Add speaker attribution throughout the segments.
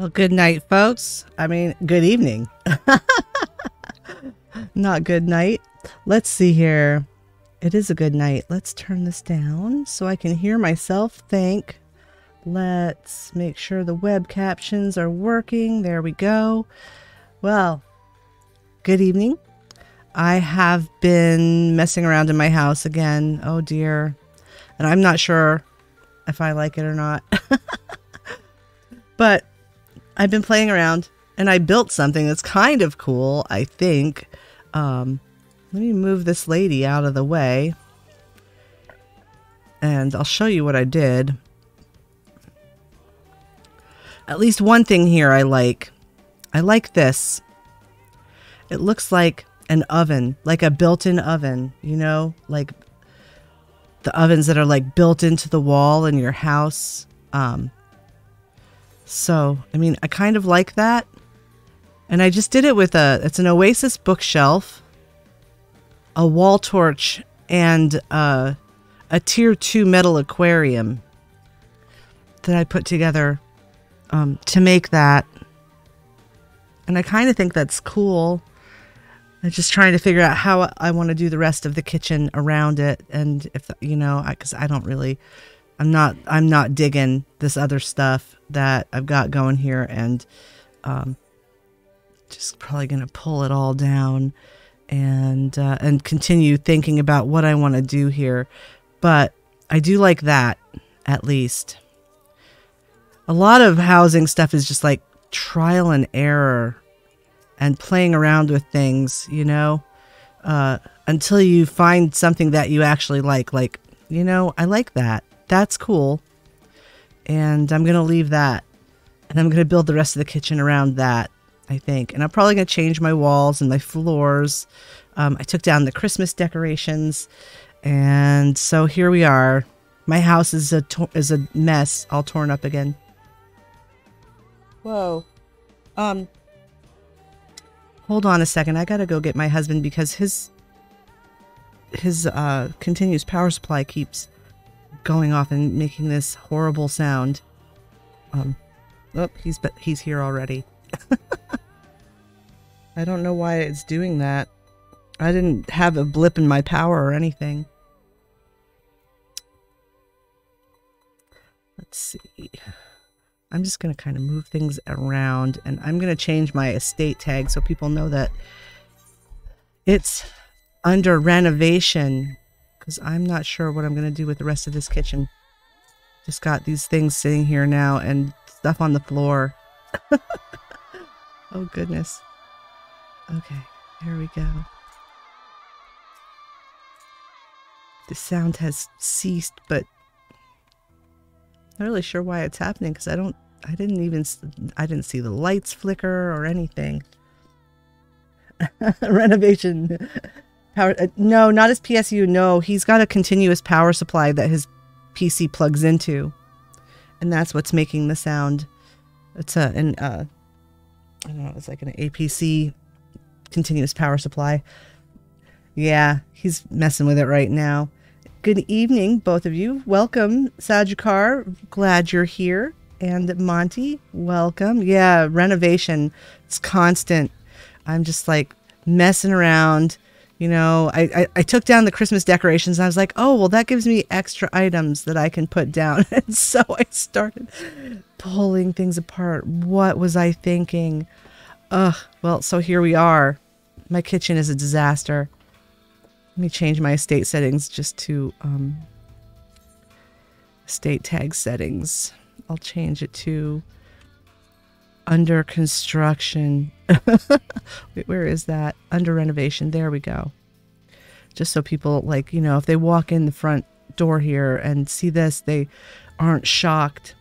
Speaker 1: Well, good night, folks. I mean, good evening. Not good night. Let's see here. It is a good night. Let's turn this down so I can hear myself think. Let's make sure the web captions are working. There we go. Well, good evening. I have been messing around in my house again. Oh dear. And I'm not sure if I like it or not. but I've been playing around and I built something that's kind of cool, I think. Um, let me move this lady out of the way. And I'll show you what I did. At least one thing here I like. I like this. It looks like an oven, like a built-in oven, you know, like the ovens that are like built into the wall in your house. Um, so, I mean, I kind of like that. And I just did it with a, it's an Oasis bookshelf, a wall torch, and uh, a tier two metal aquarium that I put together um, to make that. And I kind of think that's cool. I'm just trying to figure out how I want to do the rest of the kitchen around it, and if you know, because I, I, don't really, I'm not, I'm not digging this other stuff that I've got going here, and um, just probably gonna pull it all down, and uh, and continue thinking about what I want to do here, but I do like that at least. A lot of housing stuff is just like trial and error and playing around with things, you know, uh, until you find something that you actually like. Like, you know, I like that. That's cool. And I'm going to leave that. And I'm going to build the rest of the kitchen around that, I think. And I'm probably going to change my walls and my floors. Um, I took down the Christmas decorations. And so here we are. My house is a, is a mess, all torn up again. Whoa. Um, hold on a second. I gotta go get my husband because his his uh, continuous power supply keeps going off and making this horrible sound. Um, oh, he's but he's here already. I don't know why it's doing that. I didn't have a blip in my power or anything. Let's see. I'm just going to kind of move things around and I'm going to change my estate tag so people know that it's under renovation because I'm not sure what I'm going to do with the rest of this kitchen. Just got these things sitting here now and stuff on the floor. oh, goodness. Okay, here we go. The sound has ceased, but not really sure why it's happening because I don't, I didn't even, I didn't see the lights flicker or anything. Renovation power. Uh, no, not his PSU. No, he's got a continuous power supply that his PC plugs into, and that's what's making the sound. It's a an uh, I don't know. It's like an APC continuous power supply. Yeah, he's messing with it right now. Good evening, both of you. Welcome, Sajakar. Glad you're here. And Monty, welcome. Yeah, renovation. It's constant. I'm just like messing around. You know, I, I, I, took down the Christmas decorations and I was like, oh, well, that gives me extra items that I can put down. And so I started pulling things apart. What was I thinking? Ugh, well, so here we are. My kitchen is a disaster. Let me change my estate settings just to um, tag settings. I'll change it to under construction. Wait, where is that? Under renovation. There we go. Just so people, like, you know, if they walk in the front door here and see this, they aren't shocked.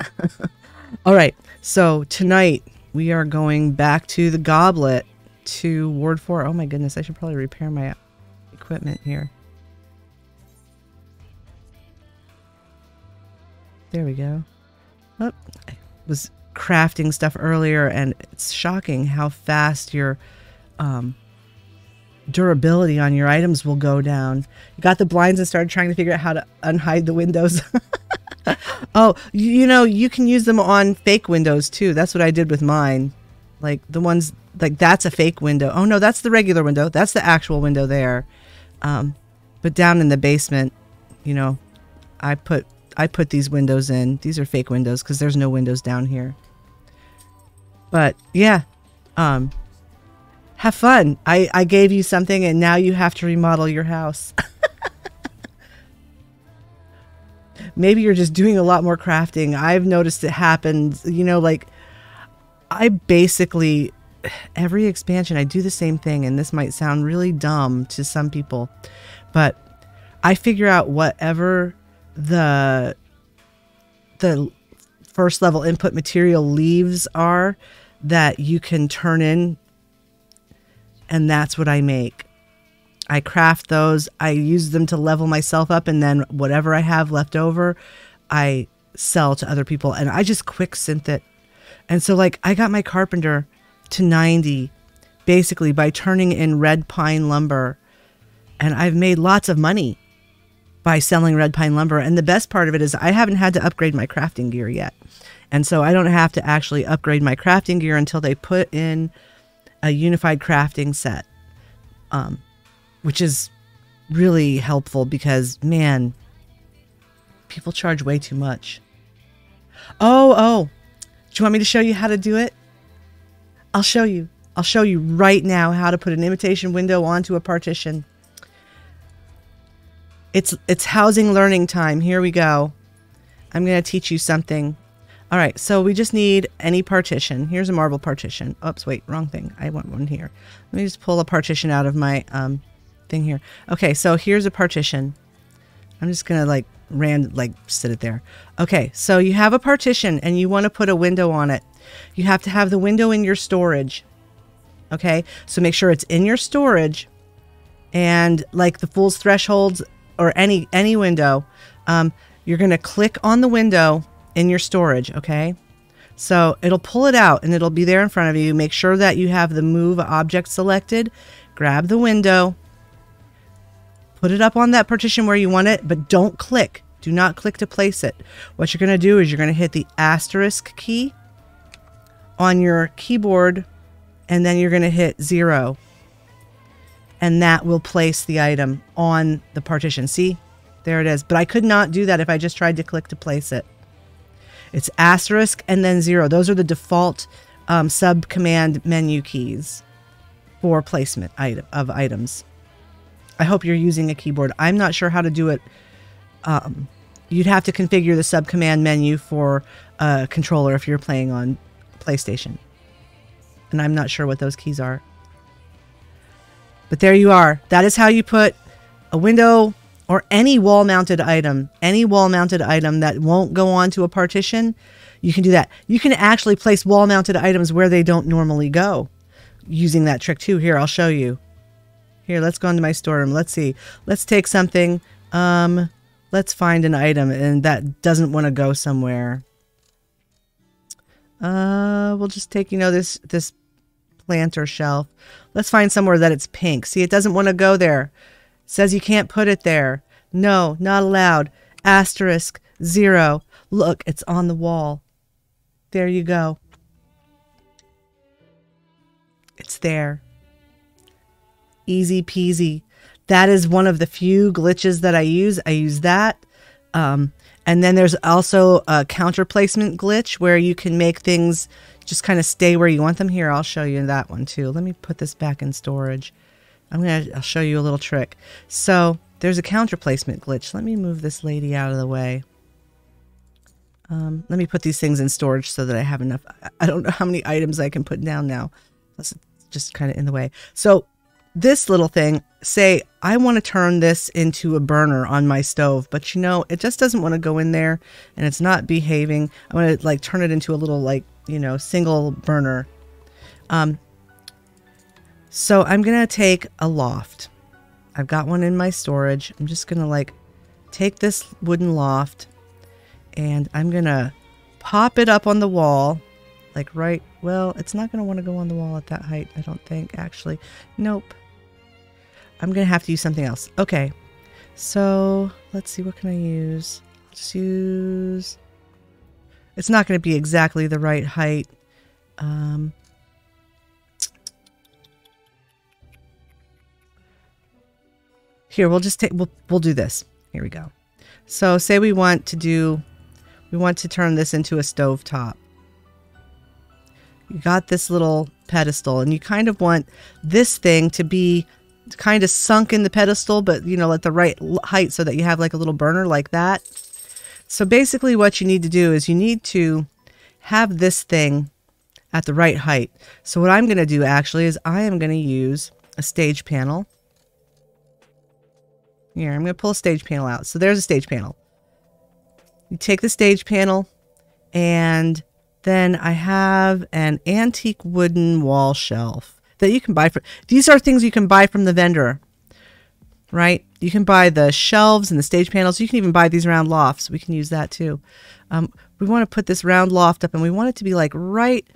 Speaker 1: All right. So tonight we are going back to the goblet to Ward 4. Oh my goodness, I should probably repair my equipment here. There we go. Oh, I was crafting stuff earlier, and it's shocking how fast your um, durability on your items will go down. You got the blinds and started trying to figure out how to unhide the windows. Oh, you know, you can use them on fake windows too. That's what I did with mine. Like the ones like that's a fake window. Oh no, that's the regular window. That's the actual window there. Um, but down in the basement, you know, I put I put these windows in. These are fake windows because there's no windows down here. But yeah, um, have fun. I I gave you something, and now you have to remodel your house. maybe you're just doing a lot more crafting. I've noticed it happens, you know, like I basically every expansion I do the same thing and this might sound really dumb to some people, but I figure out whatever the the first level input material leaves are that you can turn in and that's what I make. I craft those. I use them to level myself up, and then whatever I have left over, I sell to other people. And I just quick synth it. And so, like, I got my carpenter to 90 basically by turning in red pine lumber. And I've made lots of money by selling red pine lumber. And the best part of it is I haven't had to upgrade my crafting gear yet. And so I don't have to actually upgrade my crafting gear until they put in a unified crafting set. Um, which is really helpful because, man, people charge way too much. Oh, oh, do you want me to show you how to do it? I'll show you. I'll show you right now how to put an imitation window onto a partition. It's it's housing learning time. Here we go. I'm going to teach you something. All right, so we just need any partition. Here's a marble partition. Oops, wait, wrong thing. I want one here. Let me just pull a partition out of my um, thing here. Okay, so here's a partition. I'm just gonna like rand like sit it there. Okay, so you have a partition and you want to put a window on it. You have to have the window in your storage. Okay, so make sure it's in your storage, and like the fool's thresholds or any any window, um, you're gonna click on the window in your storage. Okay. So it'll pull it out and it'll be there in front of you. Make sure that you have the move object selected. Grab the window, Put it up on that partition where you want it, but don't click. Do not click to place it. What you're going to do is you're going to hit the asterisk key on your keyboard and then you're going to hit zero. And that will place the item on the partition. See, there it is. But I could not do that if I just tried to click to place it. It's asterisk and then zero. Those are the default um, sub command menu keys for placement item of items. I hope you're using a keyboard. I'm not sure how to do it. Um, you'd have to configure the sub command menu for a controller if you're playing on PlayStation. And I'm not sure what those keys are. But there you are. That is how you put a window or any wall mounted item, any wall mounted item that won't go onto a partition. You can do that. You can actually place wall mounted items where they don't normally go using that trick too. Here, I'll show you. Here, let's go into my storeroom. Let's see. Let's take something. Um, let's find an item and that doesn't want to go somewhere. Uh, we'll just take, you know, this, this planter shelf. Let's find somewhere that it's pink. See, it doesn't want to go there. Says you can't put it there. No, not allowed. Asterisk, zero. Look, it's on the wall. There you go. It's there. Easy peasy. That is one of the few glitches that I use. I use that. Um, and then there's also a counter placement glitch where you can make things just kind of stay where you want them. Here, I'll show you that one too. Let me put this back in storage. I'm going to, I'll show you a little trick. So there's a counter placement glitch. Let me move this lady out of the way. Um, let me put these things in storage so that I have enough. I don't know how many items I can put down now. That's just kind of in the way. So this little thing, say, I want to turn this into a burner on my stove, but you know, it just doesn't want to go in there and it's not behaving. I want to like turn it into a little like, you know, single burner. Um, so I'm going to take a loft. I've got one in my storage. I'm just going to like take this wooden loft and I'm going to pop it up on the wall like right well it's not going to want to go on the wall at that height i don't think actually nope I'm going to have to use something else. Okay. So let's see. What can I use? Just use It's not going to be exactly the right height. Um, here, we'll just take, we'll, we'll do this. Here we go. So say we want to do, we want to turn this into a stove top. You got this little pedestal and you kind of want this thing to be kind of sunk in the pedestal, but you know, at the right height so that you have like a little burner like that. So basically what you need to do is you need to have this thing at the right height. So what I'm going to do actually is I am going to use a stage panel. Here, I'm going to pull a stage panel out. So there's a stage panel. You take the stage panel and then I have an antique wooden wall shelf that you can buy for. These are things you can buy from the vendor, right? You can buy the shelves and the stage panels. You can even buy these round lofts. We can use that too. Um, we want to put this round loft up and we want it to be like right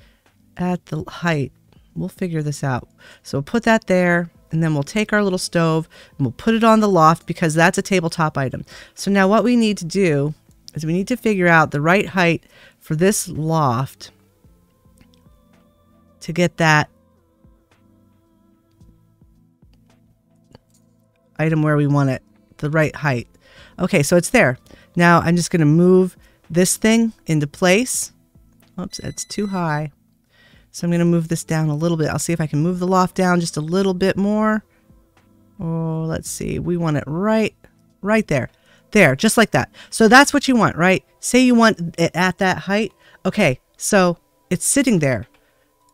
Speaker 1: at the height. We'll figure this out. So we'll put that there and then we'll take our little stove and we'll put it on the loft because that's a tabletop item. So now what we need to do is we need to figure out the right height for this loft to get that item where we want it, the right height. Okay, so it's there. Now I'm just going to move this thing into place. Oops, that's too high. So I'm going to move this down a little bit. I'll see if I can move the loft down just a little bit more. Oh, let's see. We want it right, right there. There, just like that. So that's what you want, right? Say you want it at that height. Okay, so it's sitting there.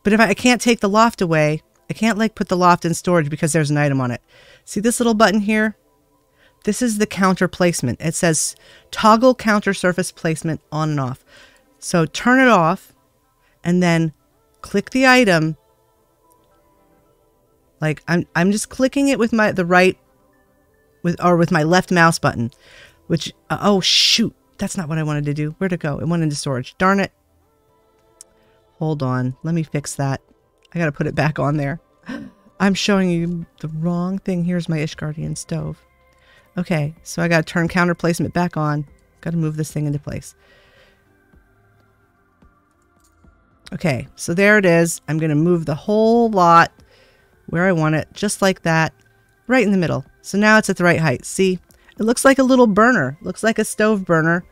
Speaker 1: But if I, I can't take the loft away, I can't like put the loft in storage because there's an item on it. See this little button here? This is the counter placement. It says toggle counter surface placement on and off. So turn it off and then click the item. Like I'm I'm just clicking it with my the right with or with my left mouse button, which uh, oh shoot, that's not what I wanted to do. Where'd it go? It went into storage. Darn it. Hold on. Let me fix that. I got to put it back on there. I'm showing you the wrong thing. Here's my Ishgardian stove. Okay, so I got to turn counter placement back on. Got to move this thing into place. Okay, so there it is. I'm going to move the whole lot where I want it, just like that, right in the middle. So now it's at the right height. See, it looks like a little burner. Looks like a stove burner.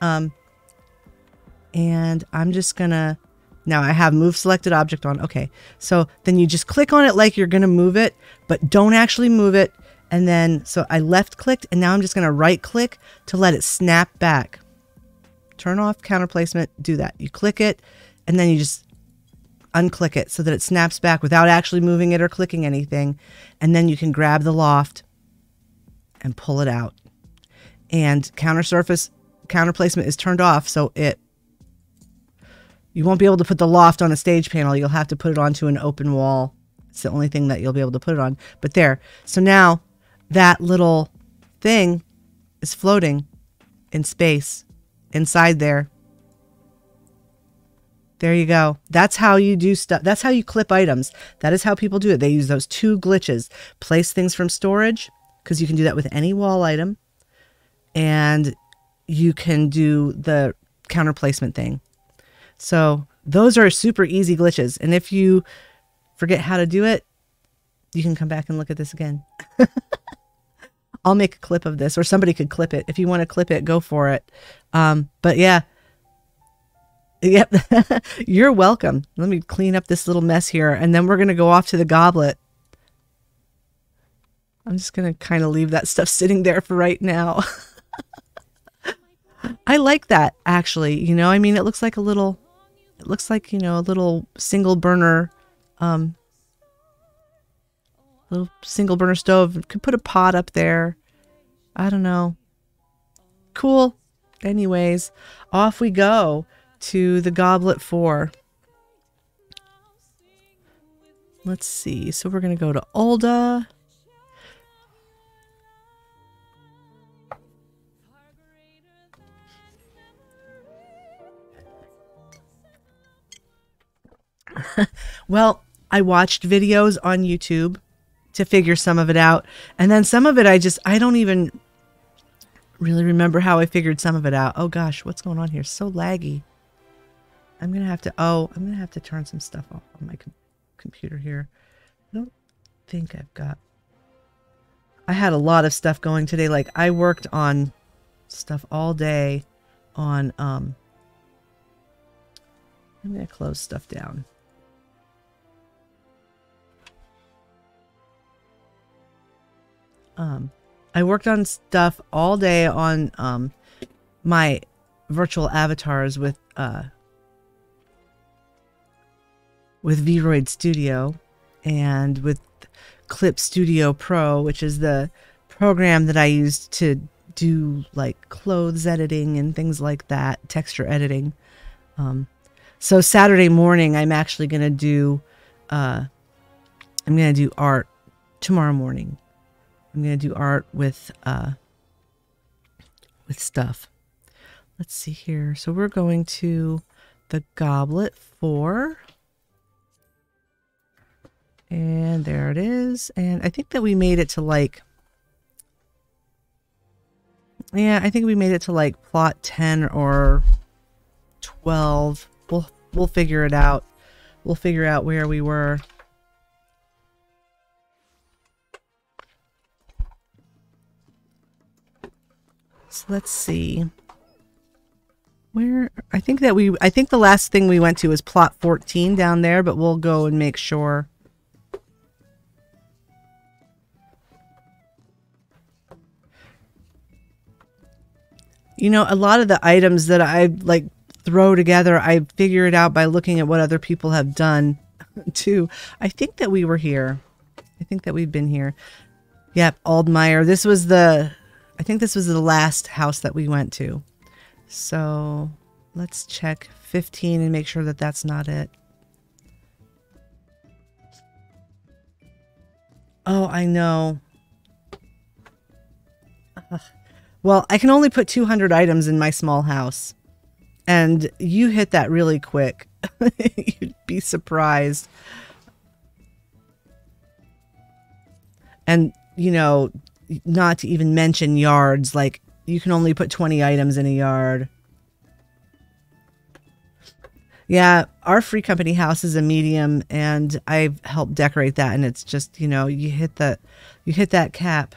Speaker 1: Um, and I'm just going to now I have move selected object on. Okay. So then you just click on it like you're going to move it, but don't actually move it. And then, so I left clicked and now I'm just going to right click to let it snap back. Turn off counter placement, do that. You click it and then you just unclick it so that it snaps back without actually moving it or clicking anything. And then you can grab the loft and pull it out. And counter surface, counter placement is turned off. So it you won't be able to put the loft on a stage panel. You'll have to put it onto an open wall. It's the only thing that you'll be able to put it on. But there. So now that little thing is floating in space inside there. There you go. That's how you do stuff. That's how you clip items. That is how people do it. They use those two glitches. Place things from storage, because you can do that with any wall item. And you can do the counter placement thing. So those are super easy glitches. And if you forget how to do it, you can come back and look at this again. I'll make a clip of this, or somebody could clip it. If you want to clip it, go for it. Um, but yeah, yep, you're welcome. Let me clean up this little mess here, and then we're gonna go off to the goblet. I'm just gonna kind of leave that stuff sitting there for right now. I like that actually. You know, I mean, it looks like a little it looks like, you know, a little single burner, um, little single burner stove. Could put a pot up there. I don't know. Cool. Anyways, off we go to the Goblet 4. Let's see. So we're going to go to Ul'dah. well, I watched videos on YouTube to figure some of it out. And then some of it I just I don't even really remember how I figured some of it out. Oh gosh, what's going on here? So laggy. I'm gonna have to. Oh, I'm gonna have to turn some stuff off on my com computer here. I don't think I've got. I had a lot of stuff going today. Like I worked on stuff all day on um I'm going to close stuff down. Um, I worked on stuff all day on um, my virtual avatars with uh, with VRoid Studio and with Clip Studio Pro, which is the program that I used to do like clothes editing and things like that, texture editing. Um, so Saturday morning, I'm actually going to do, uh, I'm going to do art tomorrow morning. I'm going to do art with, uh, with stuff. Let's see here. So we're going to the goblet four. And there it is. And I think that we made it to like, yeah, I think we made it to like plot 10 or 12 we'll we'll figure it out. We'll figure out where we were. So let's see. Where I think that we I think the last thing we went to is plot 14 down there, but we'll go and make sure. You know, a lot of the items that I like throw together. I figure it out by looking at what other people have done too. I think that we were here. I think that we've been here. Yep, Aldmeyer. This was the, I think this was the last house that we went to. So let's check 15 and make sure that that's not it. Oh, I know. Well, I can only put 200 items in my small house. And you hit that really quick. You'd be surprised. And, you know, not to even mention yards, like you can only put 20 items in a yard. Yeah, our free company house is a medium and I've helped decorate that and it's just, you know, you hit that you hit that cap.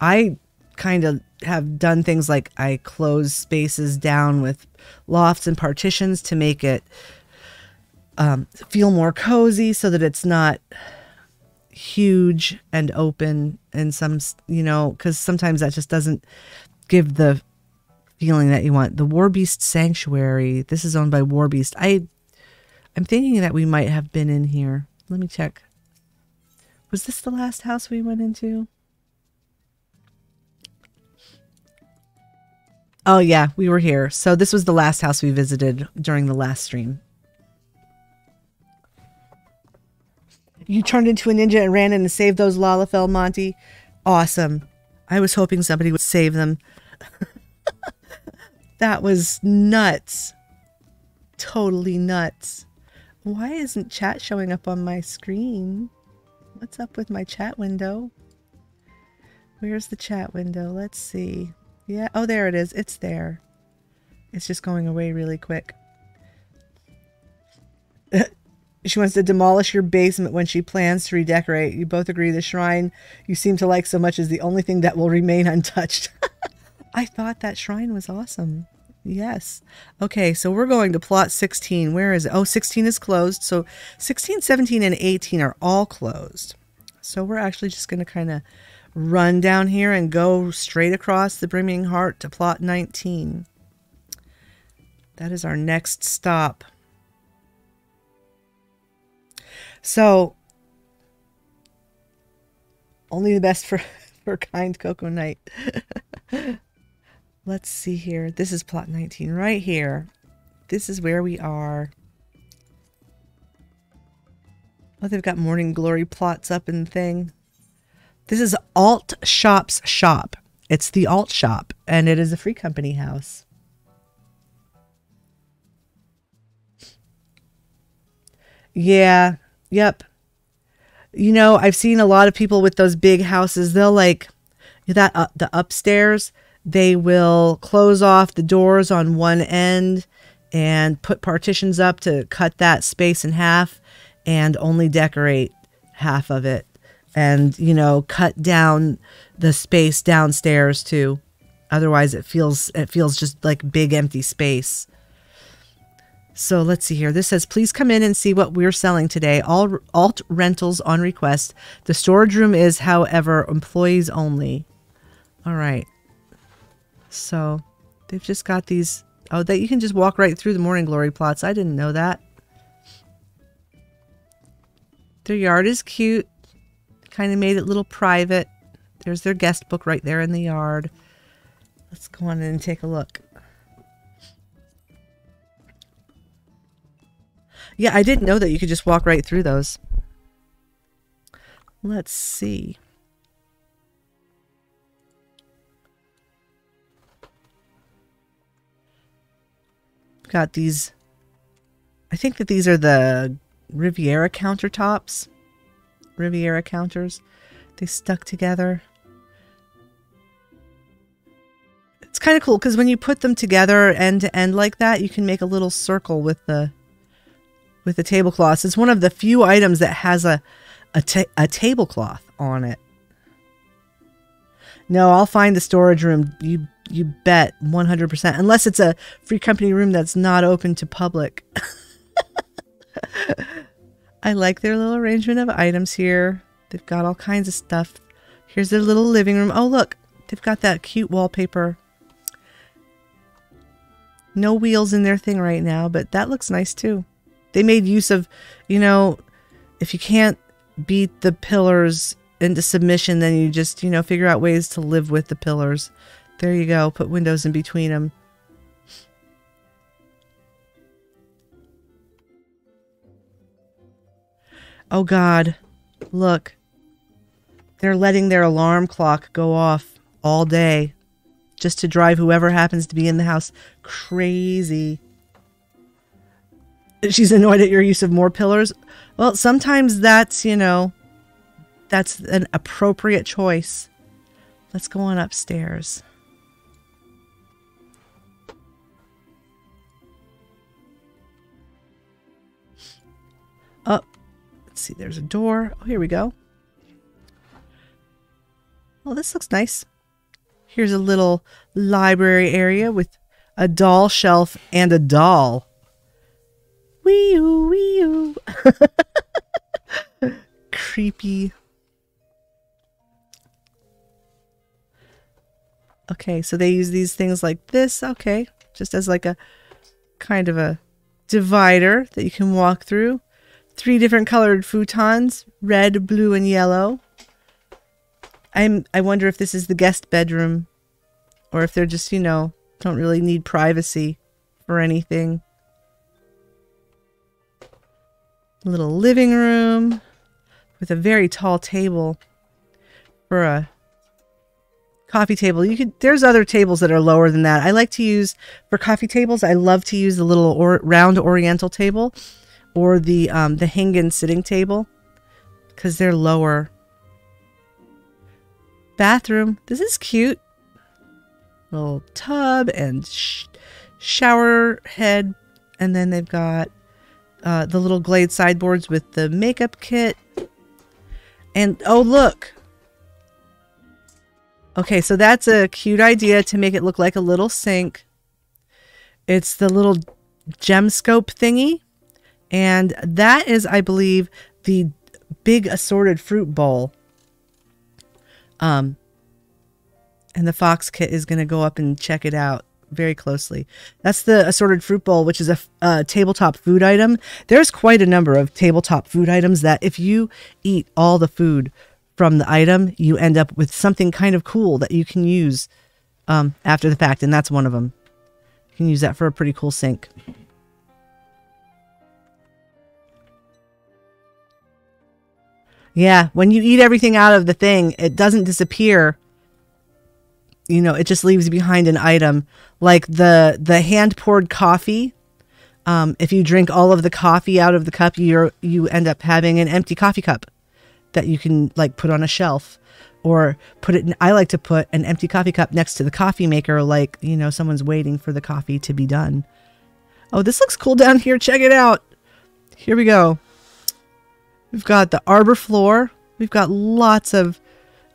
Speaker 1: I kind of have done things like I close spaces down with lofts and partitions to make it um, feel more cozy so that it's not huge and open and some you know because sometimes that just doesn't give the feeling that you want. The warbeast sanctuary this is owned by warbeast i i'm thinking that we might have been in here. Let me check. Was this the last house we went into? Oh, yeah, we were here. So this was the last house we visited during the last stream. You turned into a ninja and ran in and saved those Lalafell, Monty. Awesome. I was hoping somebody would save them. that was nuts. Totally nuts. Why isn't chat showing up on my screen? What's up with my chat window? Where's the chat window? Let's see. Yeah. Oh, there it is. It's there. It's just going away really quick. she wants to demolish your basement when she plans to redecorate. You both agree the shrine you seem to like so much is the only thing that will remain untouched. I thought that shrine was awesome. Yes. Okay, so we're going to plot 16. Where is it? Oh, 16 is closed. So 16, 17, and 18 are all closed. So we're actually just going to kind of run down here and go straight across the Brimming Heart to plot 19. That is our next stop. So, only the best for, for kind Cocoa Knight. Let's see here. This is plot 19 right here. This is where we are. Oh, they've got Morning Glory plots up and thing. This is Alt Shop's shop. It's the Alt Shop, and it is a free company house. Yeah, yep. You know, I've seen a lot of people with those big houses. They'll like that uh, the upstairs. They will close off the doors on one end and put partitions up to cut that space in half and only decorate half of it and you know cut down the space downstairs too otherwise it feels it feels just like big empty space so let's see here. This says, please come in and see what we're selling today. All alt rentals on request. The storage room is, however, employees only. All right. So they've just got these. Oh, that you can just walk right through the morning glory plots. I didn't know that. Their yard is cute. Kind of made it a little private. There's their guest book right there in the yard. Let's go on in and take a look. Yeah, I didn't know that you could just walk right through those. Let's see. Got these. I think that these are the Riviera countertops. Riviera counters. They stuck together. It's kind of cool because when you put them together end to end like that, you can make a little circle with the with the tablecloths. It's one of the few items that has a a, ta a tablecloth on it. No, I'll find the storage room. You you bet 100%. Unless it's a free company room that's not open to public. I like their little arrangement of items here. They've got all kinds of stuff. Here's their little living room. Oh, look. They've got that cute wallpaper. No wheels in their thing right now, but that looks nice too they made use of, you know, if you can't beat the pillars into submission, then you just, you know, figure out ways to live with the pillars. There you go. Put windows in between them. Oh God, look. They're letting their alarm clock go off all day just to drive whoever happens to be in the house crazy she's annoyed at your use of more pillars. Well, sometimes that's, you know, that's an appropriate choice. Let's go on upstairs. Up. Oh, let's see, there's a door. Oh, here we go. Well, this looks nice. Here's a little library area with a doll shelf and a doll. Wee oo, wee oo. Creepy. Okay, so they use these things like this, okay, just as like a kind of a divider that you can walk through. Three different colored futons, red, blue, and yellow. I'm I wonder if this is the guest bedroom or if they're just, you know, don't really need privacy or anything. Little living room with a very tall table for a coffee table. You could there's other tables that are lower than that. I like to use for coffee tables. I love to use the little or, round oriental table or the um, the Hingan sitting table because they're lower. Bathroom. This is cute. Little tub and sh shower head, and then they've got uh, the little Glade sideboards with the makeup kit. And oh, look. Okay, so that's a cute idea to make it look like a little sink. It's the little gem scope thingy. And that is, I believe, the big assorted fruit bowl. Um, and the Fox kit is going to go up and check it out very closely. That's the assorted fruit bowl, which is a, a, tabletop food item. There's quite a number of tabletop food items that if you eat all the food from the item, you end up with something kind of cool that you can use um, after the fact, and that's one of them. You can use that for a pretty cool sink. Yeah, when you eat everything out of the thing, it doesn't disappear you know, it just leaves behind an item like the the hand poured coffee. Um, if you drink all of the coffee out of the cup, you you end up having an empty coffee cup that you can like put on a shelf. or put it in, I like to put an empty coffee cup next to the coffee maker like, you know, someone's waiting for the coffee to be done. Oh, this looks cool down here. Check it out. Here we go. We've got the arbor floor. We've got lots of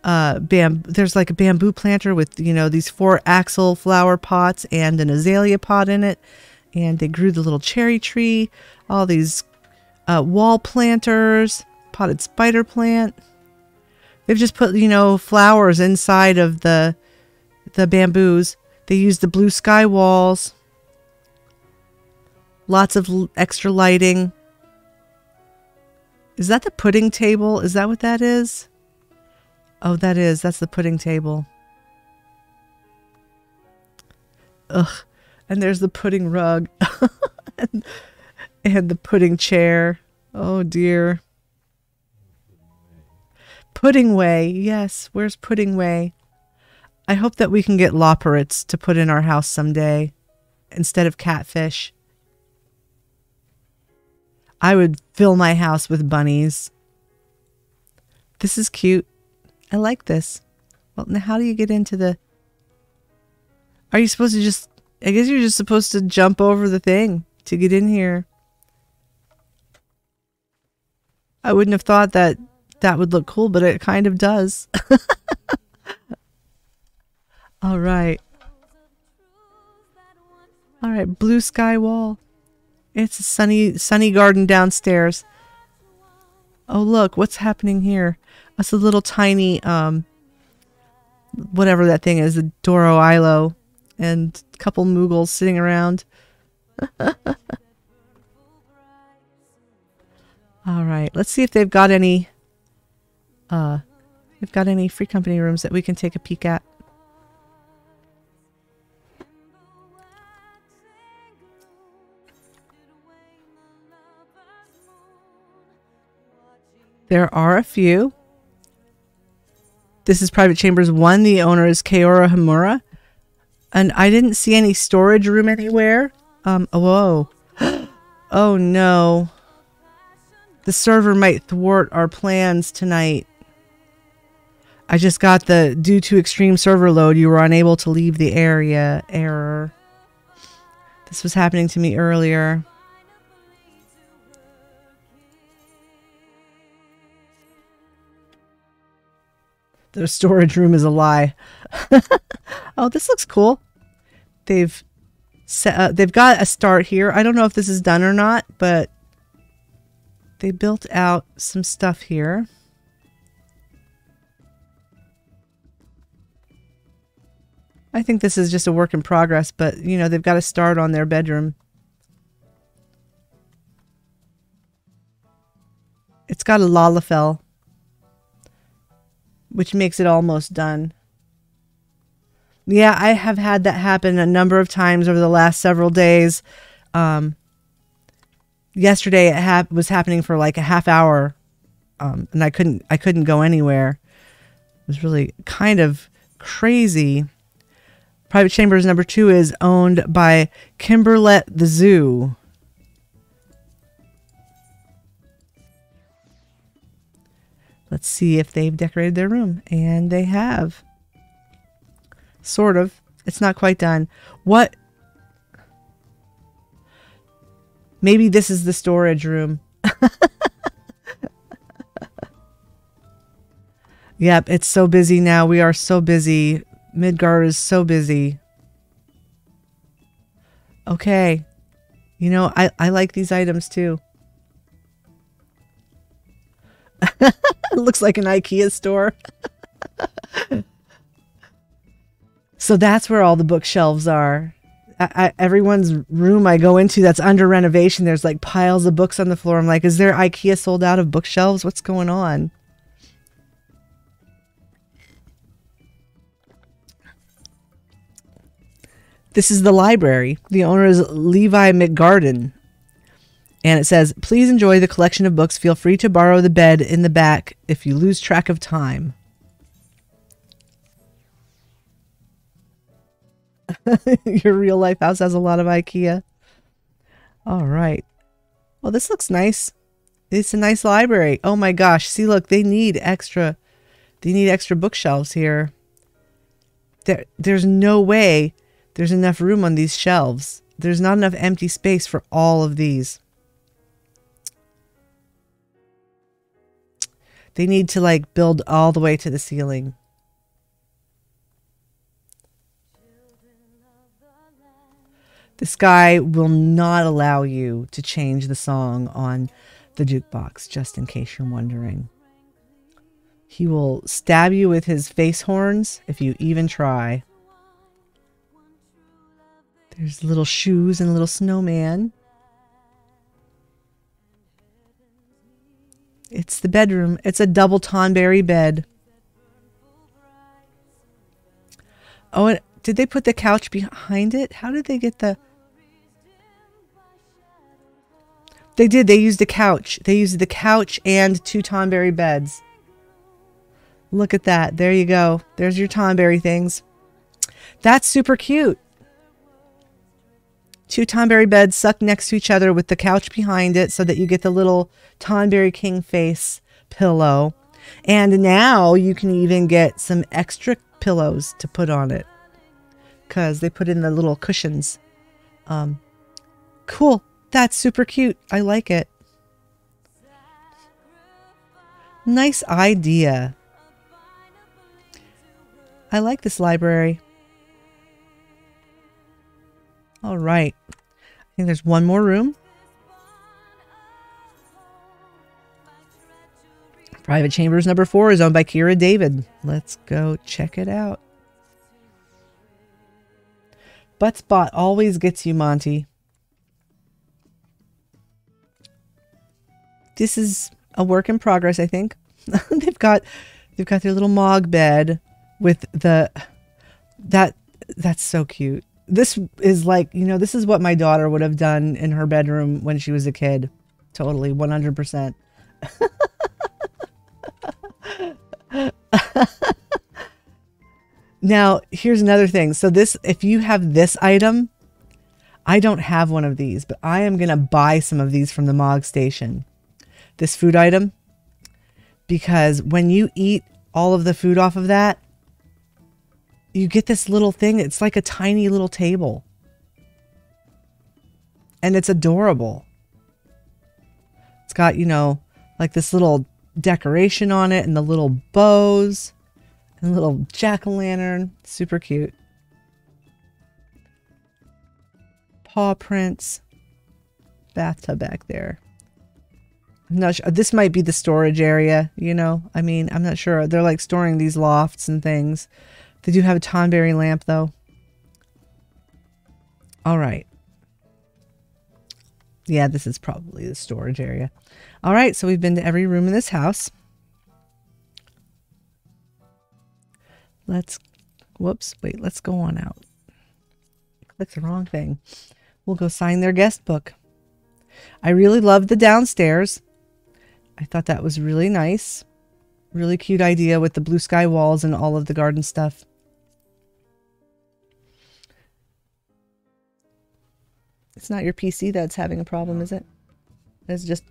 Speaker 1: uh bam there's like a bamboo planter with you know these four axle flower pots and an azalea pot in it. And they grew the little cherry tree all these uh, wall planters potted spider plant. They've just put you know flowers inside of the the bamboos. They use the blue sky walls. Lots of extra lighting. Is that the pudding table? Is that what that is Oh, that is. That's the pudding table. Ugh. And there's the pudding rug. and, and the pudding chair. Oh, dear. Pudding Way. Yes. Where's Pudding Way? I hope that we can get loporrits to put in our house someday instead of catfish. I would fill my house with bunnies. This is cute. I like this. Well, now how do you get into the... Are you supposed to just... I guess you're just supposed to jump over the thing to get in here. I wouldn't have thought that that would look cool, but it kind of does. All right. All right, blue sky wall. It's a sunny sunny garden downstairs. Oh, look, what's happening here? That's a little tiny, um, whatever that thing is, a Doro Ilo, and a couple Moogles sitting around. All right, let's see if they've got any, uh, they've got any free company rooms that we can take a peek at. There are a few. This is Private Chambers 1. The owner is Kaora Hamura. And I didn't see any storage room anywhere. Um, oh, whoa. oh no. The server might thwart our plans tonight. I just got the due to extreme server load, you were unable to leave the area error. This was happening to me earlier. The storage room is a lie. oh, this looks cool. They've set, uh, they've got a start here. I don't know if this is done or not, but they built out some stuff here. I think this is just a work in progress, but you know, they've got a start on their bedroom. It's got a Lalafell which makes it almost done. Yeah, I have had that happen a number of times over the last several days. Um, yesterday it was happening for like a half hour, um, and I couldn't I couldn't go anywhere. It was really kind of crazy. Private Chambers number two is owned by Kimberlet the Zoo. Let's see if they've decorated their room. And they have. Sort of. It's not quite done. What? Maybe this is the storage room. yep, it's so busy now. We are so busy. Midgard is so busy. Okay. You know, I, I like these items too. It looks like an IKEA store. so that's where all the bookshelves are. I, I, everyone's room I go into that's under renovation, there's like piles of books on the floor. I'm like, is there IKEA sold out of bookshelves? What's going on? This is the library. The owner is Levi McGarden. And it says, please enjoy the collection of books. Feel free to borrow the bed in the back if you lose track of time. Your real life house has a lot of IKEA. All right. Well, this looks nice. It's a nice library. Oh my gosh. See, look, they need extra. They need extra bookshelves here. There, there's no way there's enough room on these shelves. There's not enough empty space for all of these. They need to like build all the way to the ceiling. This guy will not allow you to change the song on the jukebox, just in case you're wondering. He will stab you with his face horns if you even try. There's little shoes and a little snowman. It's the bedroom. It's a double Tonberry bed. Oh, and did they put the couch behind it? How did they get the... They did. They used a couch. They used the couch and two Tonberry beds. Look at that. There you go. There's your Tonberry things. That's super cute. Two Tonberry beds sucked next to each other with the couch behind it so that you get the little Tonberry King face pillow. And now you can even get some extra pillows to put on it because they put in the little cushions. Um, cool. That's super cute. I like it. Nice idea. I like this library. All right. I think there's one more room. Private Chambers number four is owned by Kira David. Let's go check it out. Butt spot always gets you, Monty. This is a work in progress, I think. they've got they've got their little mog bed with the that that's so cute. This is like, you know, this is what my daughter would have done in her bedroom when she was a kid. Totally, 100%. now, here's another thing. So this if you have this item, I don't have one of these, but I am going to buy some of these from the Mog station. This food item because when you eat all of the food off of that, you get this little thing. It's like a tiny little table. And it's adorable. It's got, you know, like this little decoration on it and the little bows and little jack-o'-lantern. Super cute. Paw prints. Bathtub back there. I'm not sure. This might be the storage area, you know? I mean, I'm not sure. They're like storing these lofts and things. They do have a Tonberry lamp, though. All right. Yeah, this is probably the storage area. All right, so we've been to every room in this house. Let's, whoops, wait, let's go on out. Click the wrong thing. We'll go sign their guest book. I really loved the downstairs. I thought that was really nice. Really cute idea with the blue sky walls and all of the garden stuff. It's not your PC that's having a problem, is it? It's just.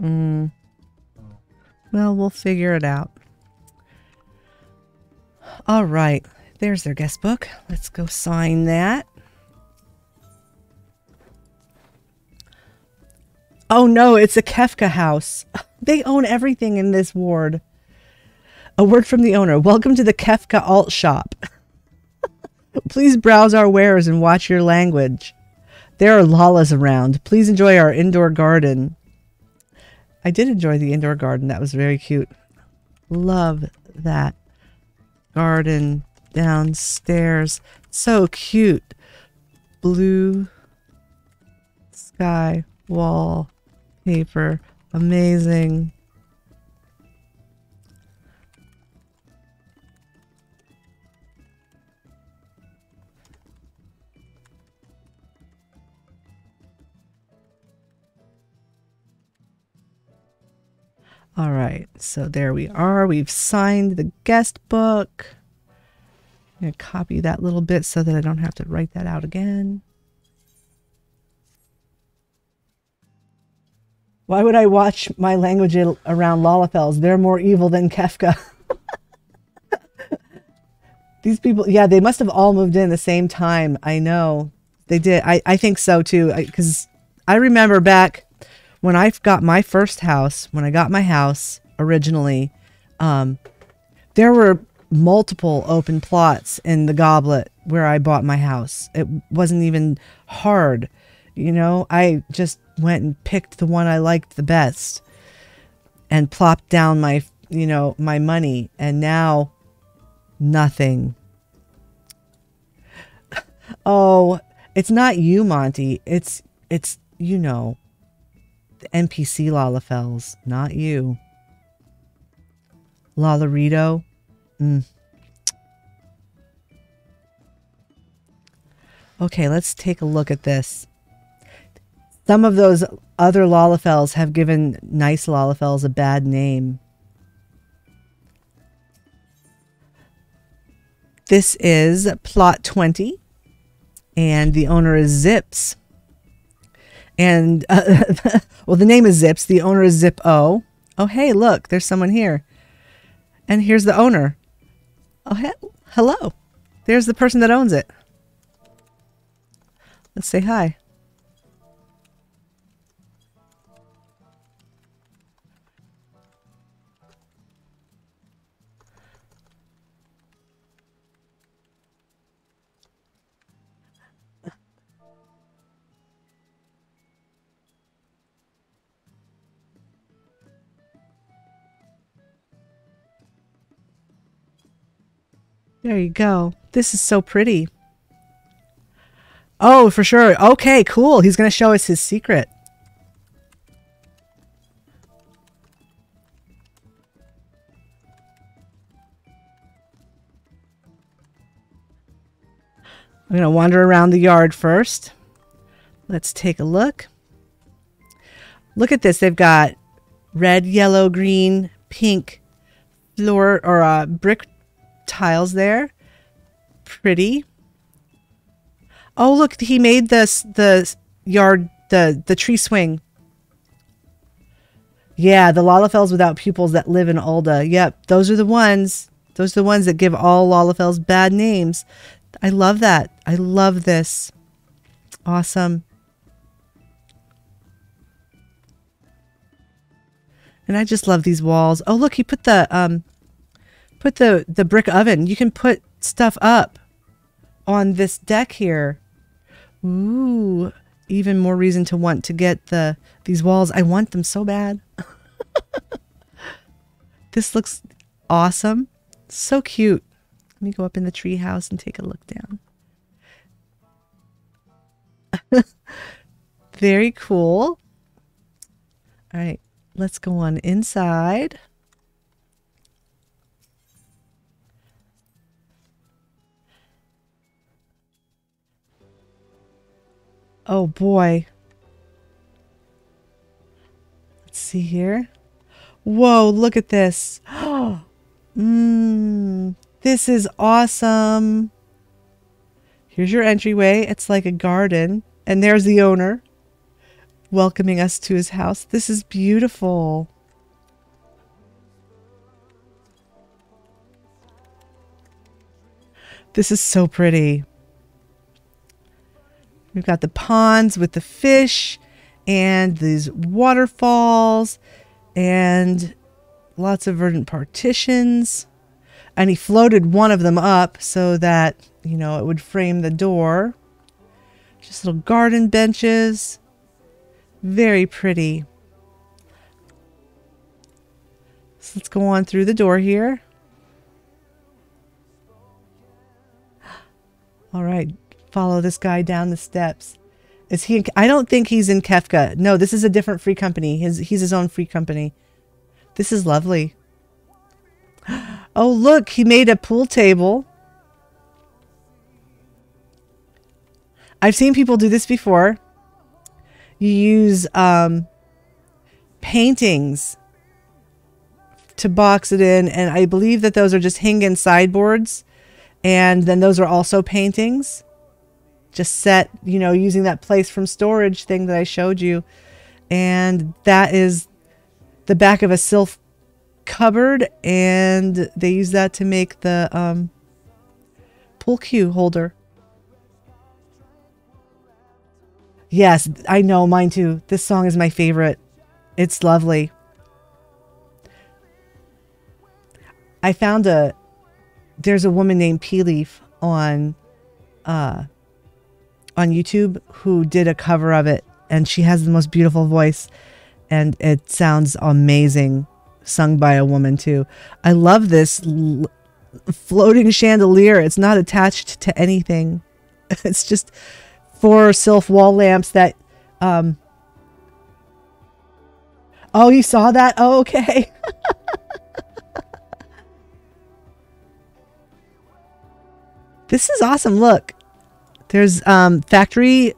Speaker 1: Mm. Well, we'll figure it out. All right. There's their guest book. Let's go sign that. Oh no, it's a Kefka house. They own everything in this ward. A word from the owner. Welcome to the Kefka Alt Shop. Please browse our wares and watch your language. There are lalas around. Please enjoy our indoor garden. I did enjoy the indoor garden. That was very cute. Love that garden downstairs. So cute. Blue sky wall paper. Amazing. All right, so there we are. We've signed the guest book. I'm going to copy that little bit so that I don't have to write that out again. Why would I watch my language around Lalafels? They're more evil than Kefka. These people, yeah, they must have all moved in the same time. I know they did. I, I think so too. Because I, I remember back when I got my first house, when I got my house originally, um, there were multiple open plots in the goblet where I bought my house. It wasn't even hard. You know, I just went and picked the one I liked the best and plopped down my, you know, my money. And now nothing. oh, it's not you, Monty. It's, it's, you know, the NPC Lalafels, not you. Lalarito. Mm. Okay, let's take a look at this. Some of those other Lalafels have given nice Lalafels a bad name. This is plot 20, and the owner is Zips. And, uh, well, the name is Zips. The owner is Zip O. Oh, hey, look, there's someone here. And here's the owner. Oh, he hello. There's the person that owns it. Let's say hi. There you go. This is so pretty. Oh, for sure. Okay, cool. He's going to show us his secret. I'm going to wander around the yard first. Let's take a look. Look at this. They've got red, yellow, green, pink floor or uh, brick tiles there. Pretty. Oh, look, he made this the yard the the tree swing. Yeah, the Lalafels without pupils that live in Ul'dah. Yep, those are the ones. Those are the ones that give all Lalafels bad names. I love that. I love this. Awesome. And I just love these walls. Oh, look, he put the um put the, the brick oven. You can put stuff up on this deck here. Ooh, even more reason to want to get the these walls. I want them so bad. this looks awesome. So cute. Let me go up in the tree house and take a look down. Very cool. All right, let's go on inside. Oh boy. Let's see here. Whoa, look at this. Mmm, this is awesome. Here's your entryway. It's like a garden. And there's the owner welcoming us to his house. This is beautiful. This is so pretty. We've got the ponds with the fish and these waterfalls and lots of verdant partitions. And he floated one of them up so that, you know, it would frame the door. Just little garden benches. Very pretty. So let's go on through the door here. All right, follow this guy down the steps. Is he? I don't think he's in Kefka. No, this is a different free company. His he's his own free company. This is lovely. Oh, look, he made a pool table. I've seen people do this before. You use um, paintings to box it in, and I believe that those are just Hingan sideboards, and then those are also paintings just set, you know, using that place from storage thing that I showed you. And that is the back of a sylph cupboard. And they use that to make the um, pool cue holder. Yes, I know mine too. This song is my favorite. It's lovely. I found a there's a woman named Peeleaf on uh on YouTube who did a cover of it and she has the most beautiful voice and it sounds amazing sung by a woman too. I love this floating chandelier. It's not attached to anything. It's just four sylph wall lamps that um Oh, you saw that? Oh, okay. this is awesome. Look. There's um factory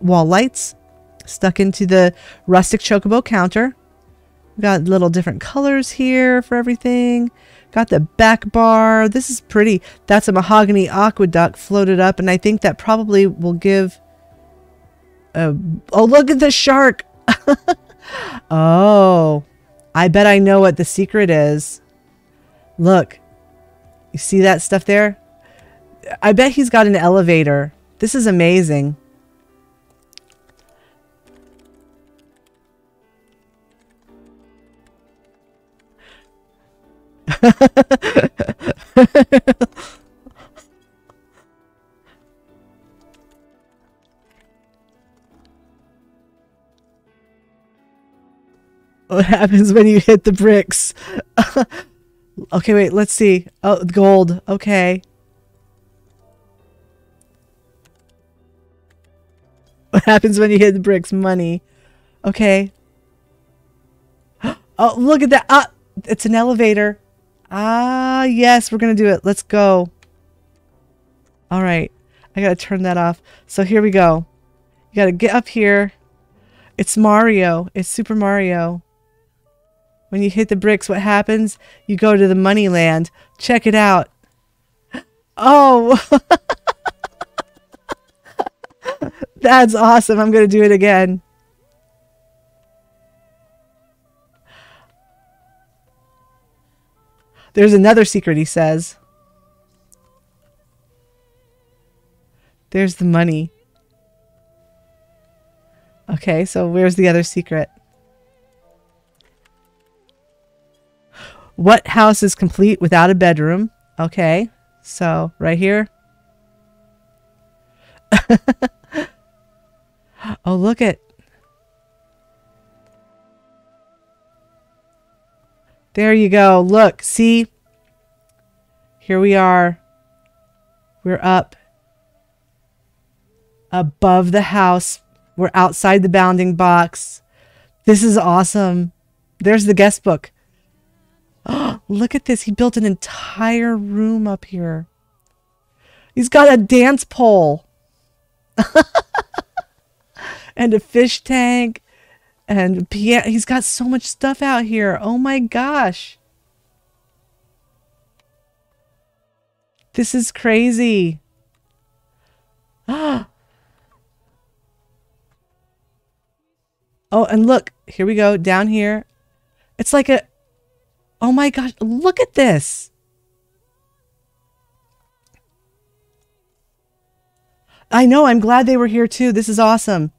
Speaker 1: wall lights stuck into the rustic chocobo counter. We've got little different colors here for everything. Got the back bar. This is pretty. That's a mahogany aqueduct floated up, and I think that probably will give. A, oh, look at the shark! oh, I bet I know what the secret is. Look, you see that stuff there? I bet he's got an elevator. This is amazing. what happens when you hit the bricks? okay, wait, let's see. Oh, gold. Okay. What happens when you hit the bricks? Money. Okay. Oh, look at that. Ah, it's an elevator. Ah, yes, we're going to do it. Let's go. All right. I got to turn that off. So here we go. You got to get up here. It's Mario. It's Super Mario. When you hit the bricks, what happens? You go to the money land. Check it out. Oh. That's awesome. I'm going to do it again. There's another secret, he says. There's the money. Okay, so where's the other secret? What house is complete without a bedroom? Okay, so right here. oh, look at. There you go. Look, see? Here we are. We're up above the house. We're outside the bounding box. This is awesome. There's the guest book. Oh, look at this. He built an entire room up here. He's got a dance pole and a fish tank and piano. He's got so much stuff out here. Oh my gosh. This is crazy. Ah. Oh, and look, here we go down here. It's like a Oh my gosh, look at this. I know, I'm glad they were here too. This is awesome.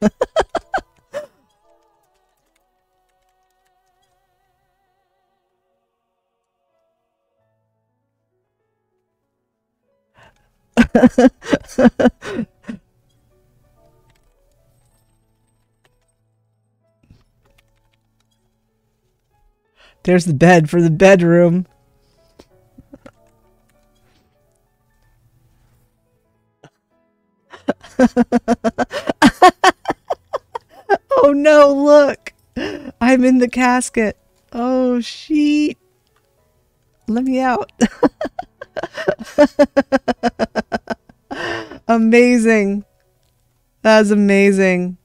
Speaker 1: There's the bed for the bedroom. Oh no, look! I'm in the casket. Oh, she. Let me out. amazing. That's amazing.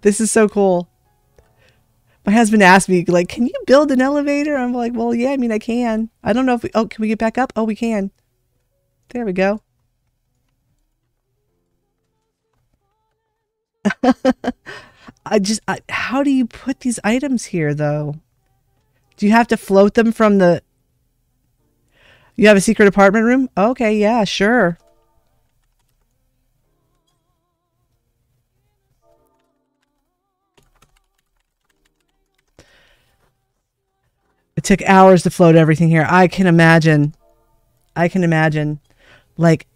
Speaker 1: This is so cool. My husband asked me, like, can you build an elevator? I'm like, well, yeah, I mean, I can. I don't know if we, oh, can we get back up? Oh, we can. There we go. I just, I, how do you put these items here though? Do you have to float them from the? You have a secret apartment room? Okay, yeah, sure. It took hours to float everything here. I can imagine. I can imagine. Like,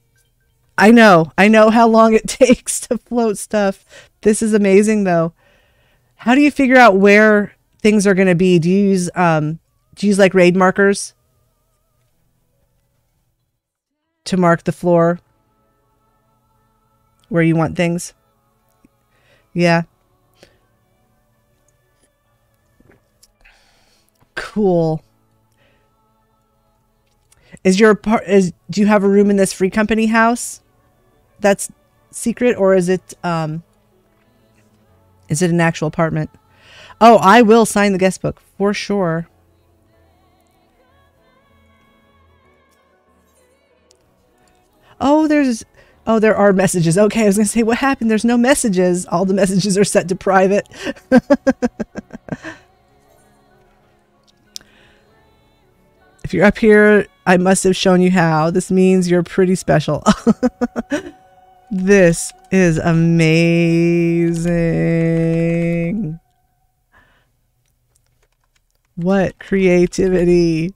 Speaker 1: I know. I know how long it takes to float stuff. This is amazing, though. How do you figure out where things are going to be? Do you use um, do you use like raid markers to mark the floor where you want things? Yeah. Cool. Is your part is do you have a room in this free company house that's secret or is it um is it an actual apartment? Oh, I will sign the guest book for sure. Oh, there's Oh, there are messages. Okay, I was going to say what happened? There's no messages. All the messages are set to private. If you're up here, I must have shown you how. This means you're pretty special. this is amazing. What creativity.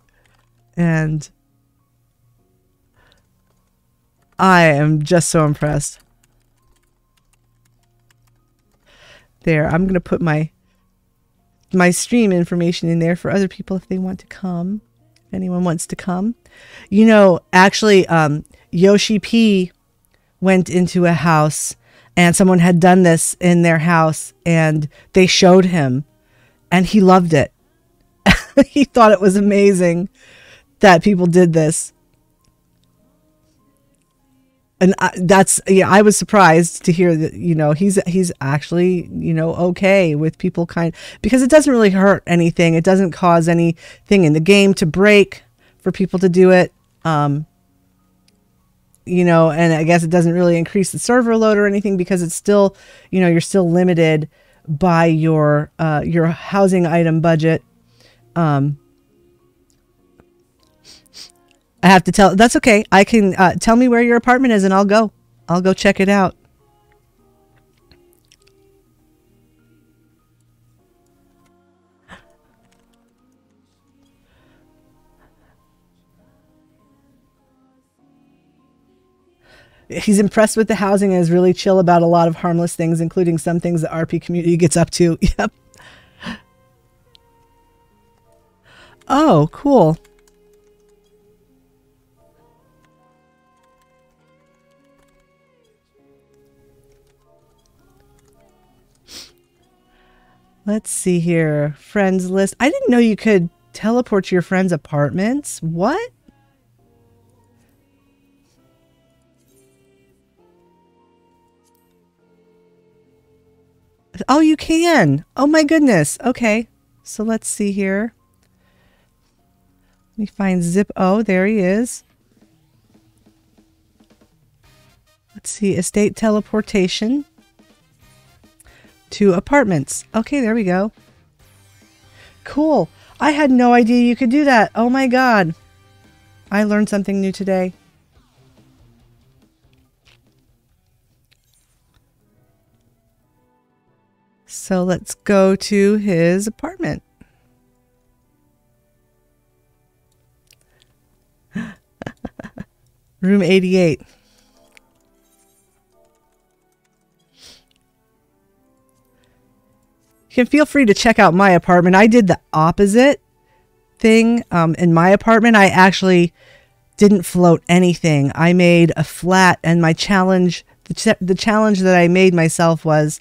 Speaker 1: And I am just so impressed. There, I'm going to put my my stream information in there for other people if they want to come If anyone wants to come. You know, actually, um, Yoshi P went into a house and someone had done this in their house and they showed him and he loved it. he thought it was amazing that people did this. And I, that's yeah i was surprised to hear that you know he's he's actually you know okay with people kind because it doesn't really hurt anything. It doesn't cause anything in the game to break for people to do it. Um you know and i guess it doesn't really increase the server load or anything because it's still you know you're still limited by your uh your housing item budget um I have to tell. That's okay. I can uh, tell me where your apartment is, and I'll go. I'll go check it out. He's impressed with the housing and is really chill about a lot of harmless things, including some things the RP community gets up to. Yep. Oh, cool. Let's see here. Friends list. I didn't know you could teleport to your friends' apartments. What? Oh, you can. Oh my goodness. Okay. So let's see here. Let me find Zip. Oh, there he is. Let's see. Estate teleportation to apartments. Okay, there we go. Cool. I had no idea you could do that. Oh my god. I learned something new today. So let's go to his apartment. Room 88. You can feel free to check out my apartment. I did the opposite thing um, in my apartment. I actually didn't float anything. I made a flat, and my challenge, the, ch- the challenge that I made myself was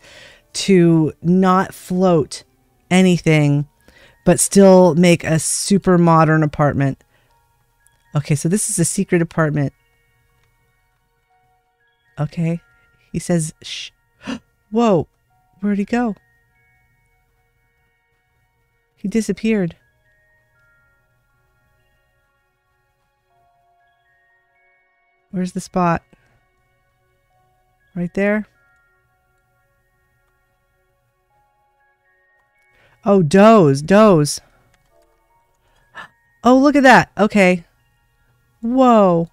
Speaker 1: to not float anything, but still make a super modern apartment. Okay, so this is a secret apartment. Okay, he says, shh. Whoa, where'd he go? He disappeared. Where's the spot? Right there? Oh, doze, doze. Oh, look at that. Okay. Whoa.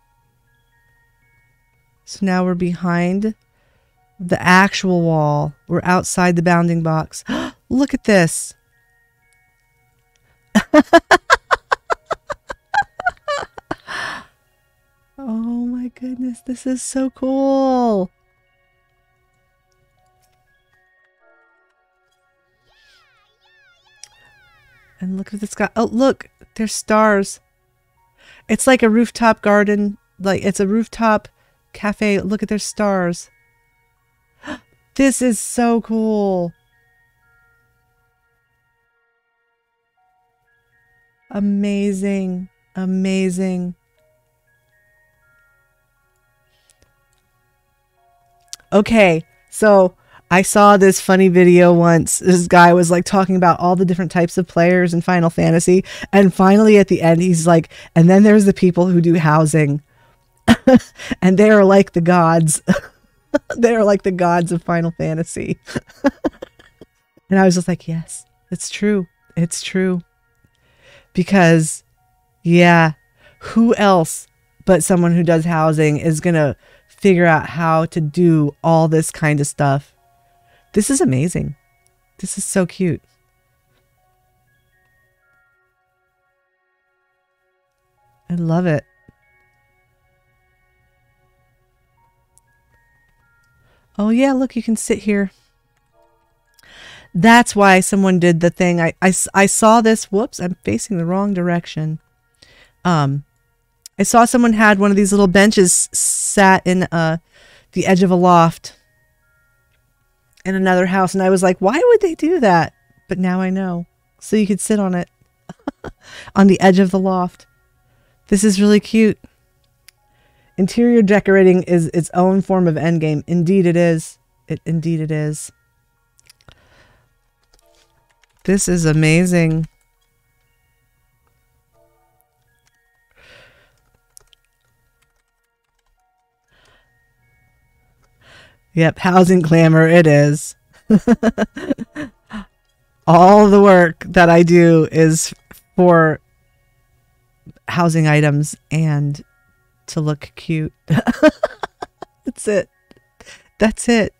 Speaker 1: So now we're behind the actual wall. We're outside the bounding box. look at this. oh my goodness, this is so cool. And look at the sky. Oh, look, there's stars. It's like a rooftop garden. Like it's a rooftop cafe. Look at their stars. This is so cool. Amazing. Amazing. Okay, so I saw this funny video once. This guy was like talking about all the different types of players in Final Fantasy. And finally, at the end, he's like, and then there's the people who do housing. and they are like the gods. they are like the gods of Final Fantasy. and I was just like, yes, it's true. It's true. Because, yeah, who else but someone who does housing is going to figure out how to do all this kind of stuff? This is amazing. This is so cute. I love it. Oh, yeah, look, you can sit here. That's why someone did the thing. I, I, I saw this. Whoops, I'm facing the wrong direction. Um, I saw someone had one of these little benches sat in uh, the edge of a loft in another house. And I was like, why would they do that? But now I know. So you could sit on it on the edge of the loft. This is really cute. Interior decorating is its own form of endgame. Indeed it is. It indeed it is. This is amazing. Yep, housing glamour it is. All the work that I do is for housing items and to look cute. That's it. That's it.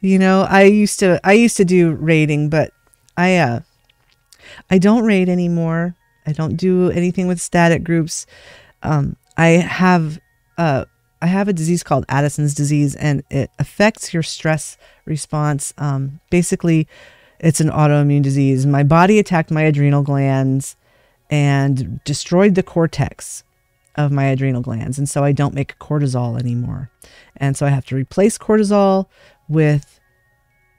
Speaker 1: You know, I used to I used to do raiding, but I uh I don't raid anymore. I don't do anything with static groups. Um I have uh I have a disease called Addison's disease, and it affects your stress response. Um, basically, it's an autoimmune disease. My body attacked my adrenal glands and destroyed the cortex of my adrenal glands. And so I don't make cortisol anymore. And so I have to replace cortisol with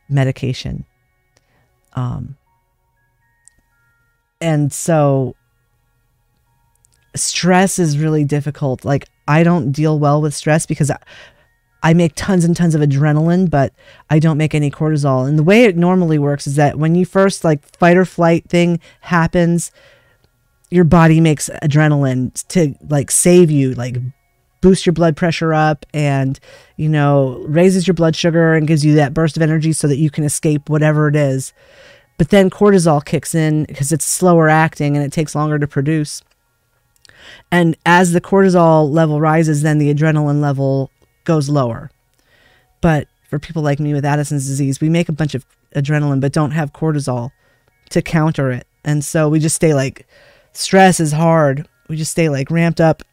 Speaker 1: medication. Um, and so stress is really difficult. Like I don't deal well with stress because I, I make tons and tons of adrenaline, but I don't make any cortisol. And the way it normally works is that when you first like fight or flight thing happens, your body makes adrenaline to like save you, like boost your blood pressure up and, you know, raises your blood sugar and gives you that burst of energy so that you can escape whatever it is. But then cortisol kicks in because it's slower acting and it takes longer to produce. And as the cortisol level rises, then the adrenaline level goes lower. But for people like me with Addison's disease, we make a bunch of adrenaline but don't have cortisol to counter it. And so we just stay like stress is hard. We just stay like ramped up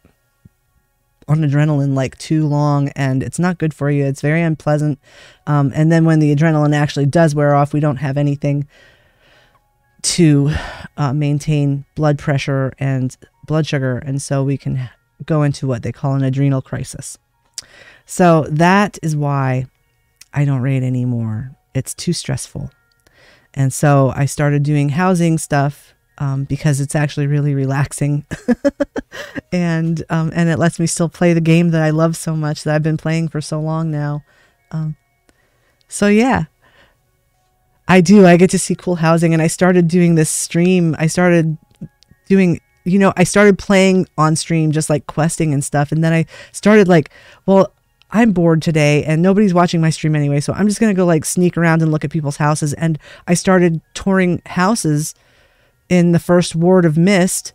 Speaker 1: on adrenaline like too long and it's not good for you. It's very unpleasant. Um, and then when the adrenaline actually does wear off, we don't have anything to uh, maintain blood pressure and blood sugar. And so we can go into what they call an adrenal crisis. So that is why I don't raid anymore. It's too stressful. And so I started doing housing stuff um, because it's actually really relaxing, and um, and it lets me still play the game that I love so much that I've been playing for so long now. Um, so yeah, I do. I get to see cool housing, and I started doing this stream. I started doing you know, I started playing on stream, just like questing and stuff. And then I started like, well, I'm bored today and nobody's watching my stream anyway. So I'm just going to go like sneak around and look at people's houses. And I started touring houses in the first ward of Mist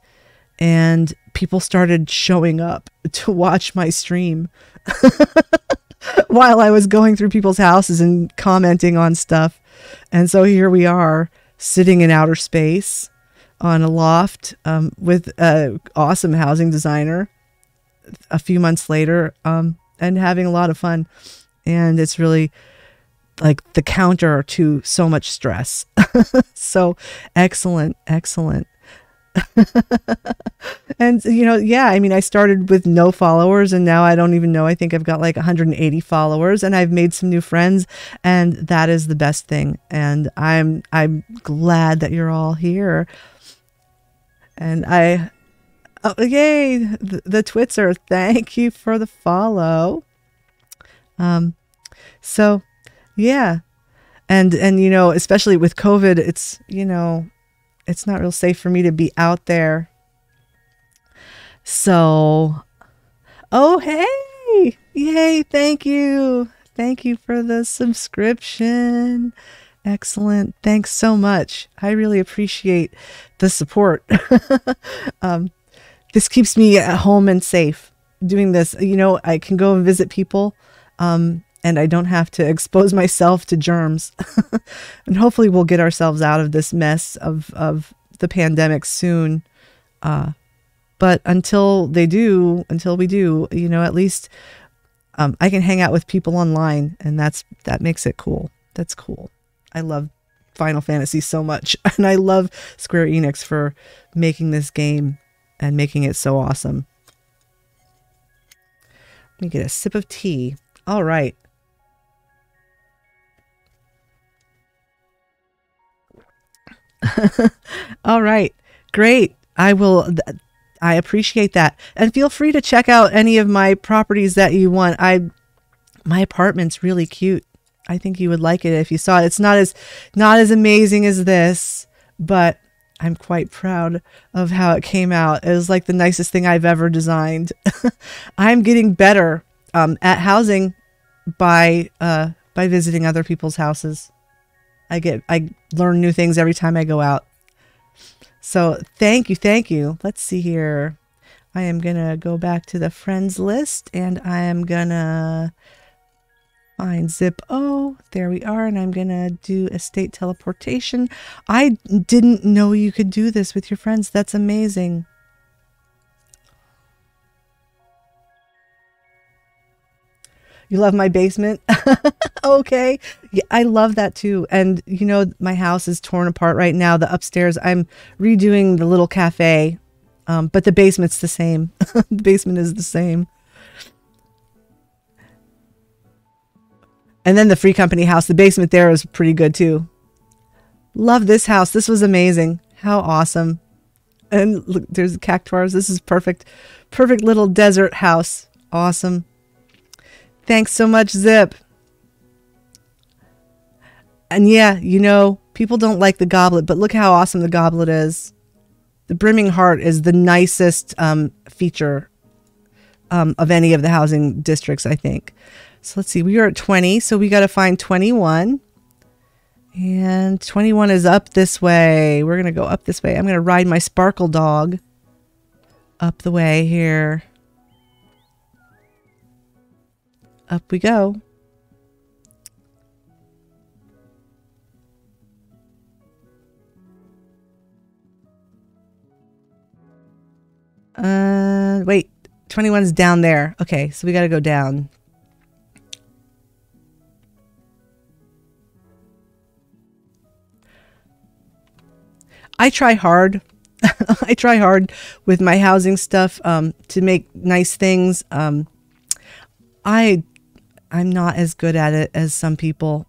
Speaker 1: and people started showing up to watch my stream while I was going through people's houses and commenting on stuff. And so here we are sitting in outer space on a loft um, with an awesome housing designer a few months later um, and having a lot of fun. And it's really like the counter to so much stress. so excellent, excellent. and you know, yeah, I mean, I started with no followers and now I don't even know. I think I've got like 180 followers and I've made some new friends and that is the best thing. And I'm I'm glad that you're all here. And I oh, yay, the, the Twitzer, thank you for the follow. Um so yeah. And and you know, especially with COVID, it's, you know, it's not real safe for me to be out there. So, oh, hey, yay, thank you. Thank you for the subscription. Excellent. Thanks so much. I really appreciate the support. um, this keeps me at home and safe doing this. You know, I can go and visit people. Um, and I don't have to expose myself to germs. and hopefully, we'll get ourselves out of this mess of, of the pandemic soon. Uh, but until they do, until we do, you know, at least um, I can hang out with people online, and that's that makes it cool. That's cool. I love Final Fantasy so much, and I love Square Enix for making this game and making it so awesome. Let me get a sip of tea. All right. All right. Great. I will. I appreciate that. And feel free to check out any of my properties that you want. I my apartment's really cute. I think you would like it if you saw it. It's not as not as amazing as this, but I'm quite proud of how it came out. It was like the nicest thing I've ever designed. I'm getting better um, at housing by uh, by visiting other people's houses. I get I learn new things every time I go out. So thank you, thank you. Let's see here. I am gonna go back to the friends list and I am gonna find zip oh there we are and i'm gonna do estate teleportation i didn't know you could do this with your friends that's amazing You love my basement? okay. Yeah, I love that too. And you know, my house is torn apart right now. The upstairs, I'm redoing the little cafe, um, but the basement's the same. the basement is the same. And then the free company house, the basement there is pretty good too. Love this house. This was amazing. How awesome. And look, there's cactuars. This is perfect. Perfect little desert house. Awesome. Thanks so much, Zip. And yeah, you know, people don't like the goblet, but look how awesome the goblet is. The brimming heart is the nicest um, feature um, of any of the housing districts, I think. So let's see, we are at 20, so we got to find 21. And 21 is up this way. We're going to go up this way. I'm going to ride my sparkle dog up the way here. Up we go. Uh, wait, 21's down there. Okay, so we got to go down. I try hard. I try hard with my housing stuff um, to make nice things. Um, I I'm not as good at it as some people.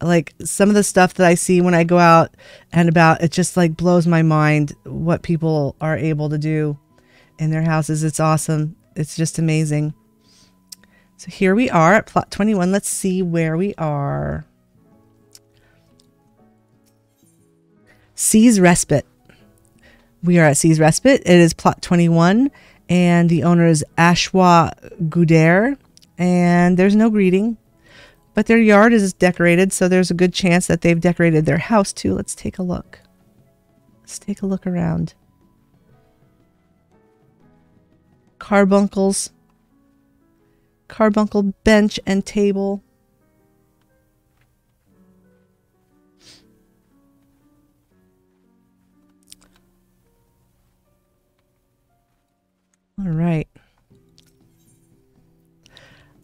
Speaker 1: Like some of the stuff that I see when I go out and about, it just like blows my mind what people are able to do in their houses. It's awesome. It's just amazing. So here we are at plot 21. Let's see where we are. Seas Respite. We are at Seas Respite. It is plot 21, and the owner is Ashwa Guder and there's no greeting. But their yard is decorated, so there's a good chance that they've decorated their house too. Let's take a look. Let's take a look around. Carbuncles. Carbuncle bench and table. All right.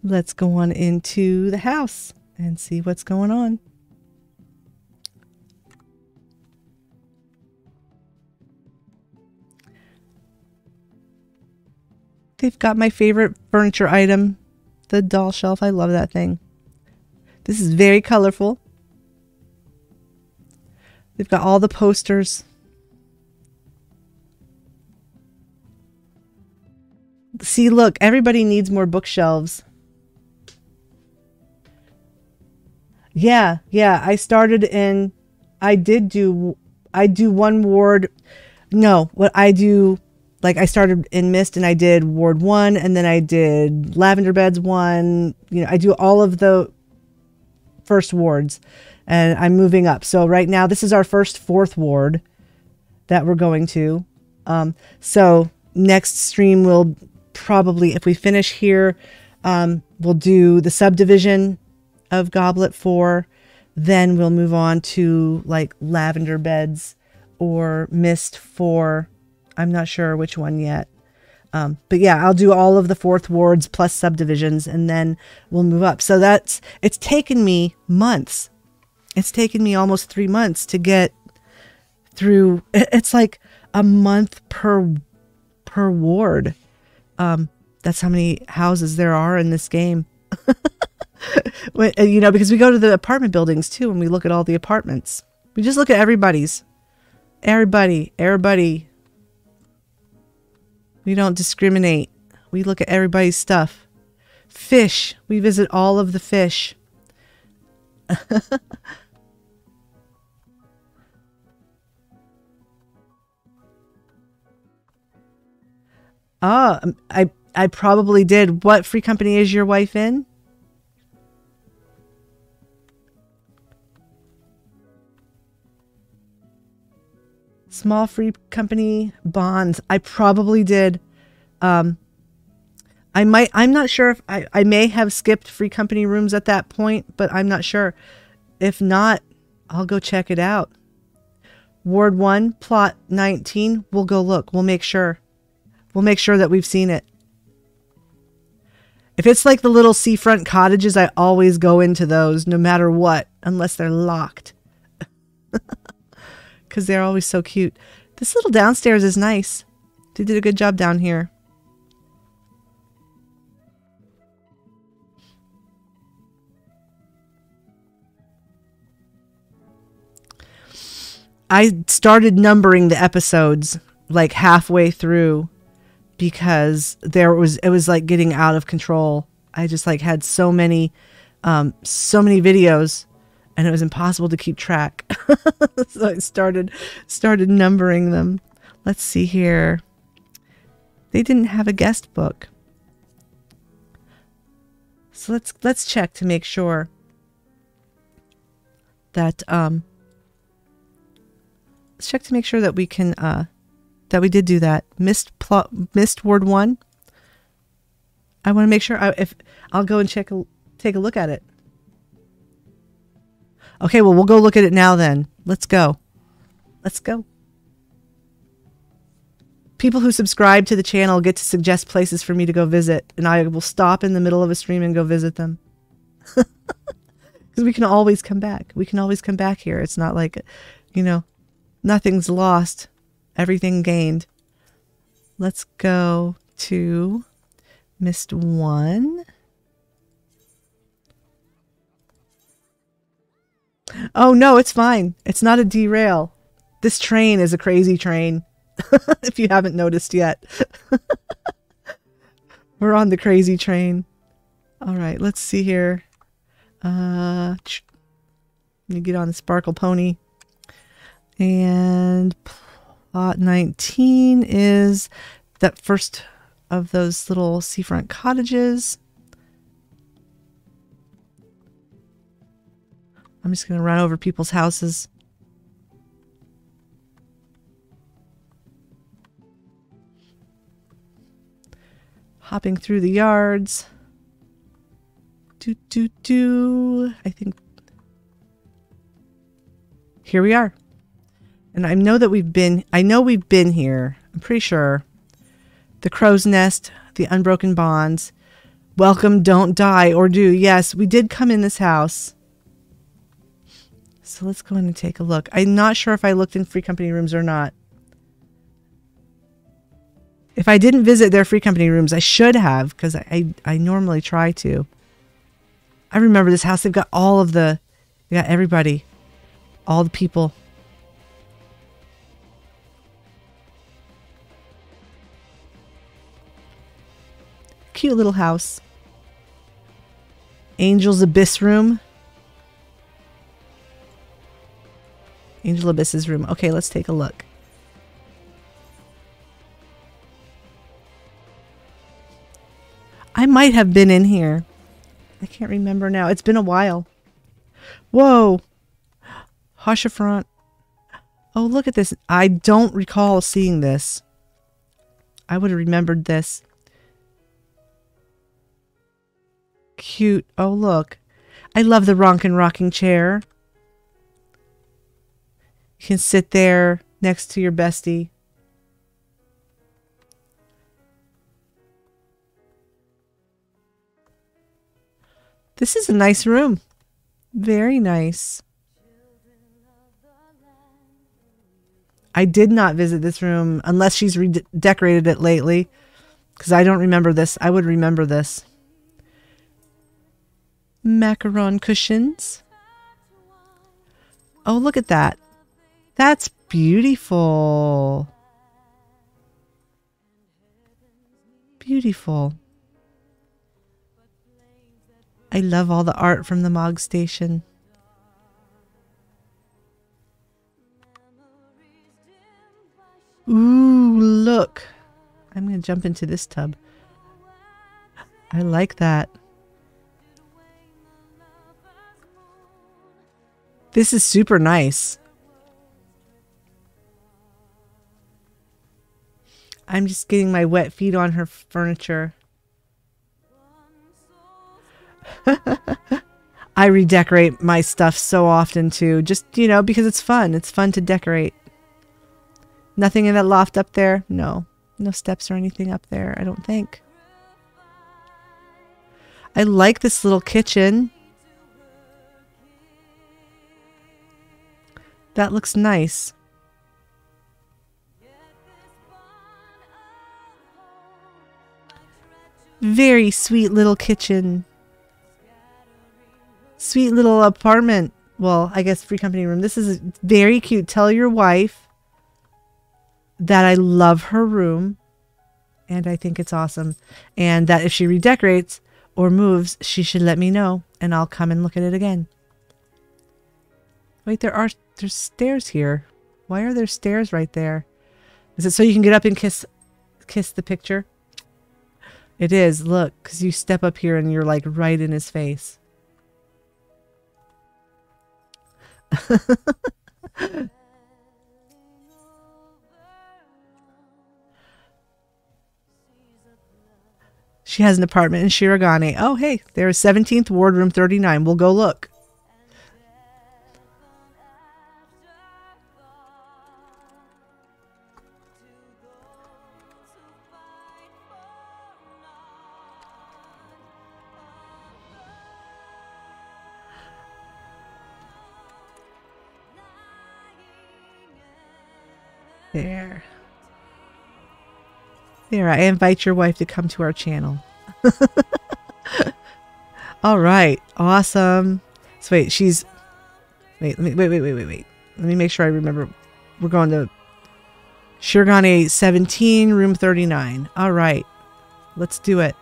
Speaker 1: Let's go on into the house and see what's going on. They've got my favorite furniture item, the doll shelf. I love that thing. This is very colorful. They've got all the posters. See, look, everybody needs more bookshelves. Yeah, yeah. I started in, I did do, I do one ward. No, what I do, like I started in Mist and I did Ward one and then I did Lavender Beds one. You know, I do all of the first wards and I'm moving up. So right now, this is our first fourth ward that we're going to. Um, so next stream will probably, if we finish here, um, we'll do the subdivision of Goblet 4. Then we'll move on to like Lavender Beds or Mist 4. I'm not sure which one yet. Um, but yeah, I'll do all of the fourth wards plus subdivisions and then we'll move up. So that's, it's taken me months. It's taken me almost three months to get through. It's like a month per, per ward. Um, that's how many houses there are in this game. you know, because we go to the apartment buildings too and we look at all the apartments. We just look at everybody's. Everybody, everybody. We don't discriminate. We look at everybody's stuff. Fish. We visit all of the fish. Ah, I I probably did. What free company is your wife in? Small free company bonds. I probably did. Um, I might. I'm not sure if I. I may have skipped free company rooms at that point, but I'm not sure. If not, I'll go check it out. Ward one, plot 19. We'll go look. We'll make sure. We'll make sure that we've seen it. If it's like the little seafront cottages, I always go into those no matter what, unless they're locked. Because they're always so cute. This little downstairs is nice. They did a good job down here. I started numbering the episodes like halfway through because there was it was like getting out of control. I just like had so many um so many videos and it was impossible to keep track. so I started started numbering them. Let's see here. They didn't have a guest book. So let's let's check to make sure that um let's check to make sure that we can uh that we did do that. Mist Mist word one. I want to make sure I, if I'll go and check, a, take a look at it. Okay, well, we'll go look at it now then. Let's go. Let's go. People who subscribe to the channel get to suggest places for me to go visit, and I will stop in the middle of a stream and go visit them. Because we can always come back. We can always come back here. It's not like, you know, nothing's lost everything gained. Let's go to Mist 1. Oh, no, it's fine. It's not a derail. This train is a crazy train, if you haven't noticed yet. We're on the crazy train. All right, let's see here. Uh, me get on the Sparkle Pony. And Lot 19 is that first of those little seafront cottages. I'm just going to run over people's houses. Hopping through the yards. Do, do, do. I think. Here we are. And I know that we've been, I know we've been here. I'm pretty sure. The Crow's Nest, the Unbroken Bonds, Welcome, Don't Die, or Do. Yes, we did come in this house. So let's go in and take a look. I'm not sure if I looked in free company rooms or not. If I didn't visit their free company rooms, I should have because I, I, I normally try to. I remember this house. They've got all of the, they got everybody, all the people. Cute little house. Angel's Abyss room. Angel Abyss's room. Okay, let's take a look. I might have been in here. I can't remember now. It's been a while. Whoa. Hashafront. Oh, look at this. I don't recall seeing this. I would have remembered this. Cute. Oh, look. I love the Ronkan rocking chair. You can sit there next to your bestie. This is a nice room. Very nice. I did not visit this room unless she's redecorated it lately because I don't remember this. I would remember this. Macaron cushions. Oh, look at that. That's beautiful. Beautiful. I love all the art from the Mog Station. Ooh, look. I'm going to jump into this tub. I like that. This is super nice. I'm just getting my wet feet on her furniture. I redecorate my stuff so often too, just, you know, because it's fun. It's fun to decorate. Nothing in that loft up there? No. No steps or anything up there, I don't think. I like this little kitchen. That looks nice. Very sweet little kitchen. Sweet little apartment. Well, I guess free company room. This is very cute. Tell your wife that I love her room and I think it's awesome. And that if she redecorates or moves, she should let me know and I'll come and look at it again. Wait, there are there's stairs here. Why are there stairs right there? Is it so you can get up and kiss kiss the picture? It is. Look, because you step up here and you're like right in his face. she has an apartment in Shirogane. Oh, hey, there's 17th Ward, room 39. We'll go look. There, I invite your wife to come to our channel. All right. Awesome. So wait, she's wait, let me wait, wait, wait, wait, wait. Let me make sure I remember. We're going to Shirogane 17, room 39. All right. Let's do it.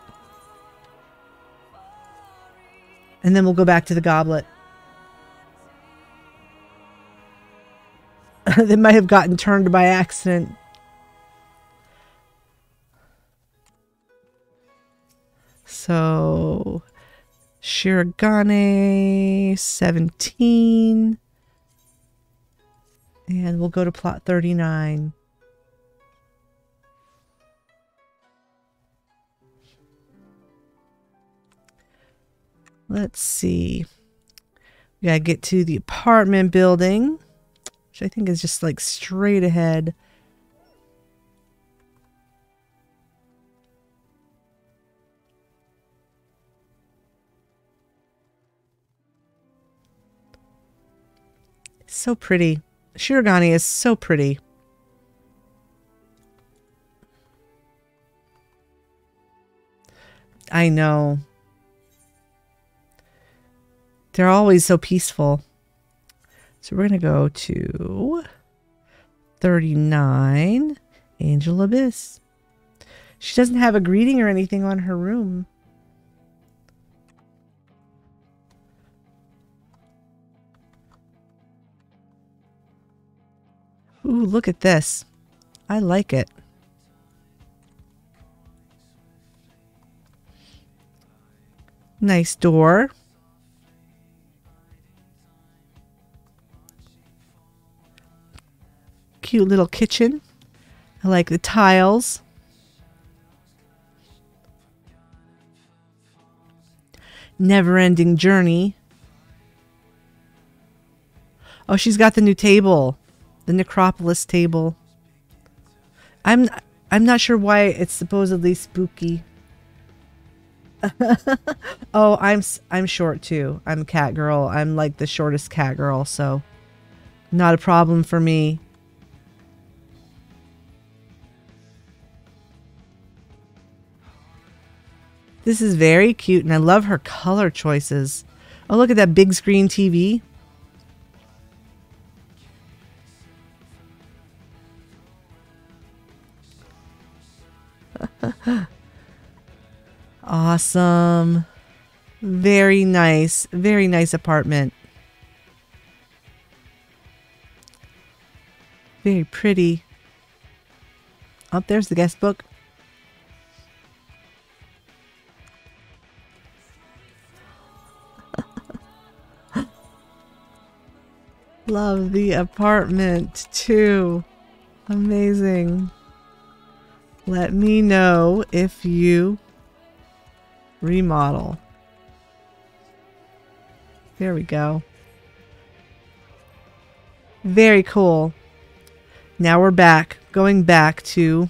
Speaker 1: And then we'll go back to the goblet. they might have gotten turned by accident. So, Shirogane 17. And we'll go to plot 39. Let's see. We gotta get to the apartment building, which I think is just like straight ahead. So pretty. Shirogane is so pretty. I know. They're always so peaceful. So we're going to go to 39 Angel Abyss. She doesn't have a greeting or anything on her room. Ooh, look at this. I like it. Nice door. Cute little kitchen. I like the tiles. Never ending journey. Oh, she's got the new table the necropolis table. I'm I'm not sure why it's supposedly spooky. oh, I'm I'm short too. I'm cat girl. I'm like the shortest cat girl, so not a problem for me. This is very cute and I love her color choices. Oh, look at that big screen TV. awesome. Very nice. Very nice apartment. Very pretty. Up oh, there's the guest book. Love the apartment too. Amazing. Let me know if you remodel. There we go. Very cool. Now we're back, going back to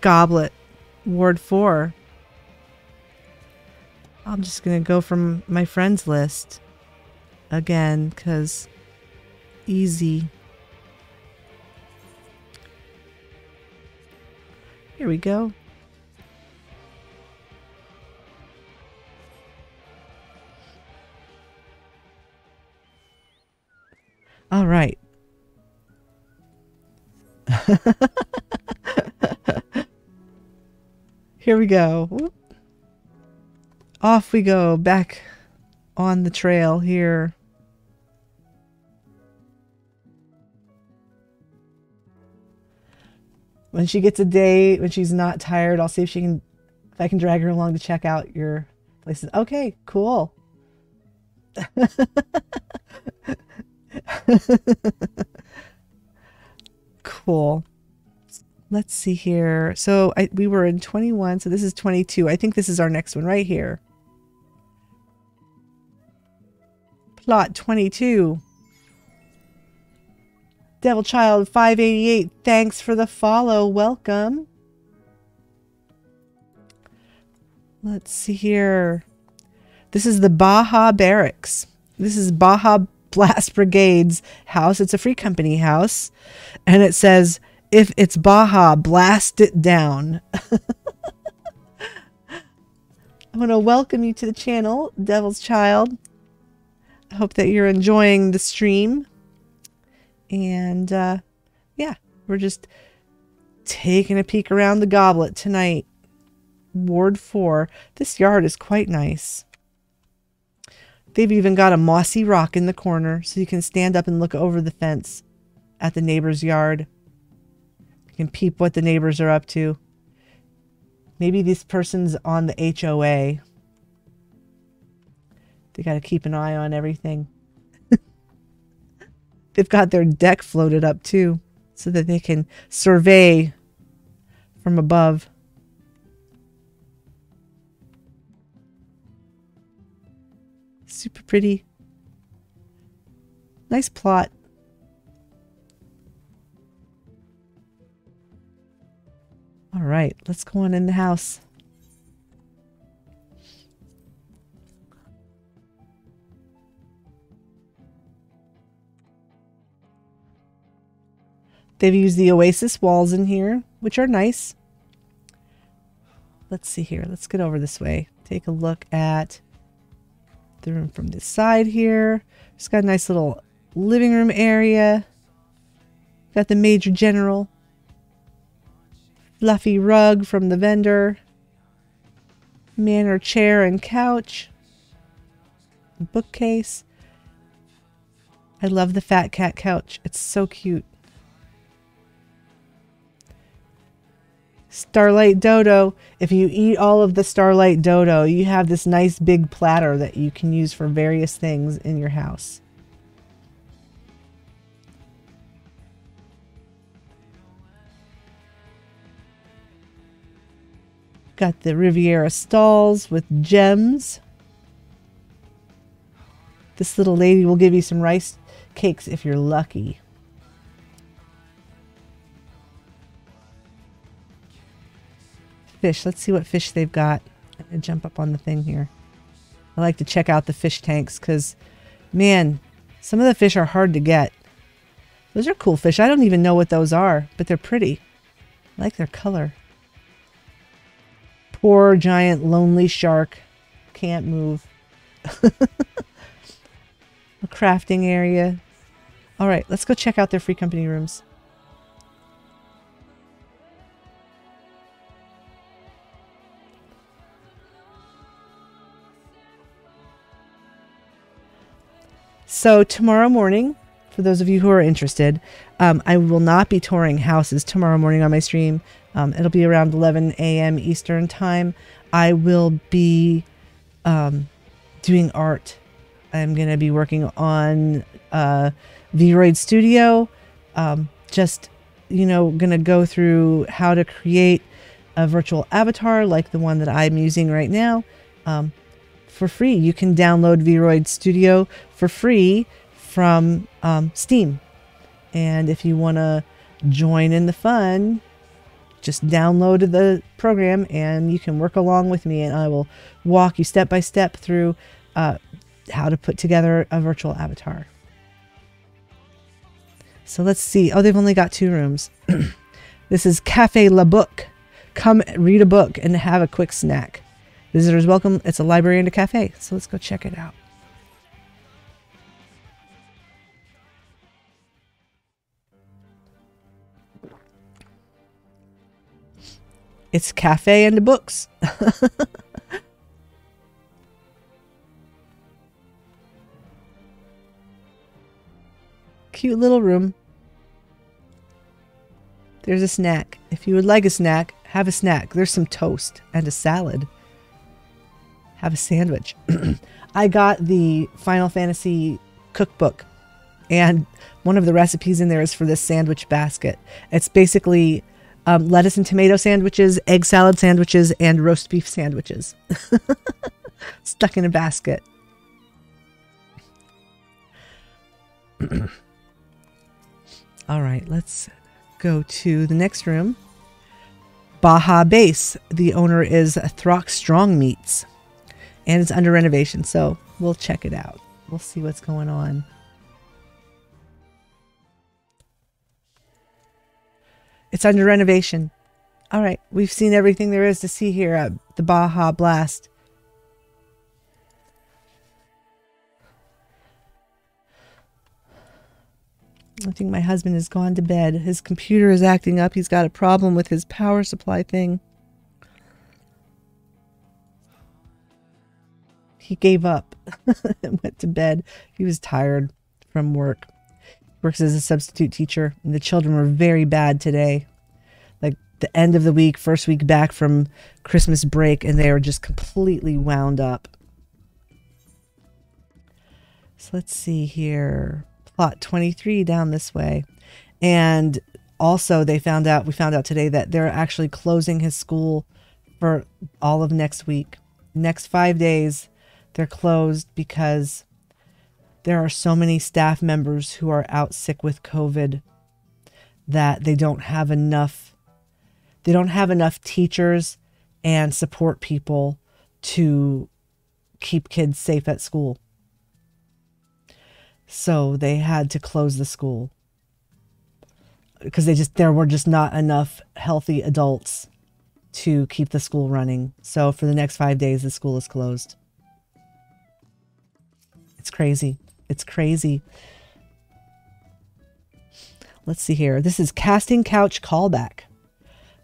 Speaker 1: Goblet, Ward 4. I'm just going to go from my friends list again because easy. Here we go. All right. Here we go. Whoop. Off we go back on the trail here. When she gets a day when she's not tired, I'll see if she can if I can drag her along to check out your places. Okay, cool. cool. Let's see here. So I, we were in 21, so this is 22. I think this is our next one right here. Plot 22. Devil Child 588, thanks for the follow. Welcome. Let's see here. This is the Baja Barracks. This is Baja Blast Brigade's house. It's a free company house. And it says, if it's Baja, blast it down. I want to welcome you to the channel, Devil's Child. I hope that you're enjoying the stream. And uh, yeah, we're just taking a peek around the goblet tonight. Ward 4. This yard is quite nice. They've even got a mossy rock in the corner so you can stand up and look over the fence at the neighbor's yard. You can peep what the neighbors are up to. Maybe this person's on the HOA. They got to keep an eye on everything. They've got their deck floated up too so that they can survey from above. Super pretty. Nice plot. All right, let's go on in the house. They've used the Oasis walls in here, which are nice. Let's see here. Let's get over this way. Take a look at the room from this side here. It's got a nice little living room area. Got the Major General. Fluffy rug from the vendor. Manor chair and couch. Bookcase. I love the fat cat couch. It's so cute. Starlight Dodo. If you eat all of the Starlight Dodo, you have this nice big platter that you can use for various things in your house. Got the Riviera stalls with gems. This little lady will give you some rice cakes if you're lucky. Fish. Let's see what fish they've got. I'm going to jump up on the thing here. I like to check out the fish tanks because, man, some of the fish are hard to get. Those are cool fish. I don't even know what those are, but they're pretty. I like their color. Poor giant lonely shark. Can't move. A crafting area. All right, let's go check out their free company rooms. So tomorrow morning, for those of you who are interested, um, I will not be touring houses tomorrow morning on my stream. Um, it'll be around 11 a.m. Eastern time. I will be um, doing art. I'm going to be working on uh, VRoid Studio. Um, just, you know, going to go through how to create a virtual avatar like the one that I'm using right now. Um, for free. You can download VRoid Studio for free from um, Steam. And if you want to join in the fun, just download the program and you can work along with me and I will walk you step by step through uh, how to put together a virtual avatar. So let's see. Oh, they've only got two rooms. this is Cafe La Book. Come read a book and have a quick snack. Visitors welcome. It's a library and a cafe. So let's go check it out. It's cafe and the books. Cute little room. There's a snack. If you would like a snack, have a snack. There's some toast and a salad have a sandwich. I got the Final Fantasy cookbook, and one of the recipes in there is for this sandwich basket. It's basically um, lettuce and tomato sandwiches, egg salad sandwiches, and roast beef sandwiches stuck in a basket. All right, let's go to the next room. Baja Base. The owner is Throck Strong Meats and it's under renovation. So we'll check it out. We'll see what's going on. It's under renovation. All right, we've seen everything there is to see here at the Baja Blast. I think my husband has gone to bed. His computer is acting up. He's got a problem with his power supply thing. He gave up and went to bed. He was tired from work. Works as a substitute teacher, and the children were very bad today. Like the end of the week, first week back from Christmas break, and they were just completely wound up. So let's see here. Plot 23 down this way. And also they found out we found out today that they're actually closing his school for all of next week. Next 5 days they're closed because there are so many staff members who are out sick with COVID that they don't have enough they don't have enough teachers and support people to keep kids safe at school. So they had to close the school because they just there were just not enough healthy adults to keep the school running. So for the next 5 days the school is closed. It's crazy. It's crazy. Let's see here. This is Casting Couch Callback.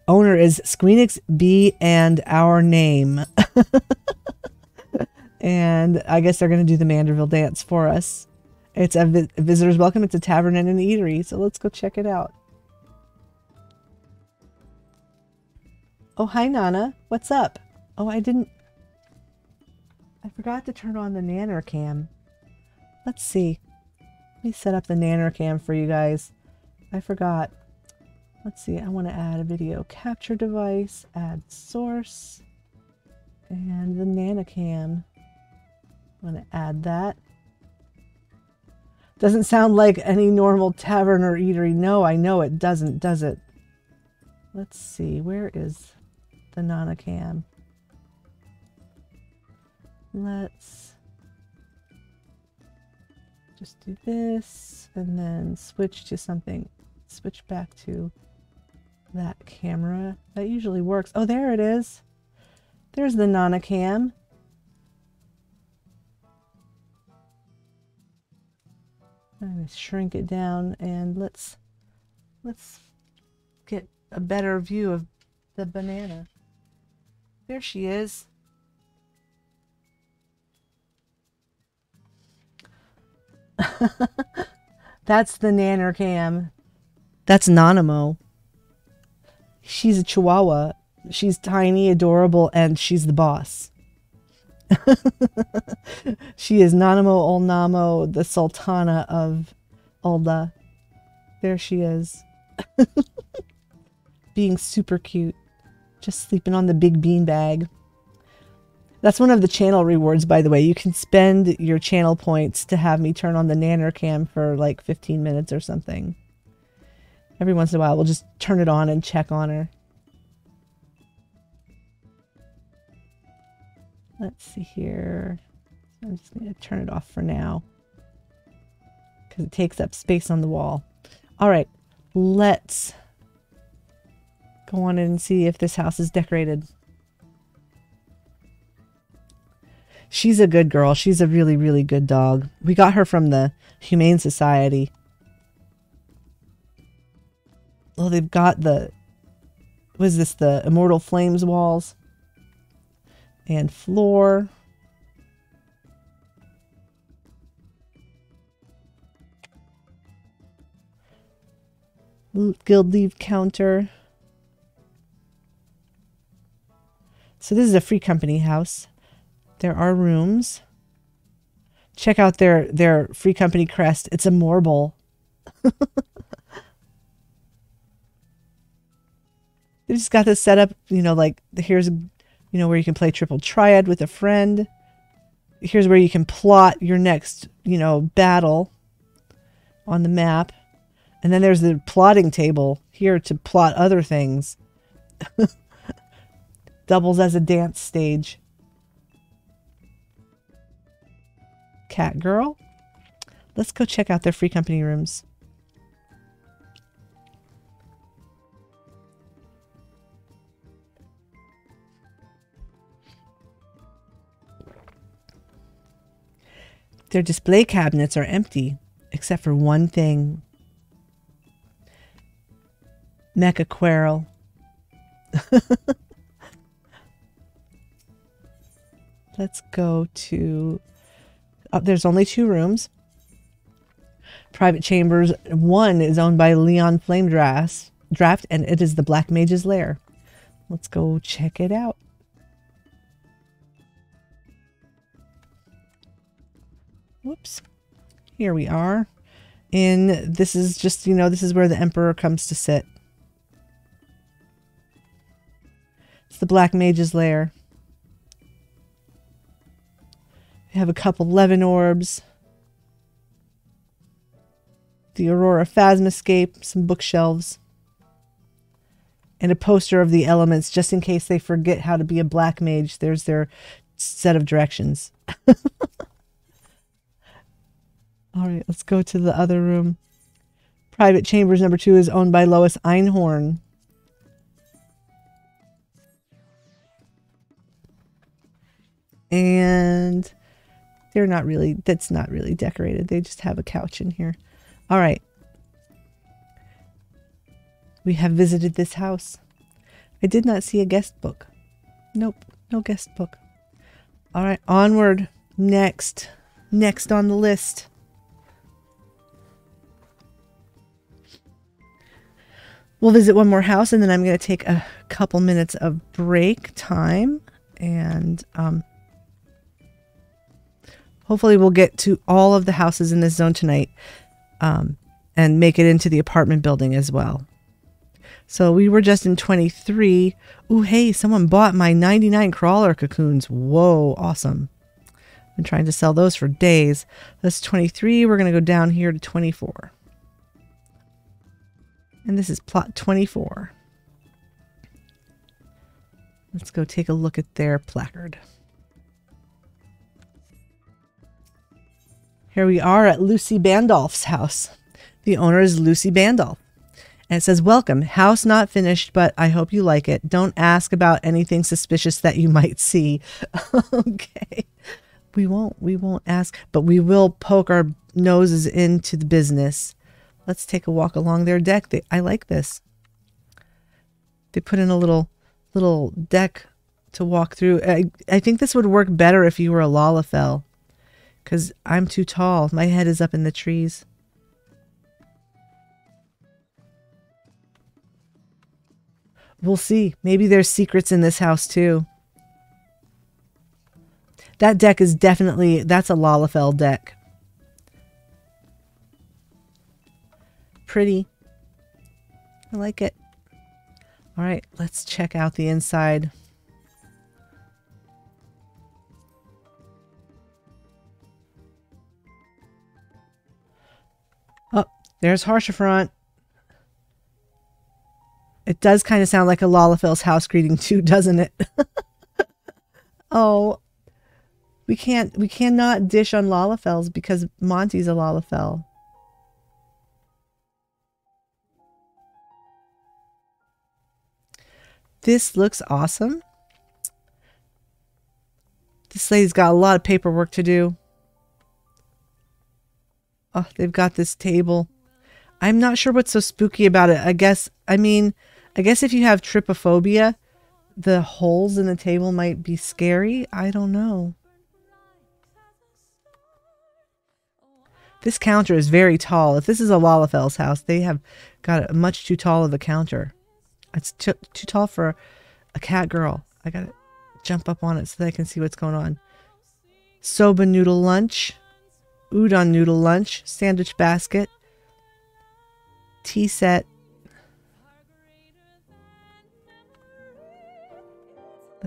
Speaker 1: Owner is Squeenix B and Our Name. and I guess they're going to do the Manderville dance for us. It's a vi visitor's welcome. It's a tavern and an eatery. So let's go check it out. Oh, hi, Nana. What's up? Oh, I didn't... I forgot to turn on the Nanner cam. Let's see. Let me set up the Nanner cam for you guys. I forgot. Let's see. I want to add a video capture device, add source, and the Nanocam. I want to add that. Doesn't sound like any normal tavern or eatery. No, I know it doesn't, does it? Let's see. Where is the Nanocam? Let's just do this and then switch to something, switch back to that camera. That usually works. Oh, there it is. There's the Nanocam. I'm going to shrink it down and let's let's get a better view of the banana. There she is. That's the Nanner Cam. That's Nanamo. She's a chihuahua. She's tiny, adorable, and she's the boss. she is Nanamo Ul Namo, the Sultana of Ul'dah. There she is. Being super cute. Just sleeping on the big bean bag. That's one of the channel rewards, by the way. You can spend your channel points to have me turn on the Nanner cam for like 15 minutes or something. Every once in a while, we'll just turn it on and check on her. Let's see here. I'm just going to turn it off for now because it takes up space on the wall. All right, let's go on and see if this house is decorated. She's a good girl. She's a really, really good dog. We got her from the Humane Society. Well, they've got the, was this the Immortal Flames walls and floor. Guild leave counter. So this is a free company house. There are rooms. Check out their their free company crest. It's a marble. they just got this set up, you know, like here's you know where you can play triple triad with a friend. Here's where you can plot your next, you know, battle on the map. And then there's the plotting table here to plot other things. Doubles as a dance stage. Cat Girl. Let's go check out their free company rooms. Their display cabinets are empty, except for one thing. Mecha Querl. Let's go to uh, there's only two rooms. Private chambers. One is owned by Leon Flame Draft, Draft, and it is the Black Mage's Lair. Let's go check it out. Whoops. Here we are. And this is just, you know, this is where the Emperor comes to sit. It's the Black Mage's lair. Have a couple Levin orbs. The Aurora Phasmascape, some bookshelves. And a poster of the elements just in case they forget how to be a black mage. There's their set of directions. All right, let's go to the other room. Private Chambers number two is owned by Lois Einhorn. And they're not really, that's not really decorated. They just have a couch in here. All right. We have visited this house. I did not see a guest book. Nope, no guest book. All right, onward. Next. Next on the list. We'll visit one more house and then I'm going to take a couple minutes of break time and um, hopefully we'll get to all of the houses in this zone tonight um, and make it into the apartment building as well. So we were just in 23. Ooh, hey, someone bought my 99 crawler cocoons. Whoa, awesome. Been trying to sell those for days. That's 23. We're going to go down here to 24. And this is plot 24. Let's go take a look at their placard. Here we are at Lucy Bandolph's house. The owner is Lucy Bandolph. And it says, Welcome. House not finished, but I hope you like it. Don't ask about anything suspicious that you might see. okay. We won't. We won't ask, but we will poke our noses into the business. Let's take a walk along their deck. They, I like this. They put in a little little deck to walk through. I, I think this would work better if you were a Lalafell because I'm too tall. My head is up in the trees. We'll see. Maybe there's secrets in this house too. That deck is definitely, that's a Lalafell deck. Pretty. I like it. All right, let's check out the inside. There's Haurchefant. It does kind of sound like a Lalafell's house greeting too, doesn't it? oh, we can't, we cannot dish on Lalafell's because Monty's a Lalafell. This looks awesome. This lady's got a lot of paperwork to do. Oh, they've got this table. I'm not sure what's so spooky about it. I guess, I mean, I guess if you have trypophobia, the holes in the table might be scary. I don't know. This counter is very tall. If this is a Lalafell's house, they have got a much too tall of a counter. It's too, too tall for a cat girl. I gotta jump up on it so that I can see what's going on. Soba noodle lunch, udon noodle lunch, sandwich basket, tea set,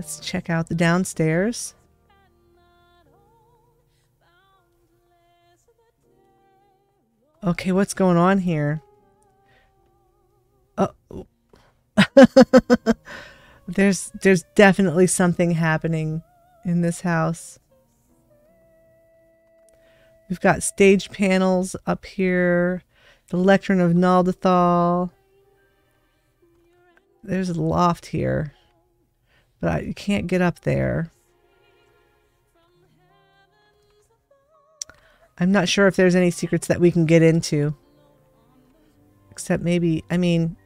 Speaker 1: Let's check out the downstairs. Okay, what's going on here? Oh. there's there's definitely something happening in this house. We've got stage panels up here, the lectern of Nald'thal. There's a loft here but I, you can't get up there. I'm not sure if there's any secrets that we can get into. Except maybe, I mean,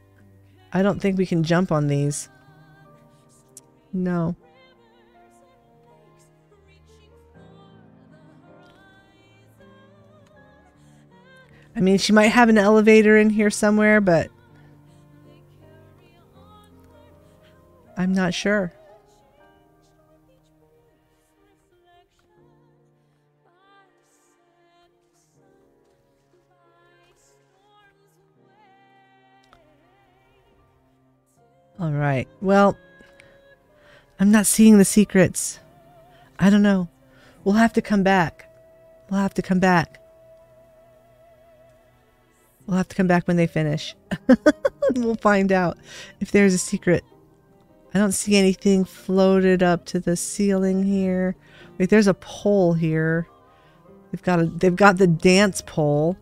Speaker 1: I don't think we can jump on these. No. I mean, she might have an elevator in here somewhere, but I'm not sure. All right. Well, I'm not seeing the secrets. I don't know. We'll have to come back. We'll have to come back. We'll have to come back when they finish. we'll find out if there's a secret. I don't see anything floated up to the ceiling here. Wait, there's a pole here. They've got a they've got the dance pole.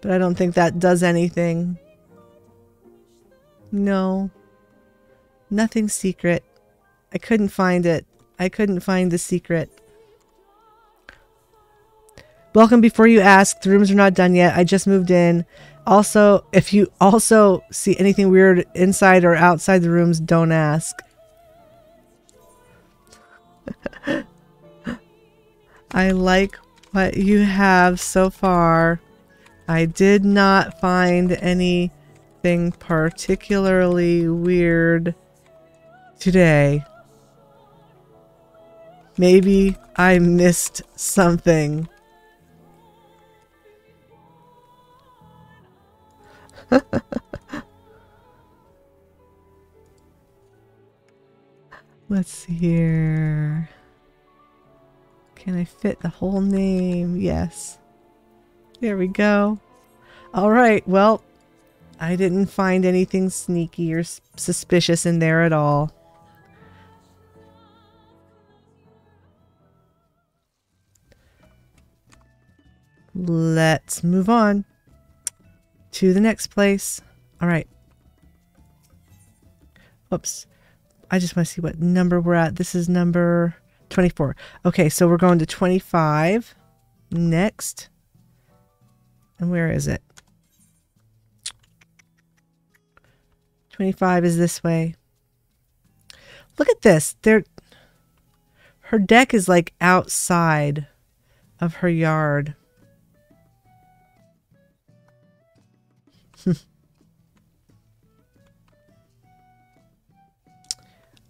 Speaker 1: But I don't think that does anything. No. Nothing secret. I couldn't find it. I couldn't find the secret. Welcome before you ask. The rooms are not done yet. I just moved in. Also, if you also see anything weird inside or outside the rooms, don't ask. I like what you have so far. I did not find anything particularly weird today. Maybe I missed something. Let's see here. Can I fit the whole name? Yes. There we go. All right. Well, I didn't find anything sneaky or suspicious in there at all. Let's move on to the next place. All right. Oops. I just want to see what number we're at. This is number 24. Okay, so we're going to 25 next. And where is it? 25 is this way. Look at this. There her deck is like outside of her yard.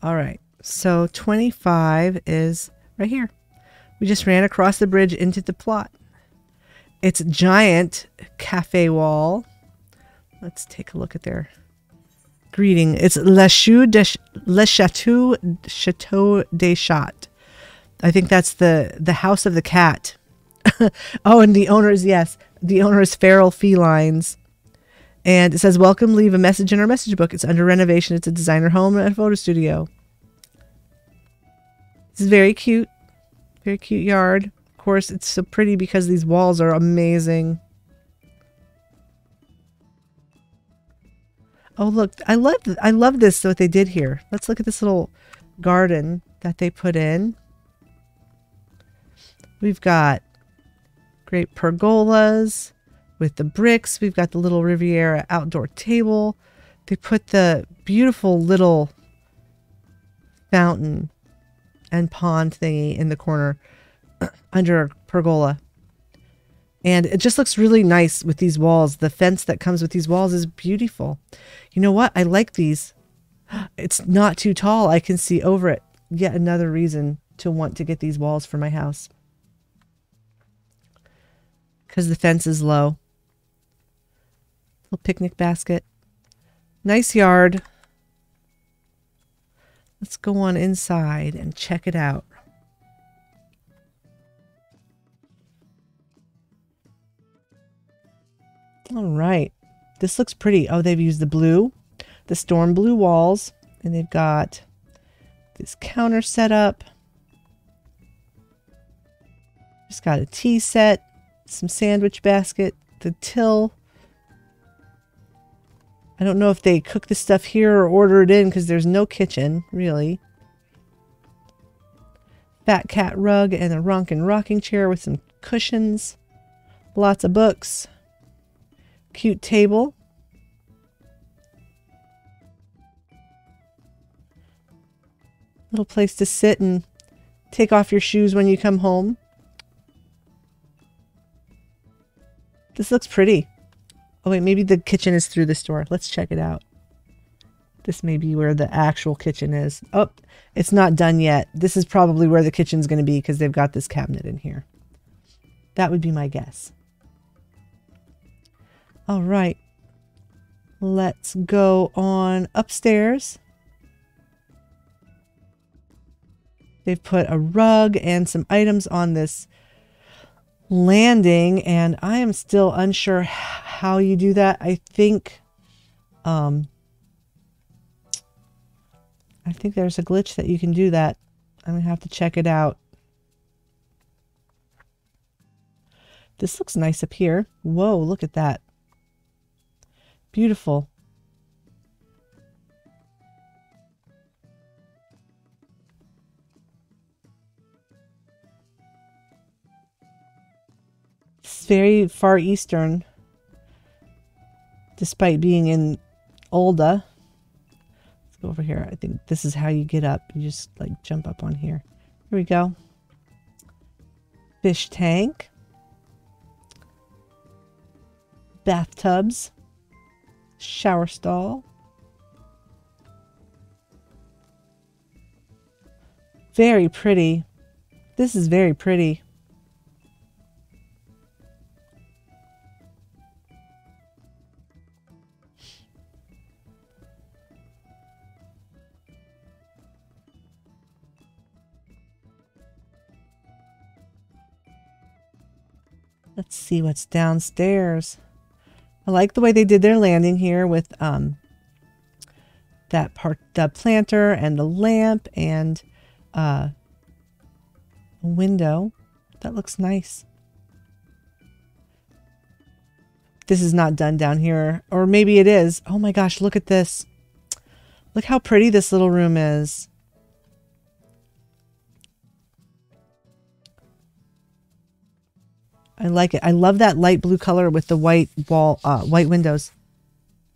Speaker 1: All right. So 25 is right here. We just ran across the bridge into the plot. It's a giant cafe wall. Let's take a look at their greeting. It's Le, de, Le Chateau, Chateau des Chats. I think that's the, the house of the cat. oh, and the owner is, yes, the owner is feral felines. And it says, Welcome, leave a message in our message book. It's under renovation. It's a designer home and a photo studio. This is very cute. Very cute yard. Of course, it's so pretty because these walls are amazing. Oh, look. I love I love this, what they did here. Let's look at this little garden that they put in. We've got great pergolas with the bricks. We've got the little Riviera outdoor table. They put the beautiful little fountain and pond thingy in the corner under a pergola. And it just looks really nice with these walls. The fence that comes with these walls is beautiful. You know what? I like these. It's not too tall. I can see over it. Yet another reason to want to get these walls for my house. Because the fence is low. Little picnic basket. Nice yard. Let's go on inside and check it out. All right. This looks pretty. Oh, they've used the blue, the storm blue walls, and they've got this counter set up. Just got a tea set, some sandwich basket, the till, I don't know if they cook the stuff here or order it in because there's no kitchen, really. Fat cat rug and a Ronkan rocking chair with some cushions. Lots of books. Cute table. Little place to sit and take off your shoes when you come home. This looks pretty. Oh wait, maybe the kitchen is through this door. Let's check it out. This may be where the actual kitchen is. Oh, it's not done yet. This is probably where the kitchen's going to be because they've got this cabinet in here. That would be my guess. All right. Let's go on upstairs. They've put a rug and some items on this landing, and I am still unsure how you do that. I think, um, I think there's a glitch that you can do that. I'm gonna have to check it out. This looks nice up here. Whoa, look at that. Beautiful. Very far eastern, despite being in Ul'dah. Let's go over here. I think this is how you get up. You just like jump up on here. Here we go. Fish tank. Bathtubs shower stall. Very pretty. This is very pretty. Let's see what's downstairs. I like the way they did their landing here with um, that part, the planter and the lamp and uh, a window. That looks nice. This is not done down here. Or maybe it is. Oh my gosh, look at this. Look how pretty this little room is. I like it. I love that light blue color with the white wall, uh, white windows.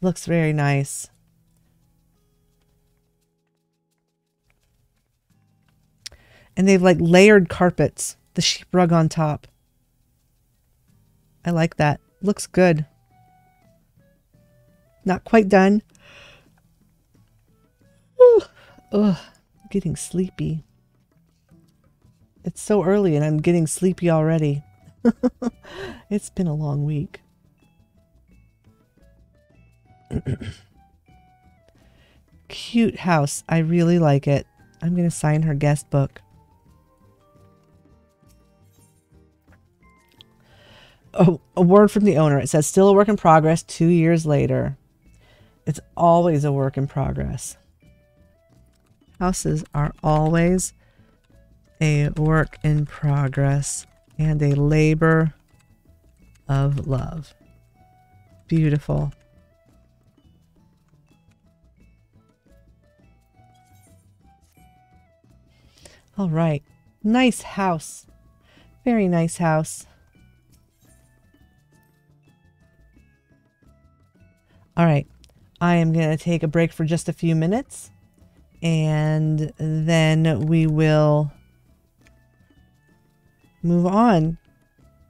Speaker 1: Looks very nice. And they've like layered carpets, the sheep rug on top. I like that. Looks good. Not quite done. Ugh, getting sleepy. It's so early and I'm getting sleepy already. it's been a long week. Cute house. I really like it. I'm going to sign her guest book. Oh, a word from the owner. It says, still a work in progress two years later. It's always a work in progress. Houses are always a work in progress and a labor of love. Beautiful. All right. Nice house. Very nice house. All right. I am going to take a break for just a few minutes and then we will move on.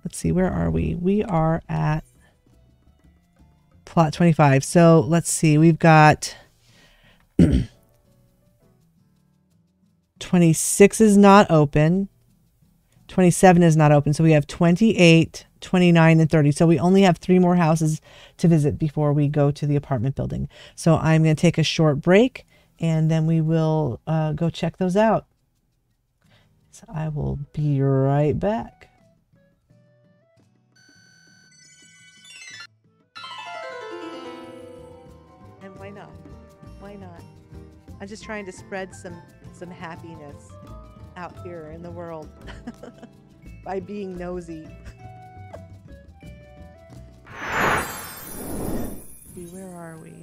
Speaker 1: Let's see, where are we? We are at plot 25. So let's see, we've got 26 is not open. 27 is not open. So we have 28, 29, and 30. So we only have three more houses to visit before we go to the apartment building. So I'm going to take a short break and then we will uh, go check those out. So I will be right back. And why not? Why not? I'm just trying to spread some some happiness out here in the world by being nosy. see, where are we?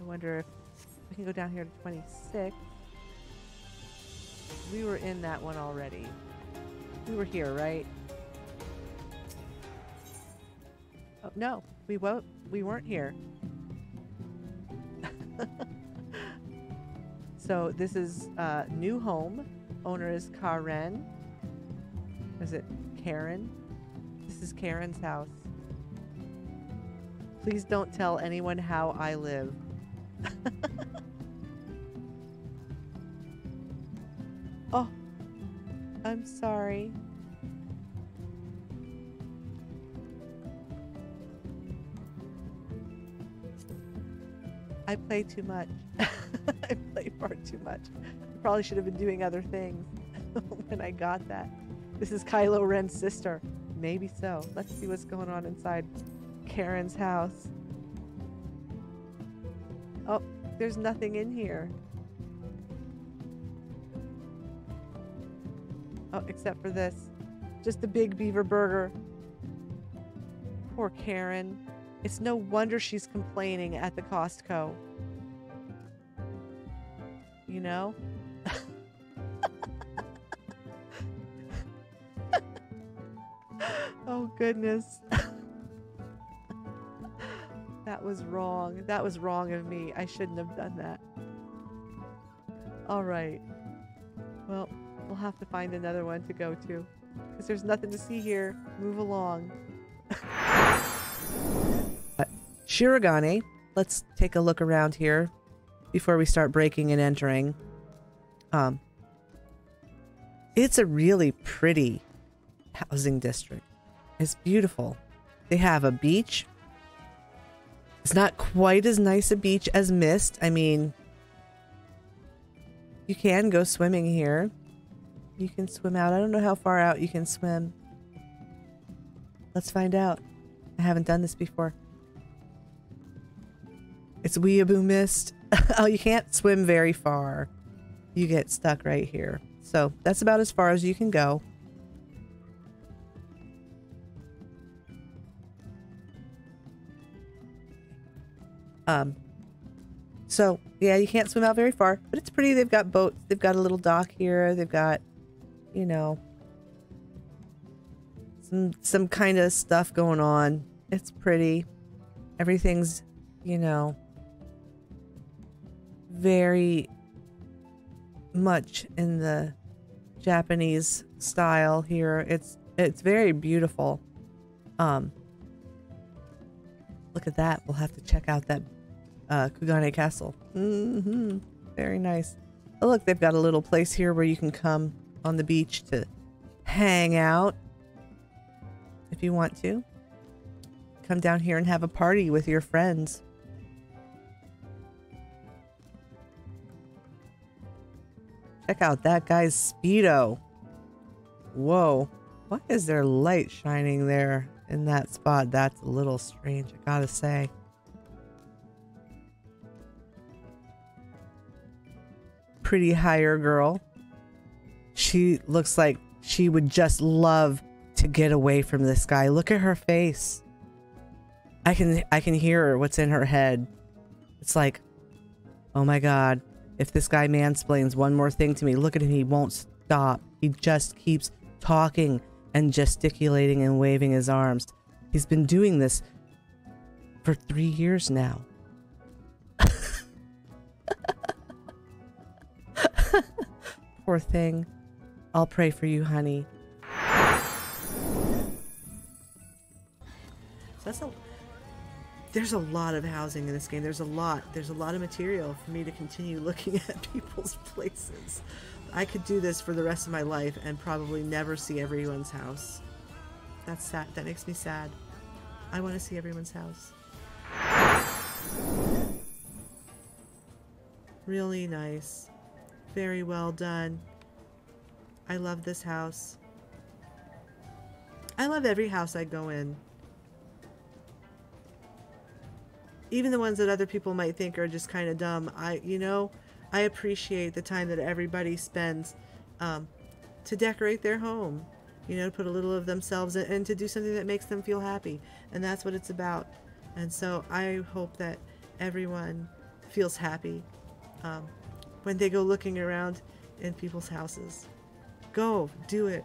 Speaker 1: I wonder if we can go down here to 26. We were in that one already. We were here, right? Oh, no, we won't. We weren't here. so this is uh, new home. Owner is Karen. Is it Karen? This is Karen's house. Please don't tell anyone how I live. I'm sorry. I play too much. I play far too much. I probably should have been doing other things when I got that. This is Kylo Ren's sister. Maybe so. Let's see what's going on inside Karen's house. Oh, there's nothing in here. Uh, except for this. Just the big beaver burger. Poor Karen. It's no wonder she's complaining at the Costco. You know? oh, goodness. that was wrong. That was wrong of me. I shouldn't have done that. All right. Well, we'll have to find another one to go to. Because there's nothing to see here. Move along. Shirogane, Let's take a look around here before we start breaking and entering. Um, it's a really pretty housing district. It's beautiful. They have a beach. It's not quite as nice a beach as Mist. I mean, you can go swimming here. You can swim out. I don't know how far out you can swim. Let's find out. I haven't done this before. It's Weeaboo Mist. oh, you can't swim very far. You get stuck right here. So that's about as far as you can go. Um, so yeah, you can't swim out very far, but it's pretty. They've got boats. They've got a little dock here. They've got, you know, some some kind of stuff going on. It's pretty. Everything's, you know, very much in the Japanese style here. It's it's very beautiful. Um, look at that. We'll have to check out that uh, Kugane Castle. Mm-hmm. Very nice. Oh, look, they've got a little place here where you can come on the beach to hang out if you want to. Come down here and have a party with your friends. Check out that guy's Speedo. Whoa. Why is there light shining there in that spot? That's a little strange, I gotta say. Pretty Hyur girl. She looks like she would just love to get away from this guy. Look at her face. I can I can hear what's in her head. It's like, oh my god, if this guy mansplains one more thing to me, look at him, he won't stop. He just keeps talking and gesticulating and waving his arms. He's been doing this for three years now. Poor thing. I'll pray for you, honey. So that's a there's a lot of housing in this game. There's a lot. There's a lot of material for me to continue looking at people's places. I could do this for the rest of my life and probably never see everyone's house. That's sad. That makes me sad. I want to see everyone's house. Really nice. Very well done. I love this house. I love every house I go in. even the ones that other people might think are just kind of dumb, I, you know, I appreciate the time that everybody spends um, to decorate their home, you know, to put a little of themselves in and to do something that makes them feel happy. And that's what it's about. And so I hope that everyone feels happy um, when they go looking around in people's houses. Go, do it.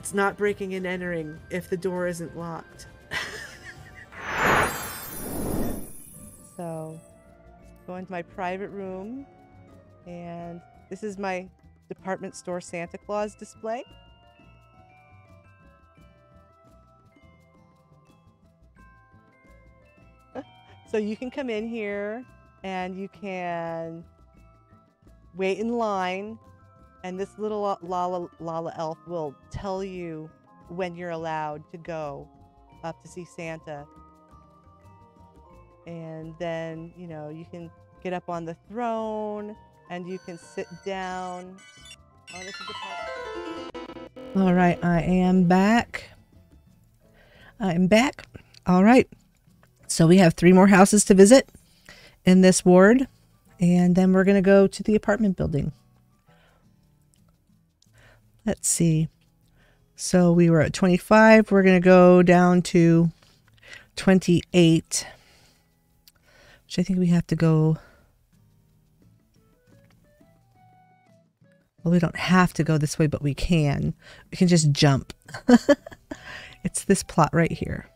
Speaker 1: It's not breaking and entering if the door isn't locked. So go into my private room and this is my department store Santa Claus display. so you can come in here and you can wait in line and this little Lala, Lala elf will tell you when you're allowed to go up to see Santa and then you know you can get up on the throne and you can sit down. Oh, All right, I am back. I'm back. All right. So we have three more houses to visit in this ward, and then we're going to go to the apartment building. Let's see. So we were at 25. We're going to go down to 28, which I think we have to go. Well, we don't have to go this way, but we can. We can just jump. it's this plot right here.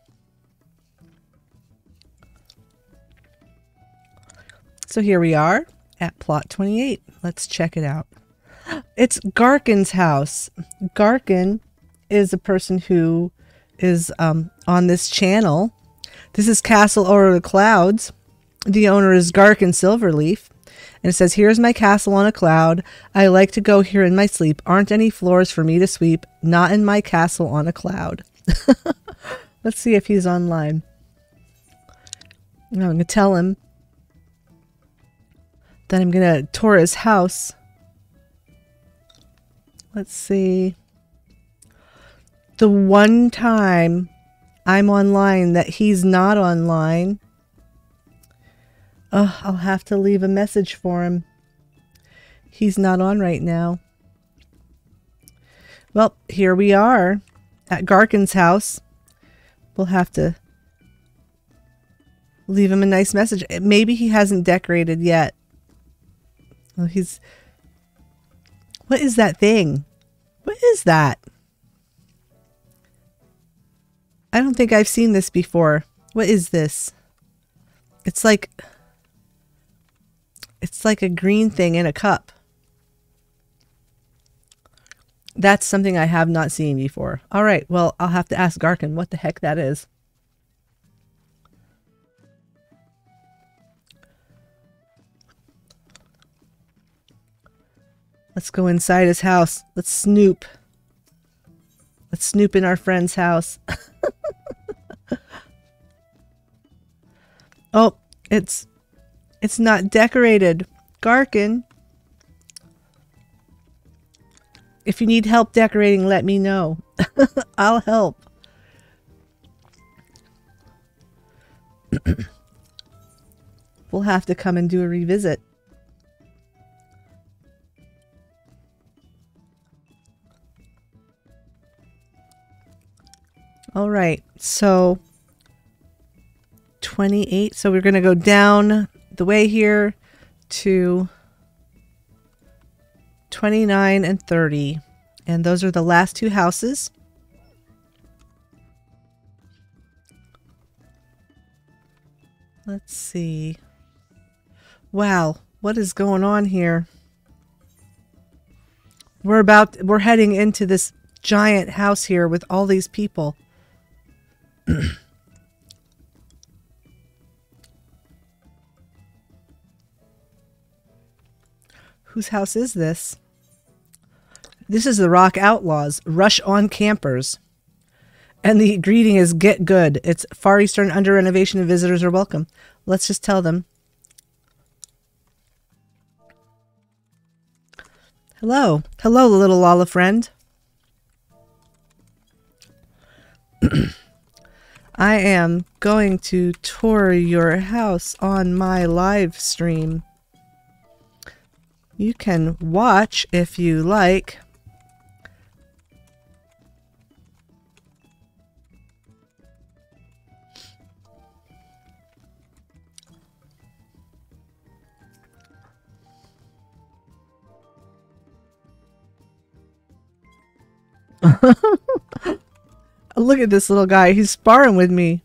Speaker 1: So here we are at plot 28. Let's check it out. It's Garkin's house. Garkin is a person who is um, on this channel. This is Castle Over the Clouds. The owner is Garkin Silverleaf. And it says, Here's my castle on a cloud. I like to go here in my sleep. Aren't any floors for me to sweep. Not in my castle on a cloud. Let's see if he's online. I'm going to tell him that I'm going to tour his house. Let's see. The one time I'm online that he's not online, oh, I'll have to leave a message for him. He's not on right now. Well, here we are at Garkin's house. We'll have to leave him a nice message. Maybe he hasn't decorated yet. Well, he's. What is that thing? What is that? I don't think I've seen this before. What is this? It's like. It's like a green thing in a cup. That's something I have not seen before. All right, well, I'll have to ask Garkin what the heck that is. Let's go inside his house. Let's snoop. Let's snoop in our friend's house. oh, it's it's not decorated. Garkin. If you need help decorating, let me know. I'll help. we'll have to come and do a revisit. All right, so 28. So we're going to go down the way here to 29 and 30. And those are the last two houses. Let's see. Wow, what is going on here? We're about we're heading into this giant house here with all these people. Whose house is this? This is the Rock Outlaws. Rush on campers. And the greeting is get good. It's Far Eastern under renovation and visitors are welcome. Let's just tell them. Hello. Hello, little Lala friend. I am going to tour your house on my live stream. You can watch if you like. Look at this little guy. He's sparring with me.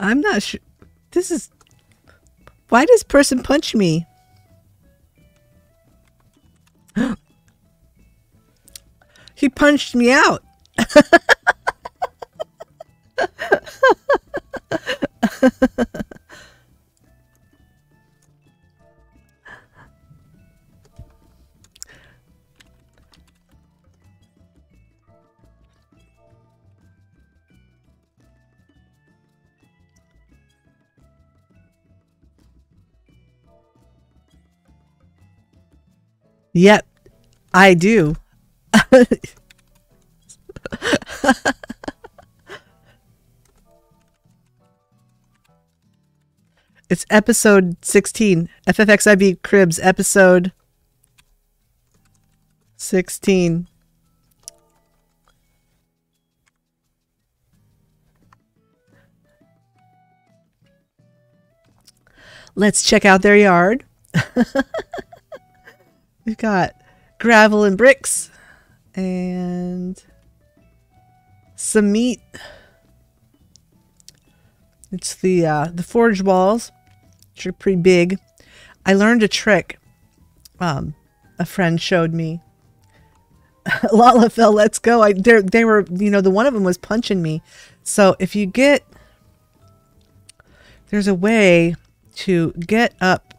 Speaker 1: I'm not sure. This is. Why does person punch me? he punched me out. Yep, I do. it's episode 16. FFXIV Cribs, episode 16. Let's check out their yard. We've got gravel and bricks and some meat. It's the uh, the forge walls, which are pretty big. I learned a trick. Um, a friend showed me. Lalafell. let's go. I they they were you know the one of them was punching me. So if you get there's a way to get up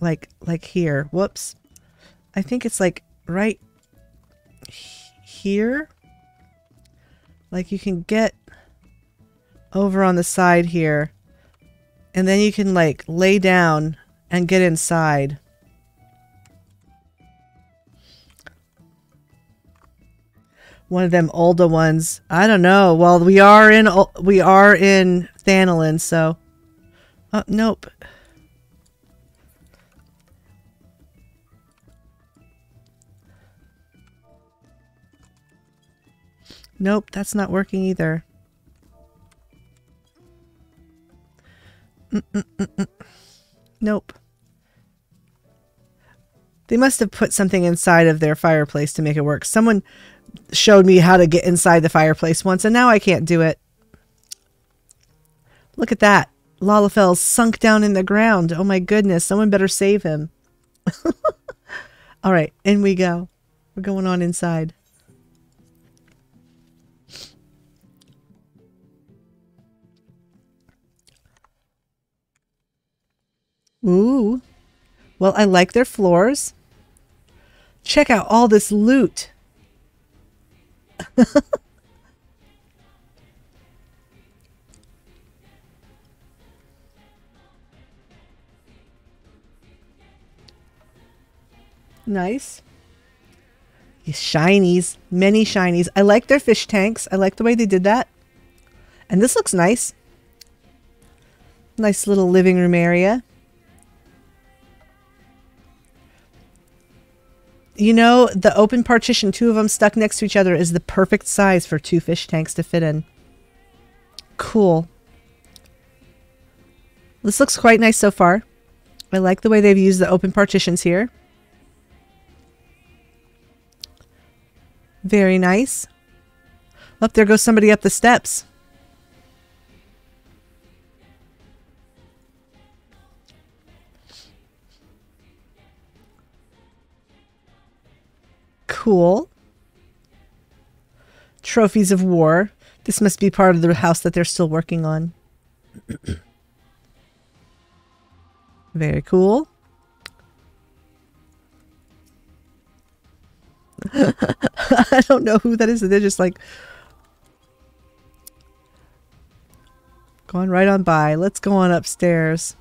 Speaker 1: like like here. Whoops. I think it's like right here. Like you can get over on the side here and then you can like lay down and get inside. One of them older ones. I don't know. Well, we are in we are in Thanalan, so uh, nope. Nope, that's not working either. Mm -mm -mm nope. They must have put something inside of their fireplace to make it work. Someone showed me how to get inside the fireplace once, and now I can't do it. Look at that. Lalafell's sunk down in the ground. Oh my goodness. Someone better save him. All right, in we go. We're going on inside. Ooh. Well, I like their floors. Check out all this loot. nice. Shinies, many shinies. I like their fish tanks. I like the way they did that. And this looks nice. Nice little living room area. You know, the open partition, two of them stuck next to each other, is the perfect size for two fish tanks to fit in. Cool. This looks quite nice so far. I like the way they've used the open partitions here. Very nice. Up there goes somebody up the steps. Cool. Trophies of war. This must be part of the house that they're still working on. Very cool. I don't know who that is. They're just like going right on by. Let's go on upstairs.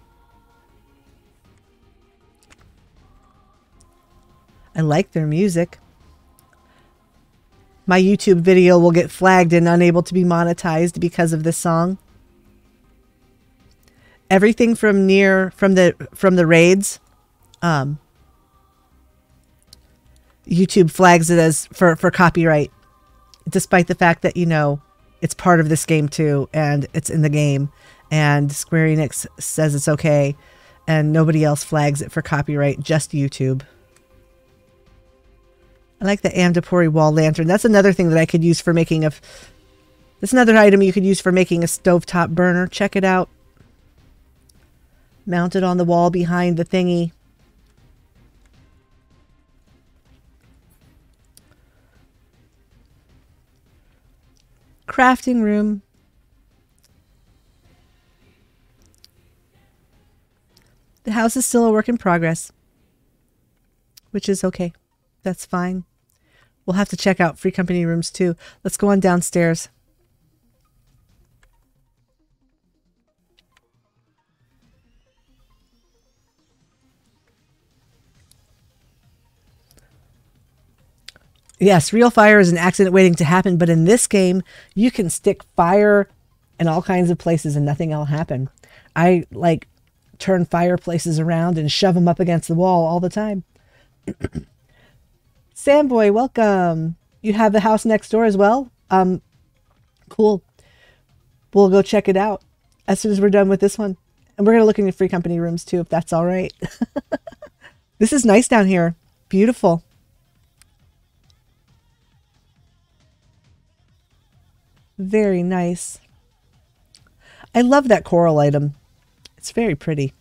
Speaker 1: I like their music my YouTube video will get flagged and unable to be monetized because of this song. Everything from near from the from the raids, um, YouTube flags it as for for copyright, despite the fact that you know it's part of this game too and it's in the game, and Square Enix says it's okay, and nobody else flags it for copyright, just YouTube. I like the Amdapori wall lantern. That's another thing that I could use for making a... That's another item you could use for making a stovetop burner. Check it out. Mounted on the wall behind the thingy. Crafting room. The house is still a work in progress, which is okay. That's fine. We'll have to check out free company rooms too. Let's go on downstairs. Yes, real fire is an accident waiting to happen, but in this game, you can stick fire in all kinds of places and nothing will happen. I like turn fireplaces around and shove them up against the wall all the time. Samboy, welcome. You have the house next door as well? Um, cool. We'll go check it out as soon as we're done with this one. And we're going to look in the free company rooms too, if that's all right. this is nice down here. Beautiful. Very nice. I love that coral item. It's very pretty.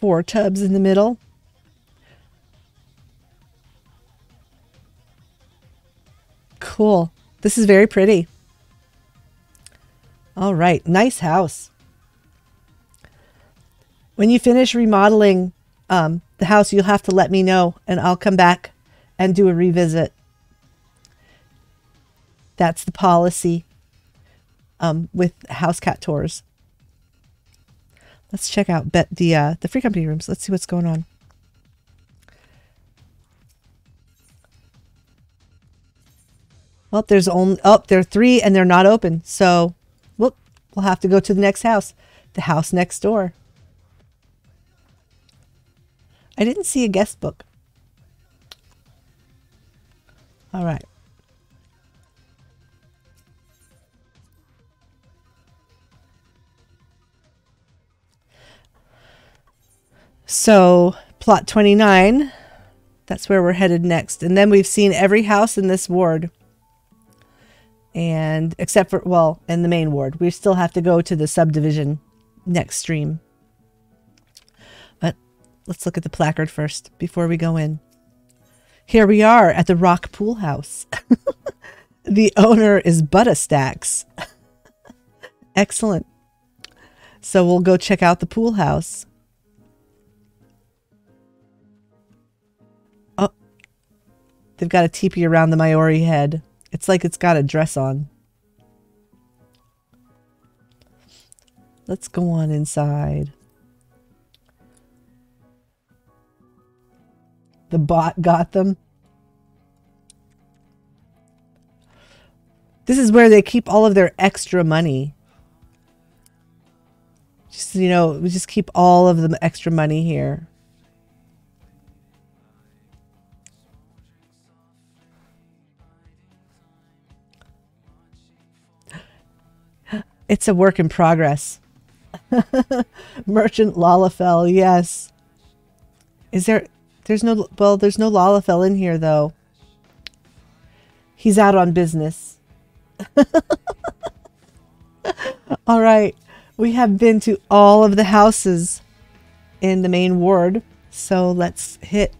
Speaker 1: Four tubs in the middle. Cool. This is very pretty. All right. Nice house. When you finish remodeling um, the house, you'll have to let me know and I'll come back and do a revisit. That's the policy um, with house cat tours. Let's check out bet the uh, the free company rooms. Let's see what's going on. Well, there's only oh, there are three and they're not open. So, whoop, we'll have to go to the next house, the house next door. I didn't see a guest book. All right. So, plot 29, that's where we're headed next. And then we've seen every house in this ward. And except for, well, in the main ward, we still have to go to the subdivision next stream. But let's look at the placard first before we go in. Here we are at the Rock Pool House. the owner is Buttastacks. Excellent. So we'll go check out the pool house. They've got a teepee around the Maori head. It's like it's got a dress on. Let's go on inside. The bot got them. This is where they keep all of their extra money. Just, you know, we just keep all of the extra money here. It's a work in progress. Merchant Lalafell, yes. Is there there's no well, there's no Lalafell in here though. He's out on business. all right. We have been to all of the houses in the main ward. So let's hit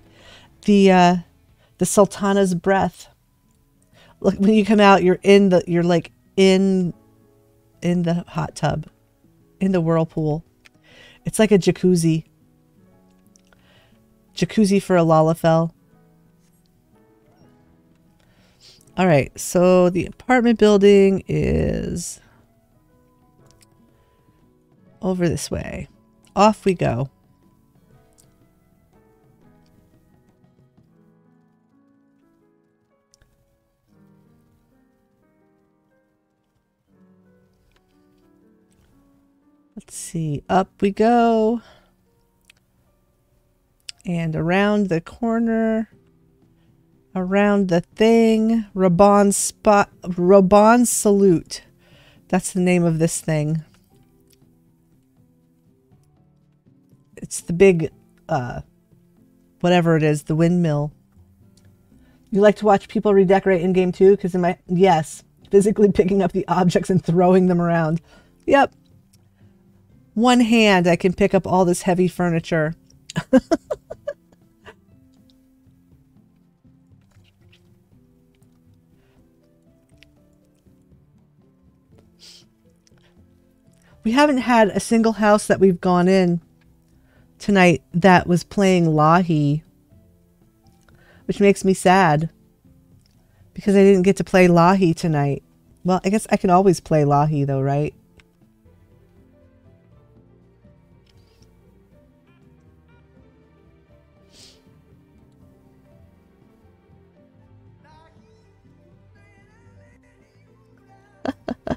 Speaker 1: the uh the Sultana's breath. Look when you come out, you're in the you're like in in the hot tub, in the whirlpool. It's like a jacuzzi. Jacuzzi for a Lalafell. All right, so the apartment building is over this way. Off we go. Let's see. Up we go. And around the corner. Around the thing. Raban spot. Raban Salute. That's the name of this thing. It's the big, uh, whatever it is, the windmill. You like to watch people redecorate in game too? Because in my, yes, physically picking up the objects and throwing them around. Yep, one hand I can pick up all this heavy furniture. we haven't had a single house that we've gone in tonight that was playing Lahi, which makes me sad because I didn't get to play Lahi tonight. Well, I guess I can always play Lahi though, right?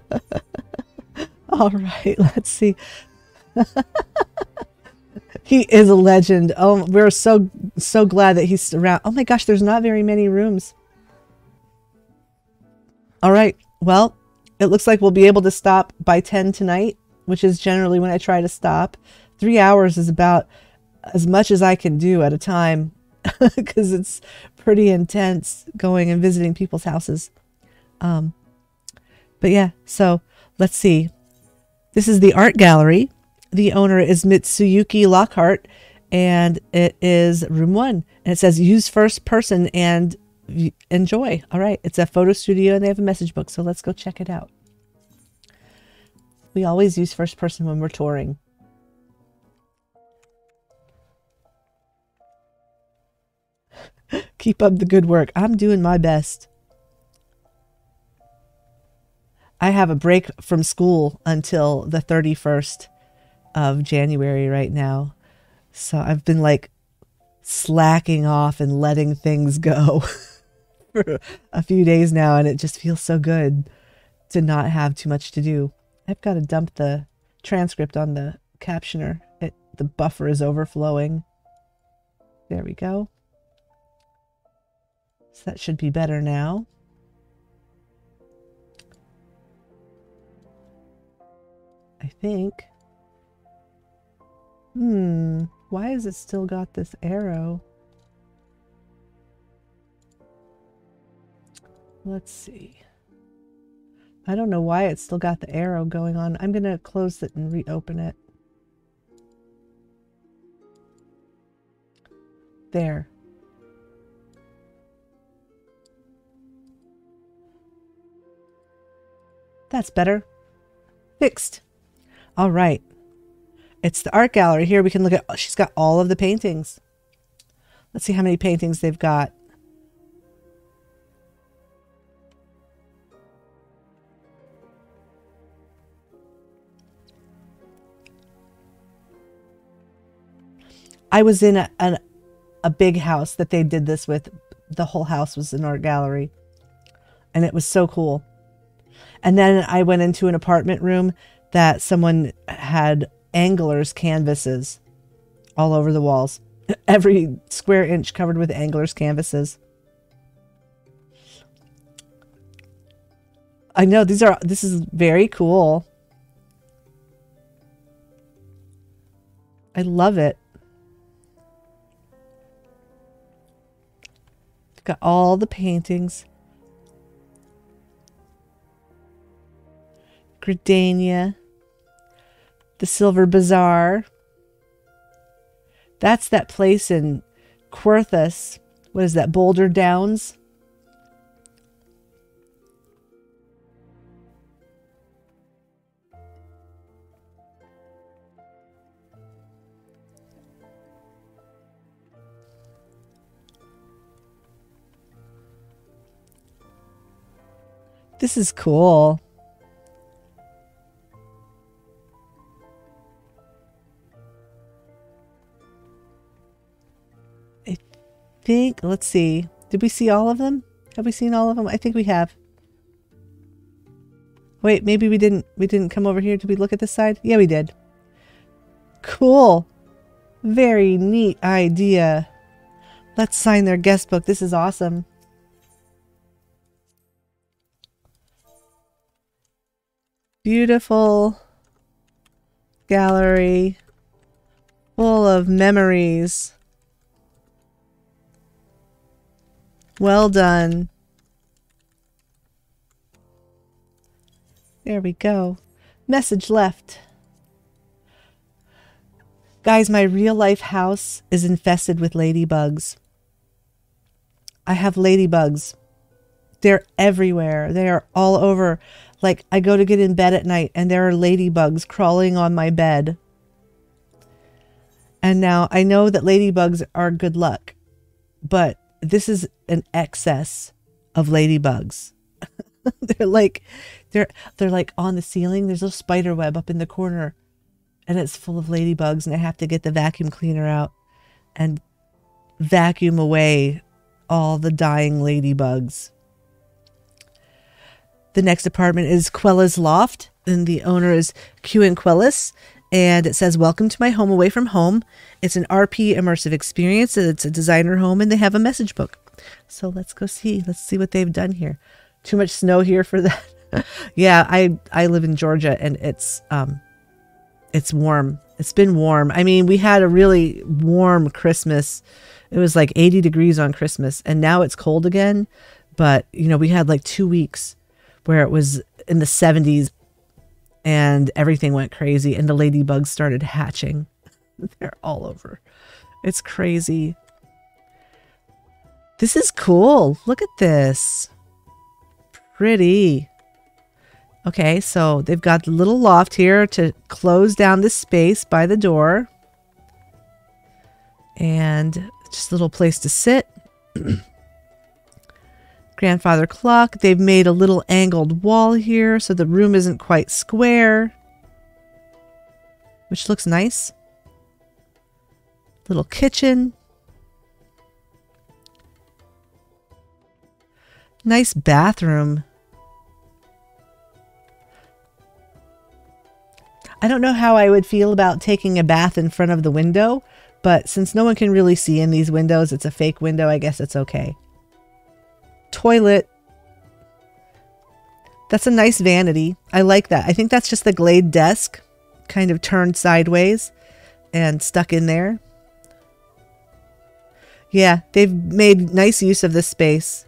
Speaker 1: All right, let's see. he is a legend. Oh, we're so so glad that he's around. Oh my gosh, there's not very many rooms. All right. Well, it looks like we'll be able to stop by 10 tonight, which is generally when I try to stop. 3 hours is about as much as I can do at a time because it's pretty intense going and visiting people's houses. Um but yeah, so let's see. This is the art gallery. The owner is Mitsuyuki Lockhart, and it is room one. And it says use first person and enjoy. All right, it's a photo studio and they have a message book, so let's go check it out. We always use first person when we're touring. Keep up the good work. I'm doing my best. I have a break from school until the 31st of January right now. So I've been like slacking off and letting things go for a few days now, and it just feels so good to not have too much to do. I've got to dump the transcript on the captioner. It, the buffer is overflowing. There we go. So that should be better now. I think. Hmm, why has it still got this arrow? Let's see. I don't know why it's still got the arrow going on. I'm going to close it and reopen it. There. That's better. Fixed. All right. It's the art gallery. Here we can look at, she's got all of the paintings. Let's see how many paintings they've got. I was in a, a, a big house that they did this with. The whole house was an art gallery. And it was so cool. And then I went into an apartment room that someone had anglers canvases all over the walls. Every square inch covered with anglers canvases. I know these are this is very cool. I love it. Got all the paintings. Gridania the Silver Bazaar. That's that place in Coerthas. What is that, Boulder Downs? This is cool. Think, let's see. Did we see all of them? Have we seen all of them? I think we have. Wait, maybe we didn't we didn't come over here. Did we look at this side? Yeah, we did. Cool. Very neat idea. Let's sign their guest book. This is awesome. Beautiful gallery full of memories. Well done. There we go. Message left. Guys, my real life house is infested with ladybugs. I have ladybugs. They're everywhere. They are all over. Like, I go to get in bed at night and there are ladybugs crawling on my bed. And now I know that ladybugs are good luck, but this is an excess of ladybugs. they're like they're they're like on the ceiling. There's a spider web up in the corner and it's full of ladybugs and I have to get the vacuum cleaner out and vacuum away all the dying ladybugs. The next apartment is Quella's Loft, and the owner is Q and Quellis. And it says, Welcome to my home away from home. It's an RP immersive experience. It's a designer home, and they have a message book. So let's go see. Let's see what they've done here. Too much snow here for that. yeah, I I live in Georgia and it's um it's warm. It's been warm. I mean, we had a really warm Christmas. It was like 80 degrees on Christmas and now it's cold again, but you know, we had like 2 weeks where it was in the 70s and everything went crazy and the ladybugs started hatching. They're all over. It's crazy. This is cool. Look at this. Pretty. Okay, so they've got the little loft here to close down this space by the door. And just a little place to sit. grandfather clock. They've made a little angled wall here so the room isn't quite square, which looks nice. Little kitchen. Nice bathroom. I don't know how I would feel about taking a bath in front of the window, but since no one can really see in these windows, it's a fake window, I guess it's okay toilet. That's a nice vanity. I like that. I think that's just the Glade desk kind of turned sideways and stuck in there. Yeah, they've made nice use of this space.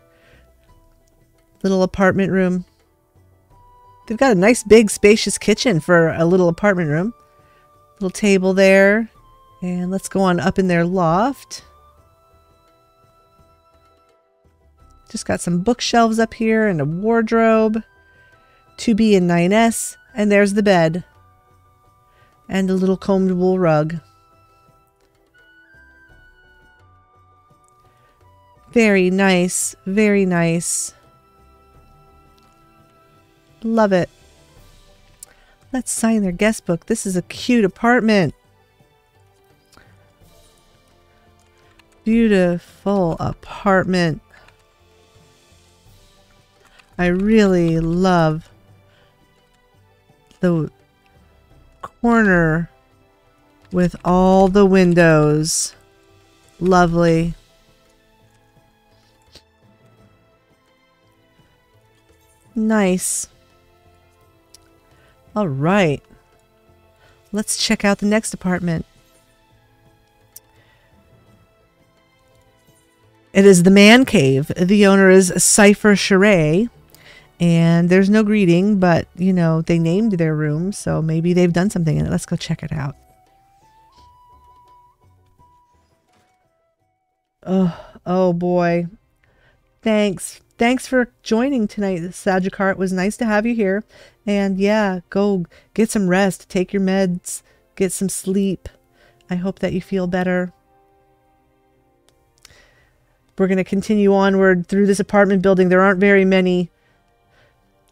Speaker 1: Little apartment room. They've got a nice big spacious kitchen for a little apartment room. Little table there. And let's go on up in their loft. Just got some bookshelves up here and a wardrobe. 2B and 9S. And there's the bed. And a little combed wool rug. Very nice. Very nice. Love it. Let's sign their guest book. This is a cute apartment. Beautiful apartment. I really love the corner with all the windows. Lovely. Nice. All right. Let's check out the next apartment. It is the man cave. The owner is Cypher Charay and there's no greeting, but you know, they named their room, so maybe they've done something in it. Let's go check it out. Oh, oh boy. Thanks. Thanks for joining tonight, Sagicar. It was nice to have you here. And yeah, go get some rest, take your meds, get some sleep. I hope that you feel better. We're going to continue onward through this apartment building. There aren't very many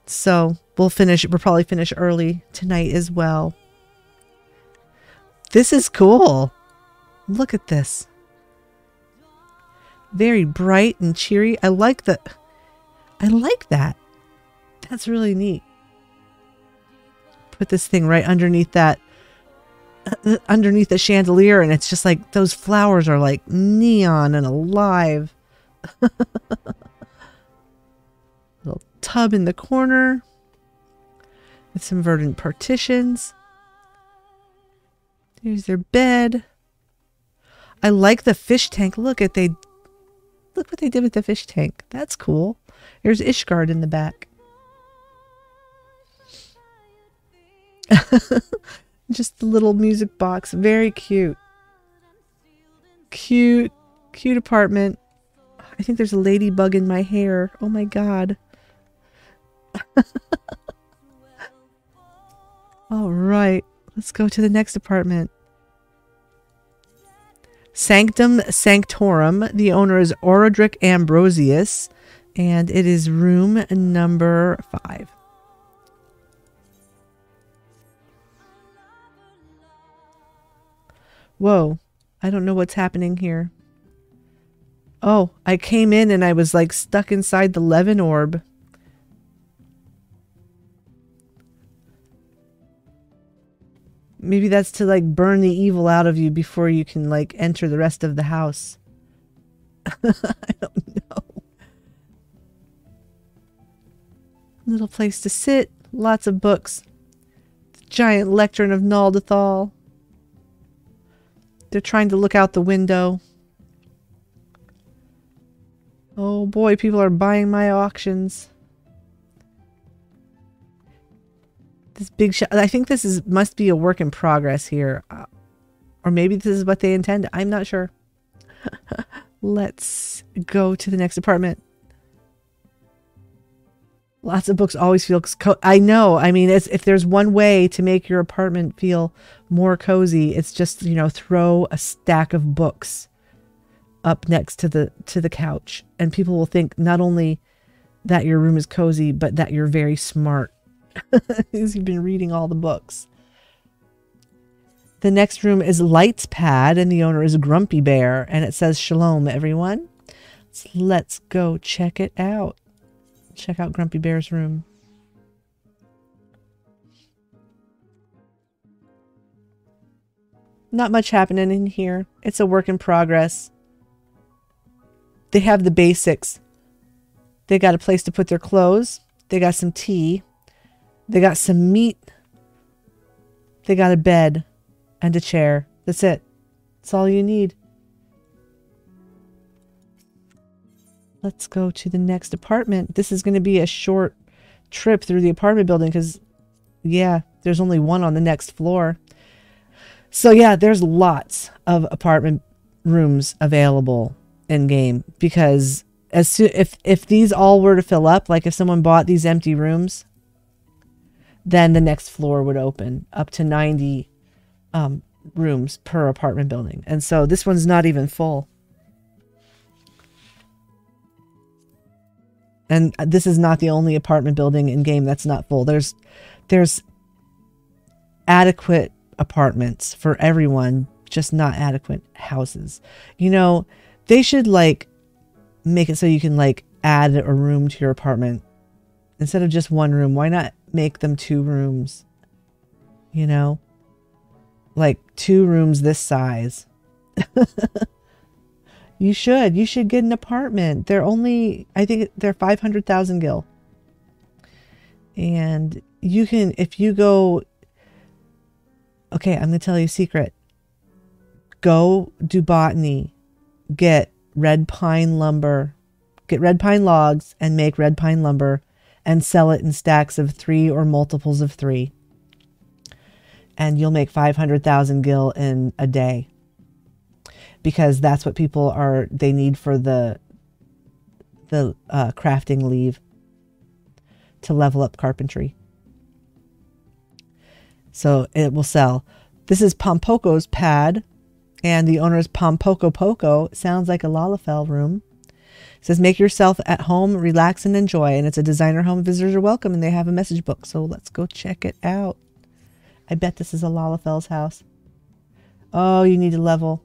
Speaker 1: so we'll finish, we'll probably finish early tonight as well. This is cool. Look at this. Very bright and cheery. I like the, I like that. That's really neat. Put this thing right underneath that, uh, underneath the chandelier and it's just like those flowers are like neon and alive. Little tub in the corner with some verdant partitions. Here's their bed. I like the fish tank. Look at they look what they did with the fish tank. That's cool. There's Ishgard in the back. Just a little music box. Very cute. Cute, cute apartment. I think there's a ladybug in my hair. Oh my god. All right, let's go to the next apartment. Sanctum Sanctorum. The owner is Orodric Ambrosius, and it is room number five. Whoa, I don't know what's happening here. Oh, I came in and I was like stuck inside the Levin orb. Maybe that's to like burn the evil out of you before you can like enter the rest of the house. I don't know. Little place to sit, lots of books. The giant lectern of Nald'thal. They're trying to look out the window. Oh boy, people are buying my auctions. This big shot. I think this is must be a work in progress here. Uh, or maybe this is what they intend. I'm not sure. Let's go to the next apartment. Lots of books always feel co- I know. I mean, it's, if there's one way to make your apartment feel more cozy, it's just, you know, throw a stack of books up next to the to the couch and people will think not only that your room is cozy, but that you're very smart because you've been reading all the books. The next room is Light's Pad, and the owner is Grumpy Bear, and it says Shalom, everyone. So let's go check it out. Check out Grumpy Bear's room. Not much happening in here. It's a work in progress. They have the basics. They got a place to put their clothes. They got some tea. They got some meat. They got a bed and a chair. That's it. That's all you need. Let's go to the next apartment. This is going to be a short trip through the apartment building because, yeah, there's only one on the next floor. So, yeah, there's lots of apartment rooms available in game because as soon if if these all were to fill up, like if someone bought these empty rooms, then the next floor would open up to 90 um, rooms per apartment building. And so this one's not even full. And this is not the only apartment building in game that's not full. There's there's adequate apartments for everyone, just not adequate houses. You know, they should like make it so you can like add a room to your apartment instead of just one room. Why not make them two rooms? You know? like two rooms this size. you should. You should get an apartment. They're only, I think they're 500,000 gil. And you can, if you go, okay, I'm going to tell you a secret. Go do botany, get red pine lumber, get red pine logs and make red pine lumber and sell it in stacks of three or multiples of three and you'll make 500,000 gil in a day because that's what people are they need for the the uh, crafting leve to level up carpentry. So it will sell. This is Pompoco's pad, and the owner is Pompoco Poco. Sounds like a Lalafell room. It says, make yourself at home, relax, and enjoy. And it's a designer home. Visitors are welcome, and they have a message book. So let's go check it out. I bet this is a Lalafell's house. Oh, you need to level.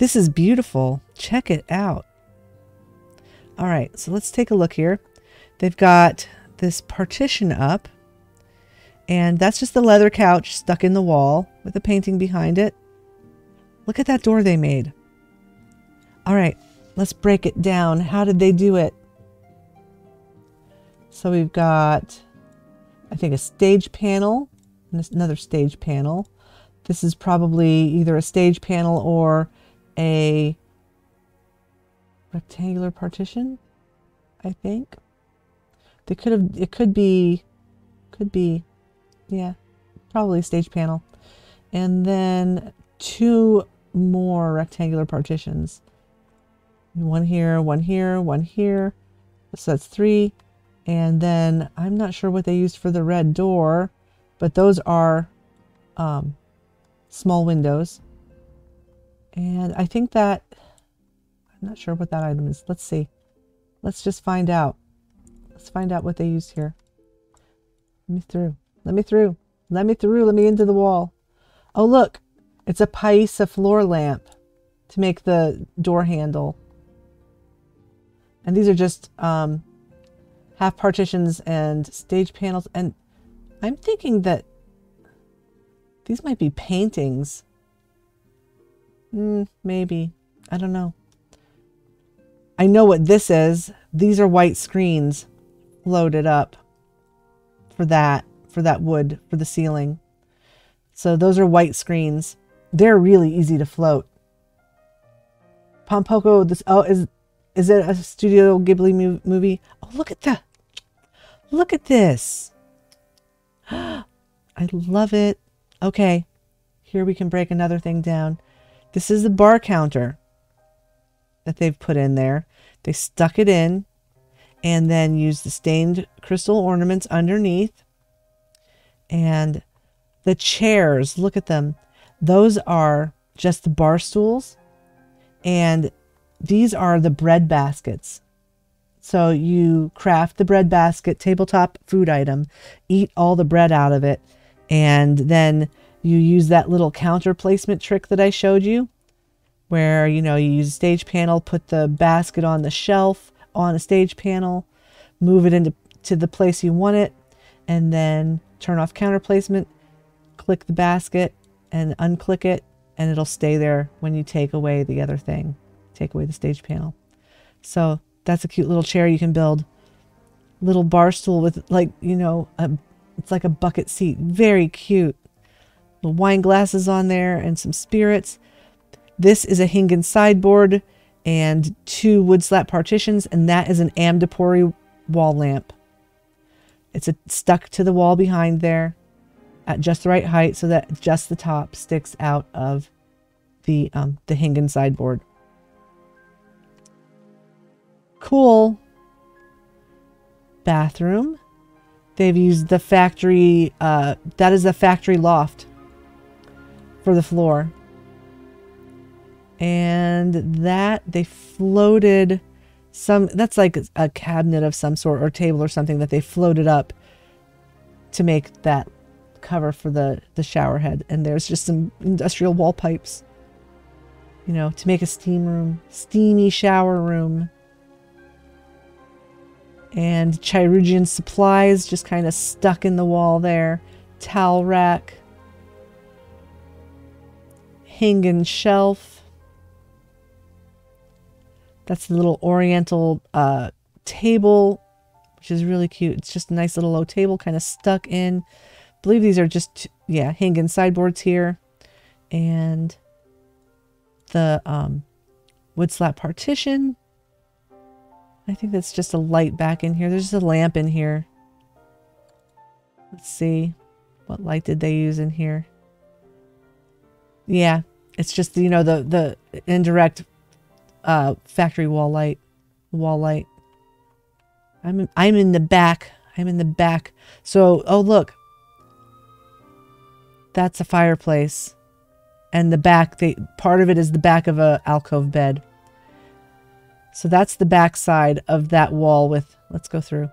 Speaker 1: This is beautiful. Check it out. All right, so let's take a look here. They've got this partition up, and that's just the leather couch stuck in the wall with a painting behind it. Look at that door they made. All right, let's break it down. How did they do it? So we've got, I think, a stage panel, another stage panel. This is probably either a stage panel or a rectangular partition, I think. They could have, it could be, could be, yeah, probably stage panel. And then two more rectangular partitions. One here, one here, one here. So that's three. And then I'm not sure what they used for the red door, but those are um, small windows. And I think that, I'm not sure what that item is. Let's see. Let's just find out. Let's find out what they used here. Let me through. Let me through. Let me through. Let me into the wall. Oh, look. It's a Paissa floor lamp to make the door handle. And these are just um, half partitions and stage panels. And I'm thinking that these might be paintings. Mm, maybe. I don't know. I know what this is. These are white screens loaded up for that, for that wood, for the ceiling. So those are white screens. They're really easy to float. Pom Poko, this, oh, is, is it a Studio Ghibli movie? Oh, look at that. Look at this. I love it. Okay, here we can break another thing down. This is the bar counter that they've put in there. They stuck it in and then used the stained crystal ornaments underneath. And the chairs, look at them. Those are just the bar stools. And these are the bread baskets. So you craft the bread basket, tabletop food item, eat all the bread out of it, and then you use that little counter placement trick that I showed you, where you know you use a stage panel, put the basket on the shelf on a stage panel, move it into to the place you want it, and then turn off counter placement, click the basket, and unclick it, and it'll stay there when you take away the other thing, take away the stage panel. So that's a cute little chair you can build. Little bar stool with like, you know, a, it's like a bucket seat. Very cute. Little wine glasses on there and some spirits. This is a Hingan sideboard and two wood slat partitions, and that is an Amdapori wall lamp. It's a, stuck to the wall behind there at just the right height so that just the top sticks out of the um, the Hingan sideboard cool bathroom. They've used the factory, uh, that is a factory loft for the floor. And that they floated some, that's like a cabinet of some sort or table or something that they floated up to make that cover for the, the shower head. And there's just some industrial wall pipes, you know, to make a steam room, steamy shower room and Chirurgian supplies just kind of stuck in the wall there. Towel rack. Hingan shelf. That's the little oriental uh, table, which is really cute. It's just a nice little low table kind of stuck in. I believe these are just, yeah, Hingan sideboards here. And the um, wood slat partition I think that's just a light back in here. There's a lamp in here. Let's see. What light did they use in here? Yeah, it's just, you know, the, the indirect uh, factory wall light. Wall light. I'm, I'm in the back. I'm in the back. So, oh, look. That's a fireplace. And the back, they, part of it is the back of a alcove bed. So that's the back side of that wall with, let's go through.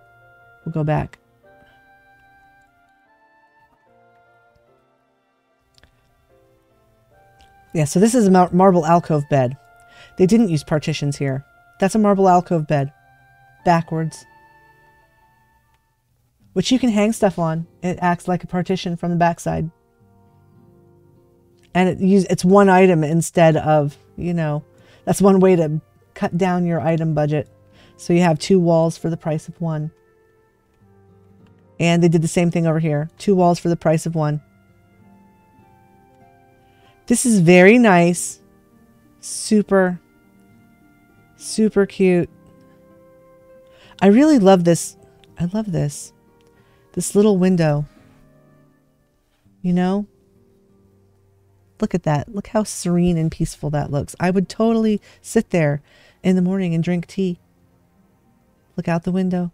Speaker 1: We'll go back. Yeah, so this is a marble alcove bed. They didn't use partitions here. That's a marble alcove bed. Backwards. Which you can hang stuff on. It acts like a partition from the backside. And it use, it's one item instead of, you know, that's one way to cut down your item budget. So you have two walls for the price of one. And they did the same thing over here. Two walls for the price of one. This is very nice. Super, super cute. I really love this. I love this. This little window. You know? Look at that. Look how serene and peaceful that looks. I would totally sit there in the morning and drink tea. Look out the window.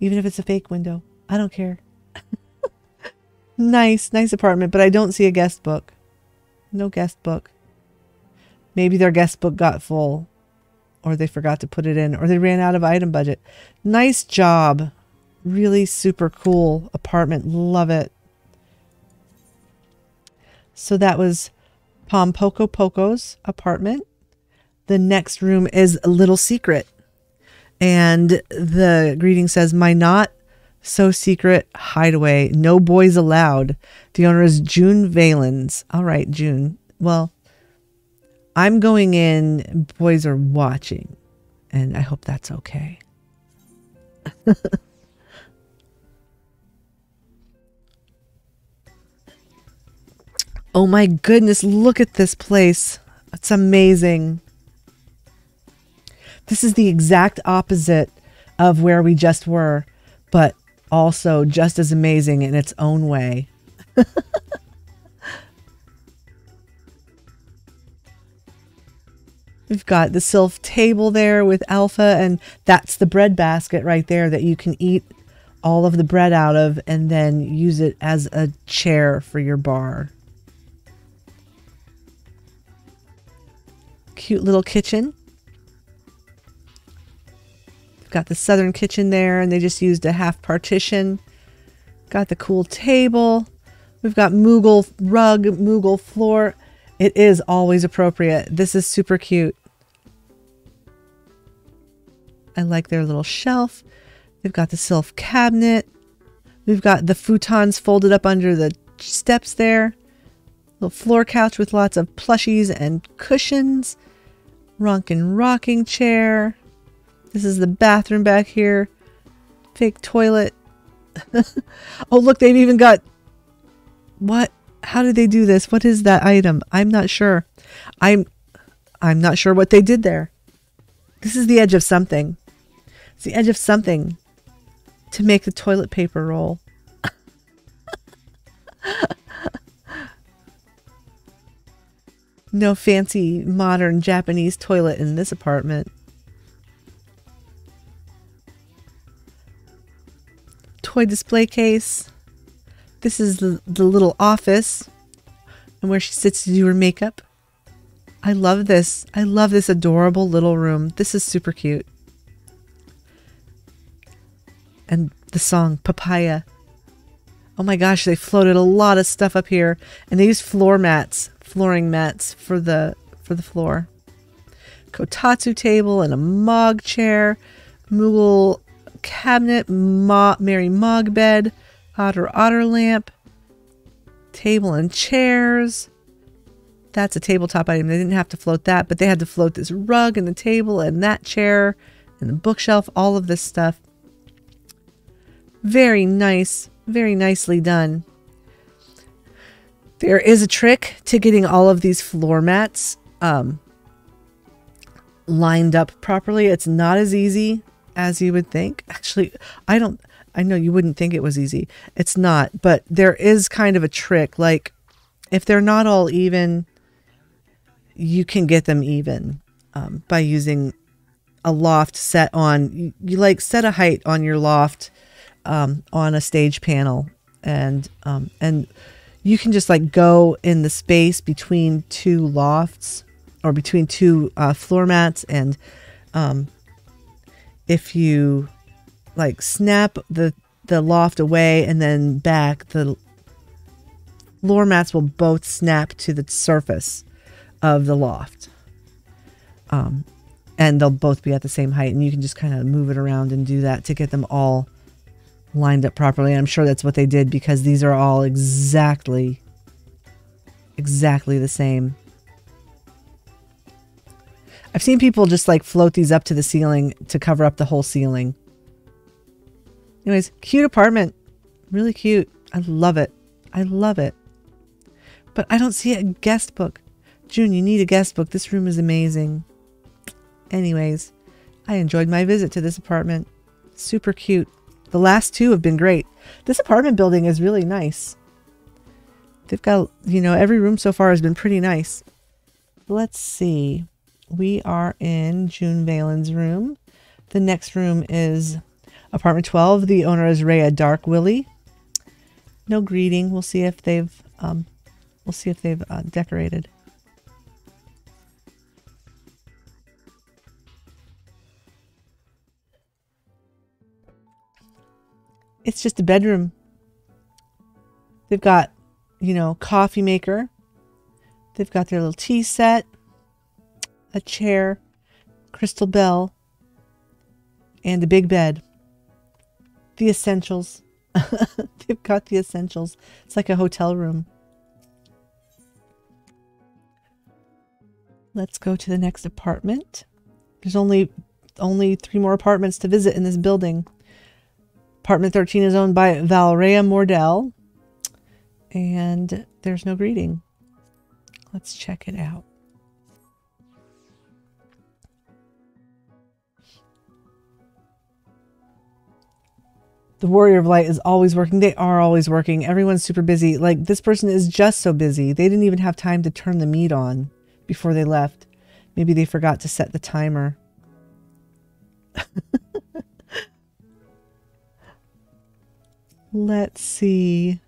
Speaker 1: Even if it's a fake window. I don't care. nice, nice apartment, but I don't see a guest book. No guest book. Maybe their guest book got full, or they forgot to put it in, or they ran out of item budget. Nice job. Really super cool apartment. Love it. So that was Pom Poko Poko's apartment. The next room is a little secret. And the greeting says, My not so secret hideaway. No boys allowed. The owner is June Valens. All right, June. Well, I'm going in. Boys are watching. And I hope that's okay. oh my goodness, look at this place. It's amazing. This is the exact opposite of where we just were, but also just as amazing in its own way. We've got the Sylph table there with Alpha, and that's the bread basket right there that you can eat all of the bread out of and then use it as a chair for your bar. Cute little kitchen. Got the southern kitchen there, and they just used a half partition. Got the cool table. We've got Moogle rug, Moogle floor. It is always appropriate. This is super cute. I like their little shelf. They've got the Sylph cabinet. We've got the futons folded up under the steps there. Little floor couch with lots of plushies and cushions. Ronkan rocking chair. This is the bathroom back here. Fake toilet. oh, look, they've even got. What? How did they do this? What is that item? I'm not sure. I'm I'm not sure what they did there. This is the edge of something. It's the edge of something to make the toilet paper roll. no fancy modern Japanese toilet in this apartment. Toy display case. This is the, the little office and where she sits to do her makeup. I love this. I love this adorable little room. This is super cute. And the song Papaya. Oh my gosh, they floated a lot of stuff up here and they used floor mats, flooring mats for the for the floor. Kotatsu table and a Mog chair, Moogle cabinet, Mo- Mary Mog bed, Otter Otter lamp, table and chairs. That's a tabletop item. They didn't have to float that, but they had to float this rug and the table and that chair and the bookshelf, all of this stuff. Very nice, very nicely done. There is a trick to getting all of these floor mats um, lined up properly. It's not as easy as you would think. Actually, I don't, I know you wouldn't think it was easy. It's not, but there is kind of a trick. Like if they're not all even, you can get them even um, by using a loft set on, you, you, like set a height on your loft um, on a stage panel and, um, and you can just like go in the space between two lofts or between two uh, floor mats and um, if you like snap the the loft away and then back, the floor mats will both snap to the surface of the loft. Um, and they'll both be at the same height, and you can just kind of move it around and do that to get them all lined up properly. I'm sure that's what they did because these are all exactly, exactly the same. I've seen people just like float these up to the ceiling to cover up the whole ceiling. Anyways, cute apartment. Really cute. I love it. I love it. But I don't see a guest book. June, you need a guest book. This room is amazing. Anyways, I enjoyed my visit to this apartment. Super cute. The last two have been great. This apartment building is really nice. They've got, you know, every room so far has been pretty nice. Let's see. We are in June Valen's room. The next room is Apartment 12, the owner is Rhea Dark Willie. No greeting. We'll see if they've um, we'll see if they've uh, decorated. It's just a bedroom. They've got, you know, coffee maker. They've got their little tea set, a chair, crystal bell, and a big bed. The essentials. They've got the essentials. It's like a hotel room. Let's go to the next apartment. There's only only three more apartments to visit in this building. Apartment 13 is owned by Valeria Mordell. And there's no greeting. Let's check it out. The Warrior of Light is always working. They are always working. Everyone's super busy. Like this person is just so busy. They didn't even have time to turn the meat on before they left. Maybe they forgot to set the timer. Let's see.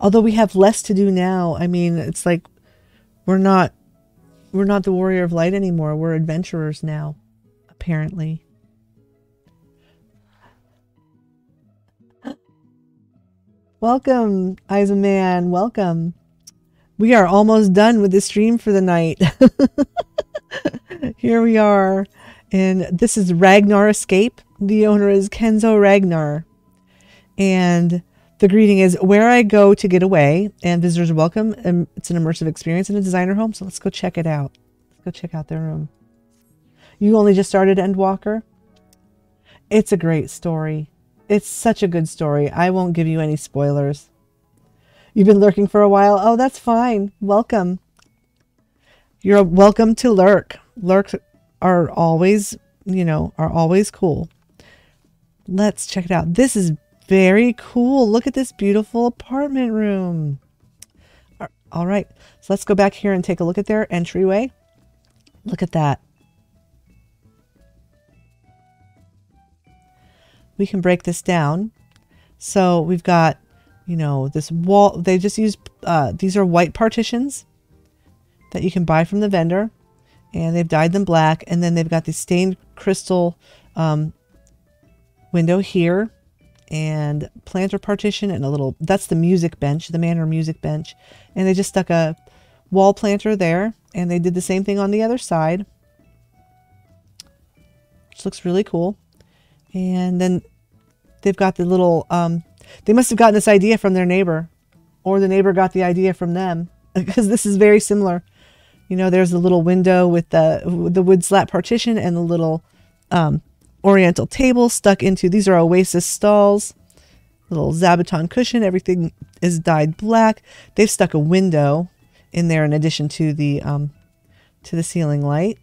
Speaker 1: Although we have less to do now. I mean, it's like we're not we're not the warrior of light anymore. We're adventurers now, apparently. Welcome, of Man. Welcome. We are almost done with the stream for the night. Here we are. And this is Ragnar Escape. The owner is Kenzo Ragnar. And the greeting is where I go to get away, and visitors are welcome. And it's an immersive experience in a designer home. So let's go check it out. Let's go check out their room. You only just started Endwalker? It's a great story. It's such a good story. I won't give you any spoilers. You've been lurking for a while? Oh, that's fine. Welcome. You're welcome to lurk. Lurks are always, you know, are always cool. Let's check it out. This is very cool. Look at this beautiful apartment room. All right. So let's go back here and take a look at their entryway. Look at that. We can break this down. So we've got, you know, this wall. They just use, uh, these are white partitions that you can buy from the vendor. And they've dyed them black. And then they've got the stained crystal um, window here. And planter partition and a little, that's the music bench, the manor music bench. And they just stuck a wall planter there. And they did the same thing on the other side. Which looks really cool. And then they've got the little, um, they must have gotten this idea from their neighbor, or the neighbor got the idea from them, because this is very similar. You know, there's the little window with the the wood slat partition and the little um, oriental table stuck into. These are Oasis stalls. Little Zabuton cushion. Everything is dyed black. They've stuck a window in there in addition to the um, to the ceiling light.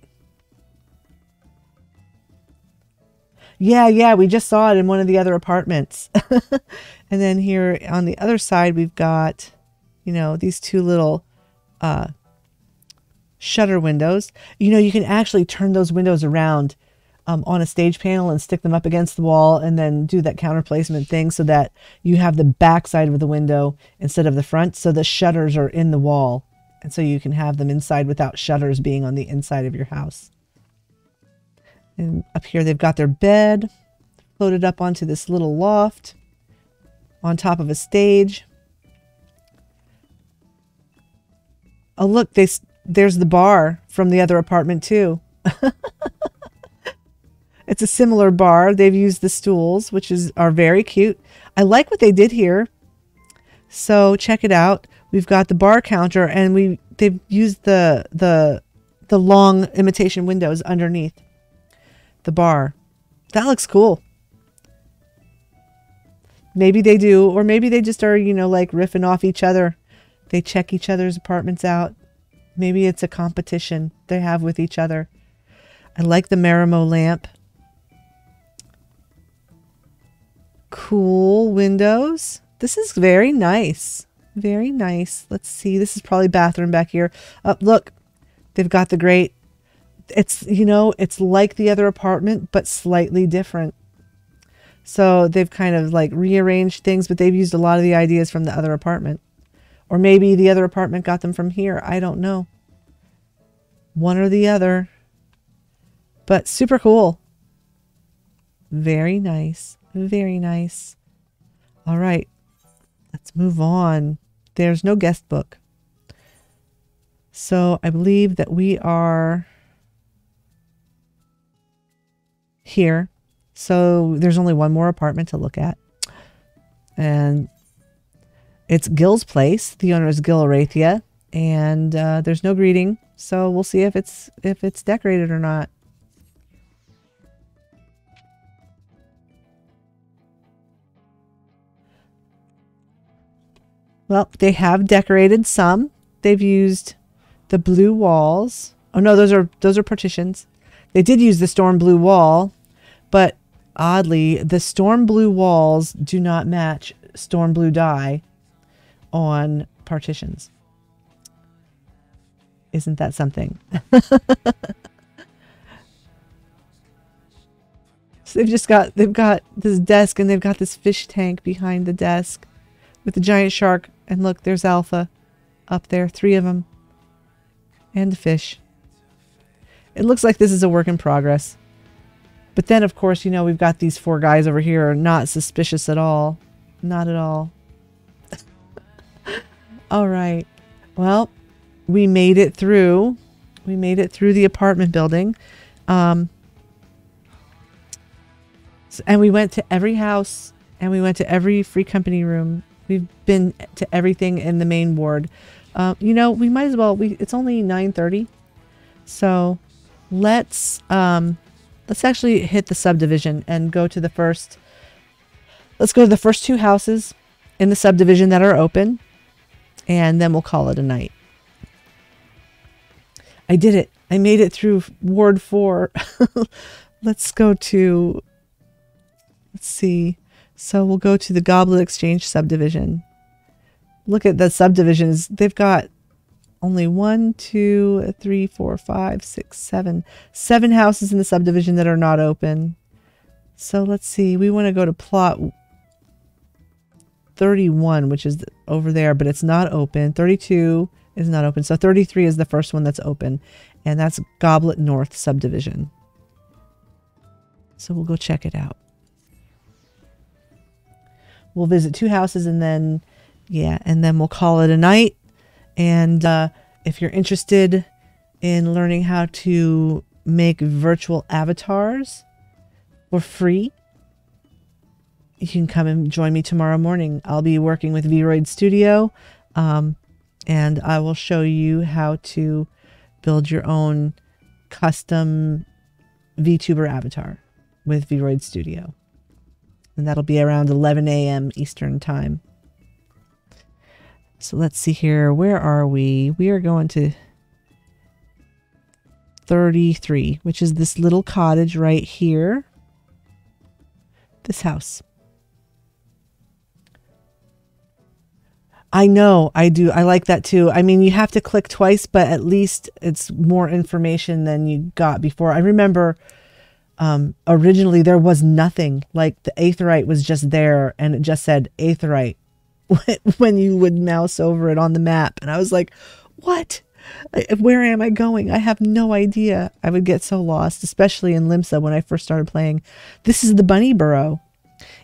Speaker 1: Yeah, yeah, we just saw it in one of the other apartments. and then here on the other side, we've got, you know, these two little uh, shutter windows. You know, you can actually turn those windows around um, on a stage panel and stick them up against the wall and then do that counter placement thing so that you have the back side of the window instead of the front. So the shutters are in the wall. And so you can have them inside without shutters being on the inside of your house. And up here they've got their bed floated up onto this little loft on top of a stage. Oh, look, they, there's the bar from the other apartment too. it's a similar bar. They've used the stools, which is are very cute. I like what they did here. So check it out. We've got the bar counter and we they've used the the the long imitation windows underneath the bar. That looks cool. Maybe they do, or maybe they just are, you know, like riffing off each other. They check each other's apartments out. Maybe it's a competition they have with each other. I like the Marimo lamp. Cool windows. This is very nice. Very nice. Let's see. This is probably bathroom back here. Up, oh, look. They've got the great it's you know it's like the other apartment but slightly different. So they've kind of like rearranged things but they've used a lot of the ideas from the other apartment. Or maybe the other apartment got them from here. I don't know. One or the other. But super cool. Very nice. Very nice. All right. Let's move on. There's no guest book. So i believe that we are here So there's only one more apartment to look at. And it's Gil's place. The owner is Gil Arathia. And uh, there's no greeting. So we'll see if it's if it's decorated or not. Well, they have decorated some. They've used the blue walls. Oh no, those are those are partitions. They did use the storm blue wall, but oddly, the storm blue walls do not match storm blue dye on partitions. Isn't that something? so they've just got they've got this desk and they've got this fish tank behind the desk with the giant shark and look, there's Alpha up there, three of them. And the fish. It looks like this is a work in progress. But then, of course, you know, we've got these four guys over here not suspicious at all. Not at all. all right. Well, we made it through. We made it through the apartment building. Um, and we went to every house and we went to every free company room We've been to everything in the main ward. Uh, you know, we might as well. We it's only nine thirty, so let's um, let's actually hit the subdivision and go to the first. Let's go to the first two houses in the subdivision that are open, and then we'll call it a night. I did it. I made it through Ward 4. let's go to, let's see. So we'll go to the Goblet Exchange subdivision. Look at the subdivisions. They've got only one, two, three, four, five, six, seven, seven houses in the subdivision that are not open. So let's see. We want to go to plot 31, which is over there, but it's not open. 32 is not open. So 33 is the first one that's open, and that's Goblet North subdivision. So we'll go check it out we'll visit two houses and then yeah and then we'll call it a night and uh, if you're interested in learning how to make virtual avatars for free you can come and join me tomorrow morning i'll be working with vroid studio um, and i will show you how to build your own custom vtuber avatar with vroid studio and that'll be around 11 a.m. Eastern Time. So let's see here. Where are we? We are going to 33, which is this little cottage right here. This house. I know, I do. I like that too. I mean, you have to click twice, but at least it's more information than you got before. I remember um, originally there was nothing like the aetheryte was just there and it just said aetheryte when you would mouse over it on the map. And i was like what? Where am i going? I have no idea. I would get so lost especially in limsa when i first started playing. This is the bunny burrow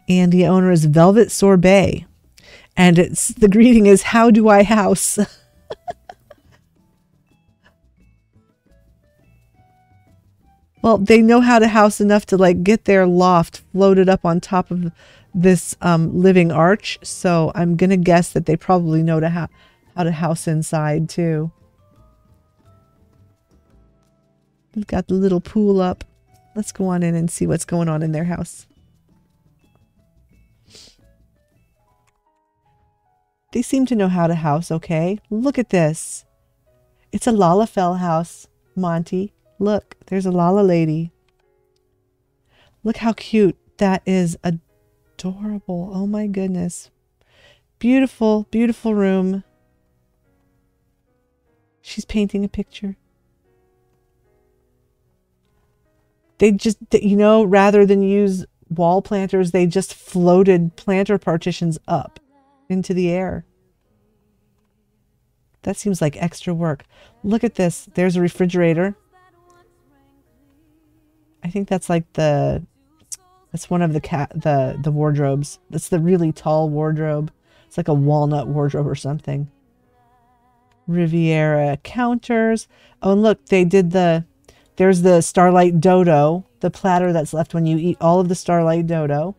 Speaker 1: and the owner is velvet sorbet. And it's the greeting is how do i house? Well, they know how to house enough to like get their loft floated up on top of this um, living arch. So I'm going to guess that they probably know to ha how to house inside too. We've got the little pool up. Let's go on in and see what's going on in their house. They seem to know how to house okay. Look at this. It's a Lalafell house, Monty. Look, there's a Lala lady. Look how cute. That is adorable. Oh my goodness. Beautiful, beautiful room. She's painting a picture. They just, you know, rather than use wall planters, they just floated planter partitions up into the air. That seems like extra work. Look at this. There's a refrigerator. I think that's like the that's one of the cat the the wardrobes. That's the really tall wardrobe. It's like a walnut wardrobe or something. Riviera counters. Oh, and look, they did the there's the Starlight Dodo the platter that's left when you eat all of the Starlight Dodo.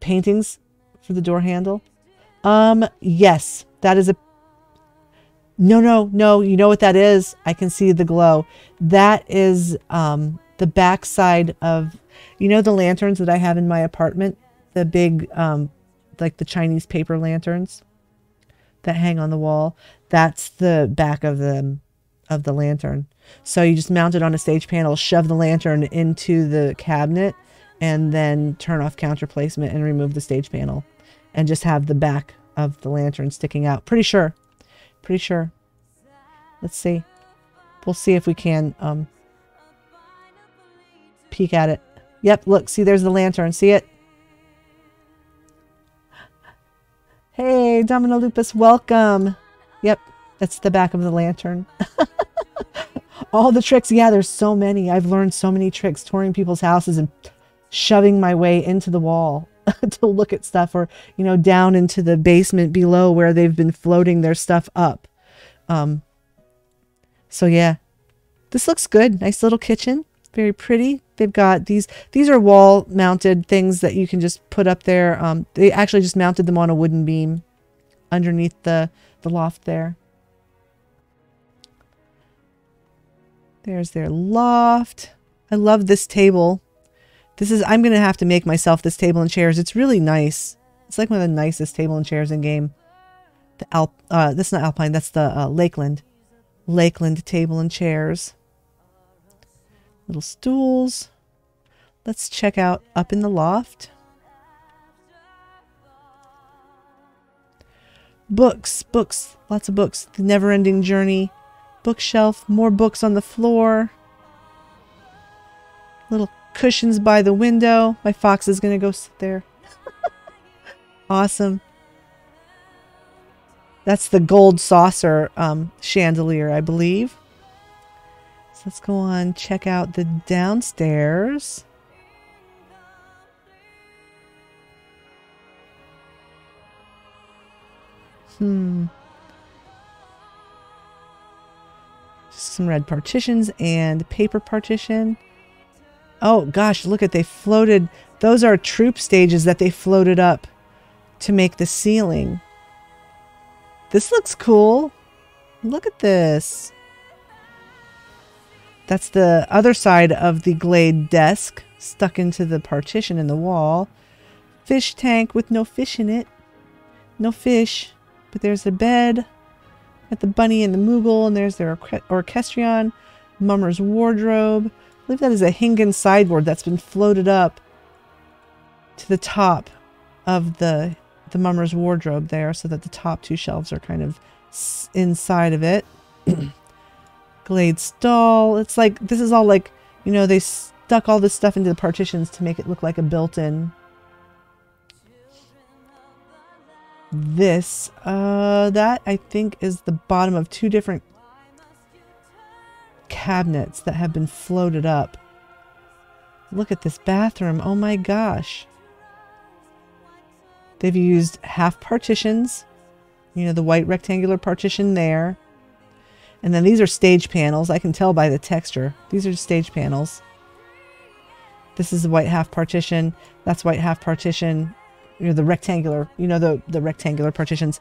Speaker 1: Paintings for the door handle. Um, yes, that is a. No, no, no. You know what that is? I can see the glow. That is um the backside of, you know, the lanterns that I have in my apartment. The big, um, like the Chinese paper lanterns that hang on the wall. That's the back of the of the lantern. So you just mount it on a stage panel, shove the lantern into the cabinet, and then turn off counter placement and remove the stage panel, and just have the back of the lantern sticking out. Pretty sure. Pretty sure. Let's see. We'll see if we can um, peek at it. Yep, look, see, there's the lantern. See it? Hey, Domino Lupus, welcome. Yep, that's the back of the lantern. All the tricks. Yeah, there's so many. I've learned so many tricks touring people's houses and shoving my way into the wall to look at stuff or, you know, down into the basement below where they've been floating their stuff up. Um, so yeah, this looks good. Nice little kitchen. Very pretty. They've got these, these are wall mounted things that you can just put up there. Um, they actually just mounted them on a wooden beam underneath the, the loft there. There's their loft. I love this table. This is, I'm going to have to make myself this table and chairs. It's really nice. It's like one of the nicest table and chairs in game. The Alp, uh, that's not Alpine, that's the uh, Lakeland. Lakeland table and chairs. Little stools. Let's check out up in the loft. Books, books, lots of books. The Never Ending Journey. Bookshelf, more books on the floor. Little cushions by the window. My fox is going to go sit there. awesome. That's the gold saucer um, chandelier, I believe. So let's go on, check out the downstairs. Hmm. Some red partitions and paper partition. Oh gosh, look at they floated. Those are troupe stages that they floated up to make the ceiling. This looks cool. Look at this. That's the other side of the Glade desk stuck into the partition in the wall. Fish tank with no fish in it. No fish. But there's a bed. Got the bunny and the Moogle, and there's their orchestrion. Mummer's wardrobe. I believe that is a Hingan sideboard that's been floated up to the top of the the Mummer's wardrobe there, so that the top two shelves are kind of inside of it. Glade stall. It's like this is all like you know they stuck all this stuff into the partitions to make it look like a built-in this. Uh, that I think is the bottom of two different cabinets that have been floated up. Look at this bathroom. Oh my gosh. They've used half partitions. You know, the white rectangular partition there. And then these are stage panels. I can tell by the texture. These are stage panels. This is the white half partition. That's white half partition you know, the rectangular, you know, the, the rectangular partitions.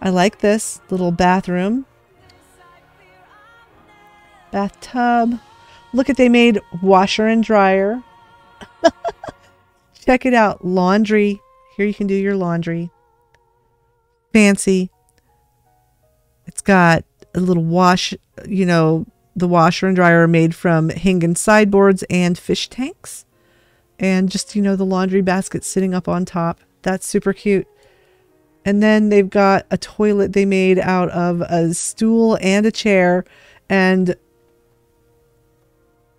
Speaker 1: I like this little bathroom. Bathtub. Look at they made washer and dryer. Check it out. Laundry. Here you can do your laundry. Fancy. It's got a little wash, you know, the washer and dryer are made from Hingan sideboards and fish tanks and just, you know, the laundry basket sitting up on top. That's super cute. And then they've got a toilet they made out of a stool and a chair. And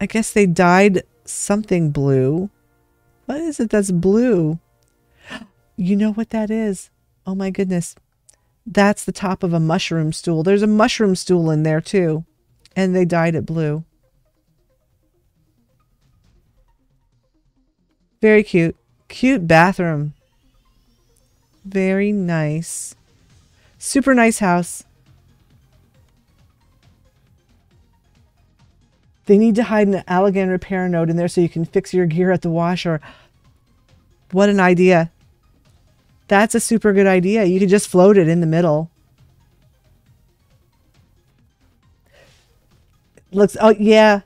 Speaker 1: I guess they dyed something blue. What is it that's blue? You know what that is? Oh my goodness. That's the top of a mushroom stool. There's a mushroom stool in there too. And they dyed it blue. Very cute. Cute bathroom. Very nice. Super nice house. They need to hide an Allagan repair note in there so you can fix your gear at the washer. What an idea. That's a super good idea. You could just float it in the middle. Looks oh yeah.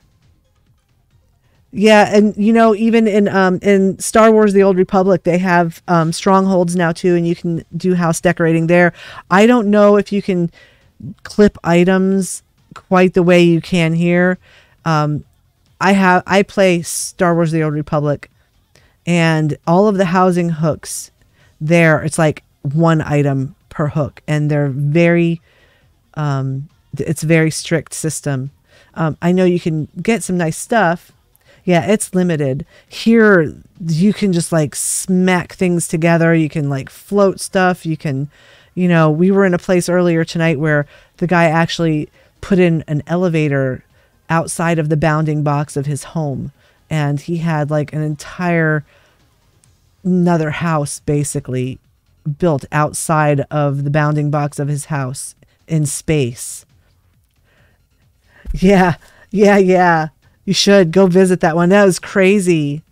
Speaker 1: Yeah, and you know, even in um in Star Wars the Old Republic, they have um strongholds now too, and you can do house decorating there. I don't know if you can clip items quite the way you can here. Um I have I play Star Wars the Old Republic and all of the housing hooks there it's like one item per hook and they're very um it's very strict system. Um, i know you can get some nice stuff. Yeah it's limited. Here you can just like smack things together. You can like float stuff. You can you know we were in a place earlier tonight where the guy actually put in an elevator outside of the bounding box of his home and he had like an entire another house basically built outside of the bounding box of his house in space. Yeah, yeah, yeah. You should go visit that one. That was crazy.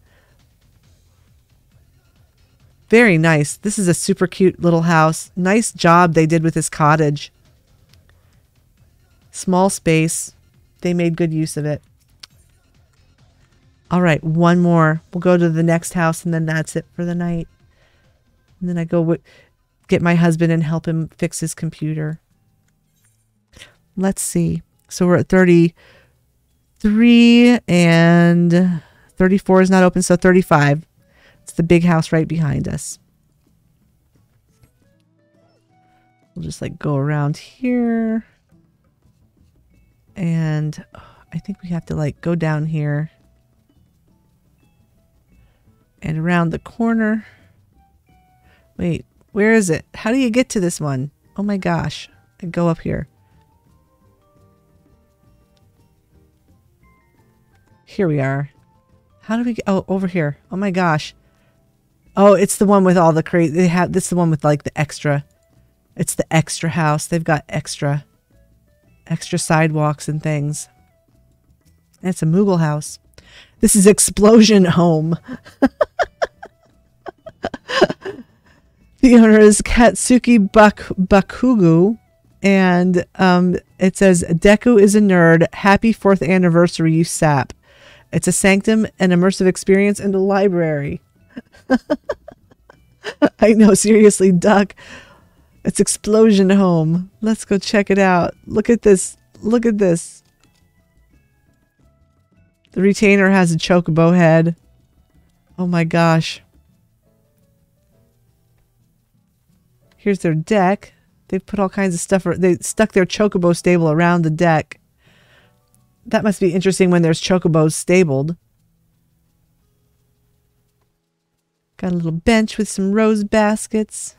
Speaker 1: Very nice. This is a super cute little house. Nice job they did with this cottage. Small space. They made good use of it. All right, one more. We'll go to the next house and then that's it for the night. And then I go get my husband and help him fix his computer. Let's see. So we're at 33 and 34 is not open, so 35. It's the big house right behind us. We'll just like go around here. And oh, I think we have to like go down here and around the corner. Wait, where is it? How do you get to this one? Oh my gosh. I go up here. Here we are. How do we get? Oh, over here. Oh my gosh. Oh, it's the one with all the crazy. They have this is the one with like the extra. It's the extra house. They've got extra, extra sidewalks and things. And it's a Moogle house. This is Explosion Home. the owner is Katsuki Bak- Bakugu. And um, it says, Deku is a nerd. Happy fourth anniversary, you sap. It's a sanctum, an immersive experience, and a library. I know, seriously, Duck. It's Explosion Home. Let's go check it out. Look at this. Look at this. The retainer has a chocobo head. Oh my gosh. Here's their deck. They've put all kinds of stuff. They stuck their chocobo stable around the deck. That must be interesting when there's chocobos stabled. Got a little bench with some rose baskets.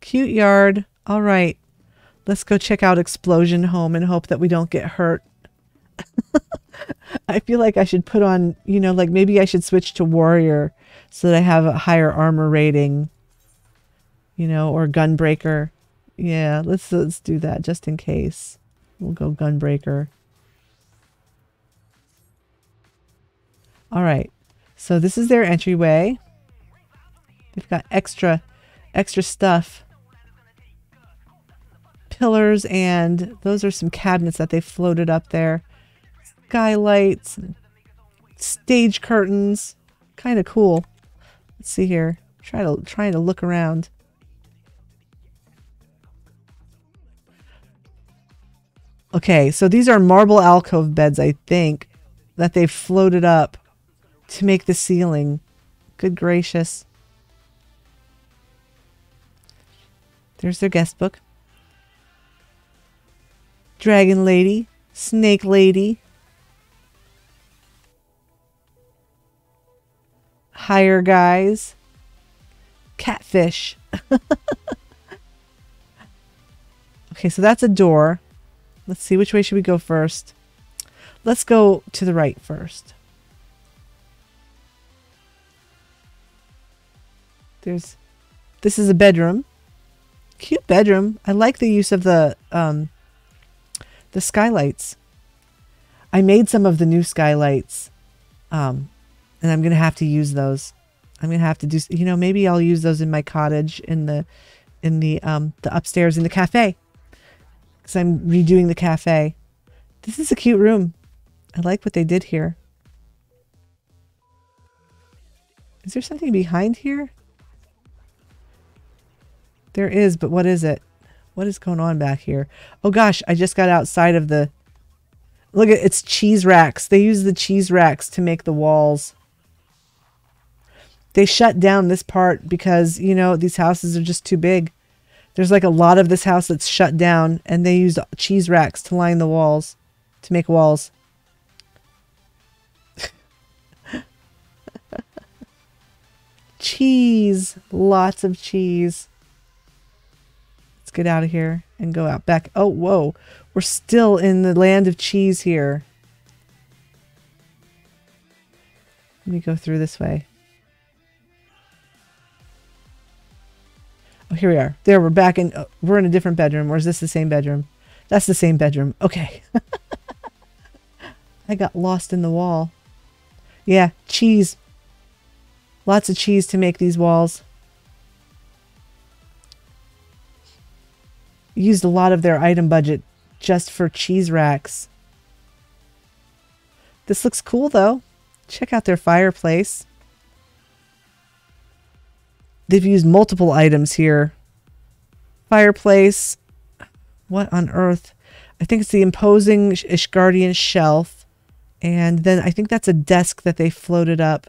Speaker 1: Cute yard. All right. Let's go check out Explosion Home and hope that we don't get hurt. I feel like I should put on, you know, like maybe I should switch to warrior so that I have a higher armor rating, you know, or gunbreaker. Yeah, let's let's do that just in case. We'll go gunbreaker. All right. So this is their entryway. They've got extra extra stuff. Pillars and those are some cabinets that they floated up there skylights, stage curtains. Kind of cool. Let's see here. Try to trying to look around. Okay, so these are marble alcove beds, I think, that they've floated up to make the ceiling. Good gracious. There's their guest book. Dragon Lady, Snake Lady, hire guys, catfish. okay, so that's a door. Let's see, which way should we go first? Let's go to the right first. There's, this is a bedroom. Cute bedroom. I like the use of the, um, the skylights. I made some of the new skylights, um, and I'm gonna have to use those. I'm gonna have to do. You know, maybe I'll use those in my cottage in the in the um, the upstairs in the cafe because I'm redoing the cafe. This is a cute room. I like what they did here. Is there something behind here? There is, but what is it? What is going on back here? Oh gosh, I just got outside of the... Look at it's cheese racks. They use the cheese racks to make the walls. They shut down this part because, you know, these houses are just too big. There's like a lot of this house that's shut down and they use cheese racks to line the walls, to make walls. cheese. Lots of cheese. Let's get out of here and go out back. Oh, whoa. We're still in the land of cheese here. Let me go through this way. Here we are. There, we're back in. Uh, we're in a different bedroom. Or is this the same bedroom? That's the same bedroom. Okay. I got lost in the wall. Yeah, cheese. Lots of cheese to make these walls. Used a lot of their item budget just for cheese racks. This looks cool though. Check out their fireplace. They've used multiple items here. Fireplace. What on earth? I think it's the imposing Ishgardian shelf. And then I think that's a desk that they floated up.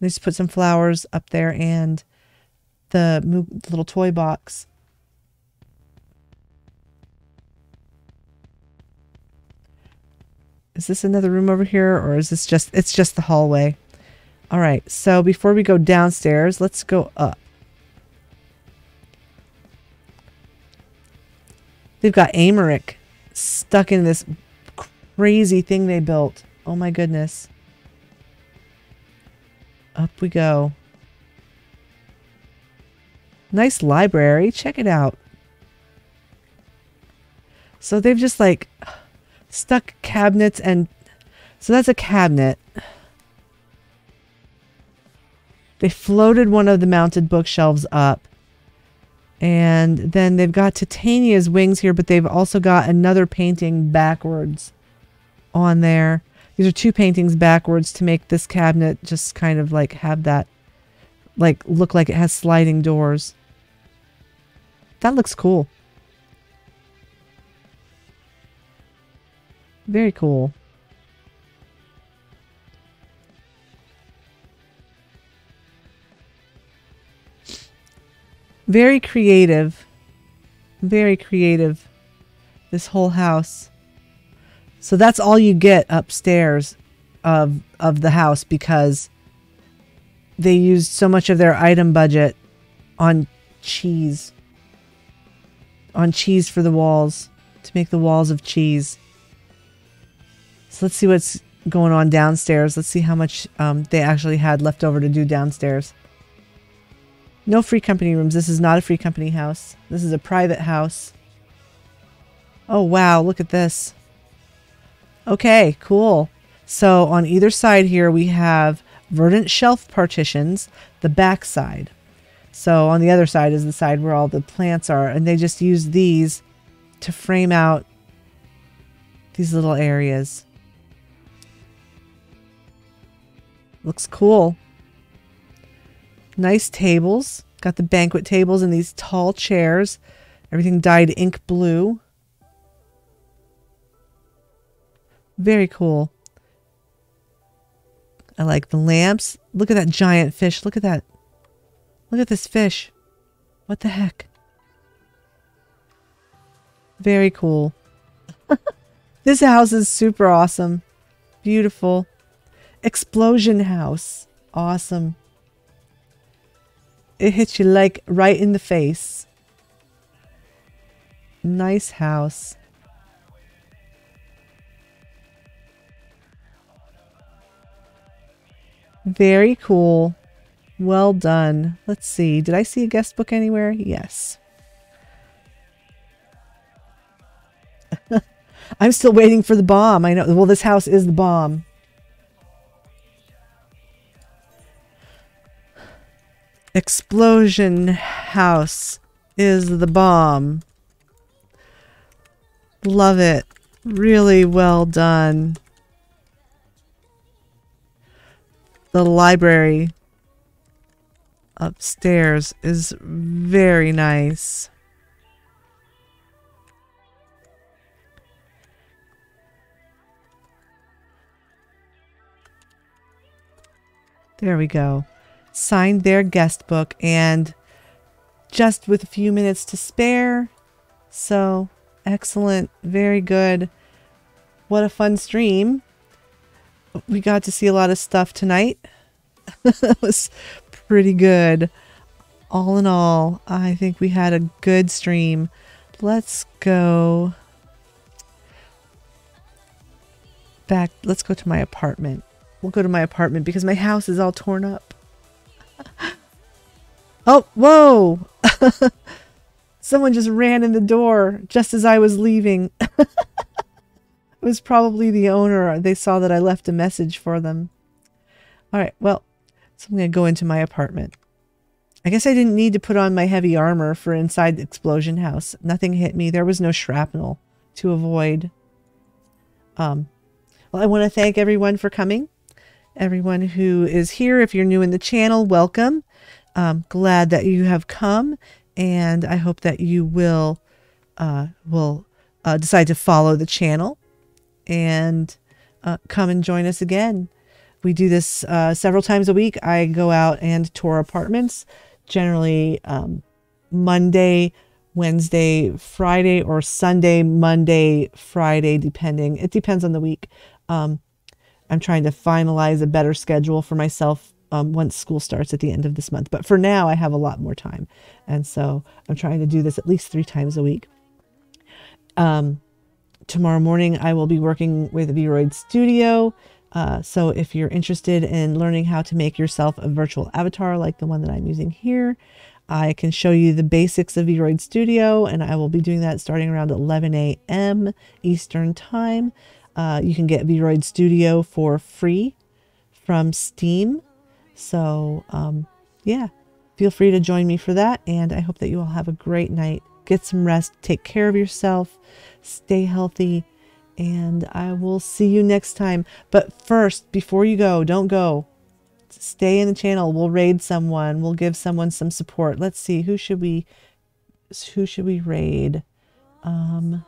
Speaker 1: They just put some flowers up there and the, little toy box. Is this another room over here or is this just, it's just the hallway. All right. So before we go downstairs, let's go up. They've got Amerik stuck in this crazy thing they built. Oh my goodness. Up we go. Nice library. Check it out. So they've just like stuck cabinets and so that's a cabinet. They floated one of the mounted bookshelves up. And then they've got Titania's wings here, but they've also got another painting backwards on there. These are two paintings backwards to make this cabinet just kind of like have that, like look like it has sliding doors. That looks cool. Very cool. Very creative. Very creative. This whole house. So that's all you get upstairs of of the house because they used so much of their item budget on cheese. On cheese for the walls to make the walls of cheese. So let's see what's going on downstairs. Let's see how much um, they actually had left over to do downstairs. No free company rooms. This is not a free company house. This is a private house. Oh, wow. Look at this. Okay, cool. So on either side here, we have verdant shelf partitions, the back side. So on the other side is the side where all the plants are. And they just use these to frame out these little areas. Looks cool. Nice tables. Got the banquet tables and these tall chairs. Everything dyed ink blue. Very cool. I like the lamps. Look at that giant fish. Look at that. Look at this fish. What the heck? Very cool. this house is super awesome. Beautiful. Explosion house. Awesome. It hits you like right in the face. Nice house. Very cool. Well done. Let's see. Did I see a guest book anywhere? Yes. I'm still waiting for the bomb. I know. Well, this house is the bomb. Explosion house is the bomb. Love it. Really well done. The library upstairs is very nice. There we go. Signed their guest book and just with a few minutes to spare. So excellent. Very good. What a fun stream. We got to see a lot of stuff tonight. that was pretty good. All in all, I think we had a good stream. Let's go back. Let's go to my apartment. We'll go to my apartment because my house is all torn up. oh, whoa! Someone just ran in the door just as I was leaving. it was probably the owner. They saw that I left a message for them. All right, well, so I'm going to go into my apartment. I guess I didn't need to put on my heavy armor for inside the explosion house. Nothing hit me. There was no shrapnel to avoid. Um, well, I want to thank everyone for coming everyone who is here. If you're new in the channel, welcome. Um, glad that you have come, and I hope that you will uh, will uh, decide to follow the channel and uh, come and join us again. We do this uh, several times a week. I go out and tour apartments, generally um, Monday, Wednesday, Friday, or Sunday, Monday, Friday, depending. It depends on the week. Um, I'm trying to finalize a better schedule for myself um, once school starts at the end of this month. But for now, I have a lot more time. And so I'm trying to do this at least three times a week. Um, tomorrow morning, I will be working with Vroid Studio. Uh, so if you're interested in learning how to make yourself a virtual avatar like the one that I'm using here, I can show you the basics of Vroid Studio, and I will be doing that starting around 11 a.m. Eastern Time. Uh, you can get Vroid Studio for free from Steam. So, um, yeah, feel free to join me for that. And I hope that you all have a great night. Get some rest, take care of yourself, stay healthy, and I will see you next time. But first, before you go, don't go. Stay in the channel. We'll raid someone. We'll give someone some support. Let's see. Who should we who should we raid? Um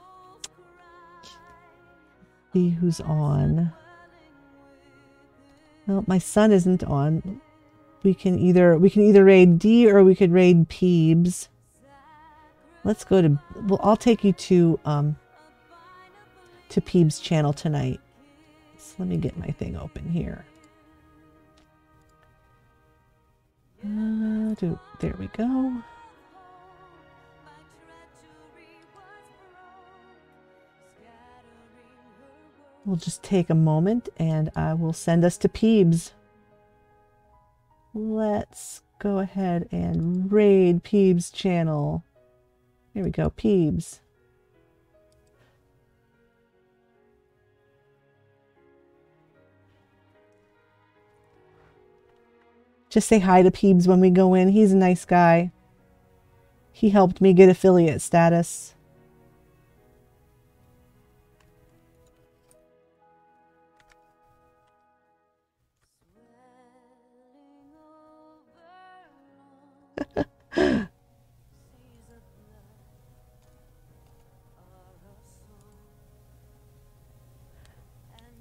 Speaker 1: see who's on. Well, my son isn't on. We can either we can either raid D or we could raid Peebs. Let's go to well I'll take you to um to Peebs channel tonight. So let me get my thing open here. Uh, do, there we go. We'll just take a moment and I will send us to Peebs. Let's go ahead and raid Peebs channel. Here we go, Peebs. Just say hi to Peebs when we go in. He's a nice guy. He helped me get affiliate status.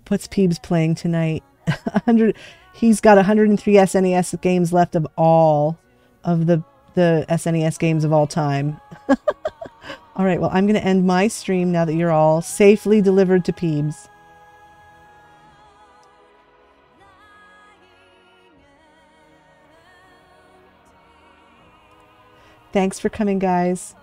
Speaker 1: What's Peebs playing tonight? 100 he's got 103 SNES games left of all of the the SNES games of all time. all right, well, I'm going to end my stream now that you're all safely delivered to Peebs. Thanks for coming, guys.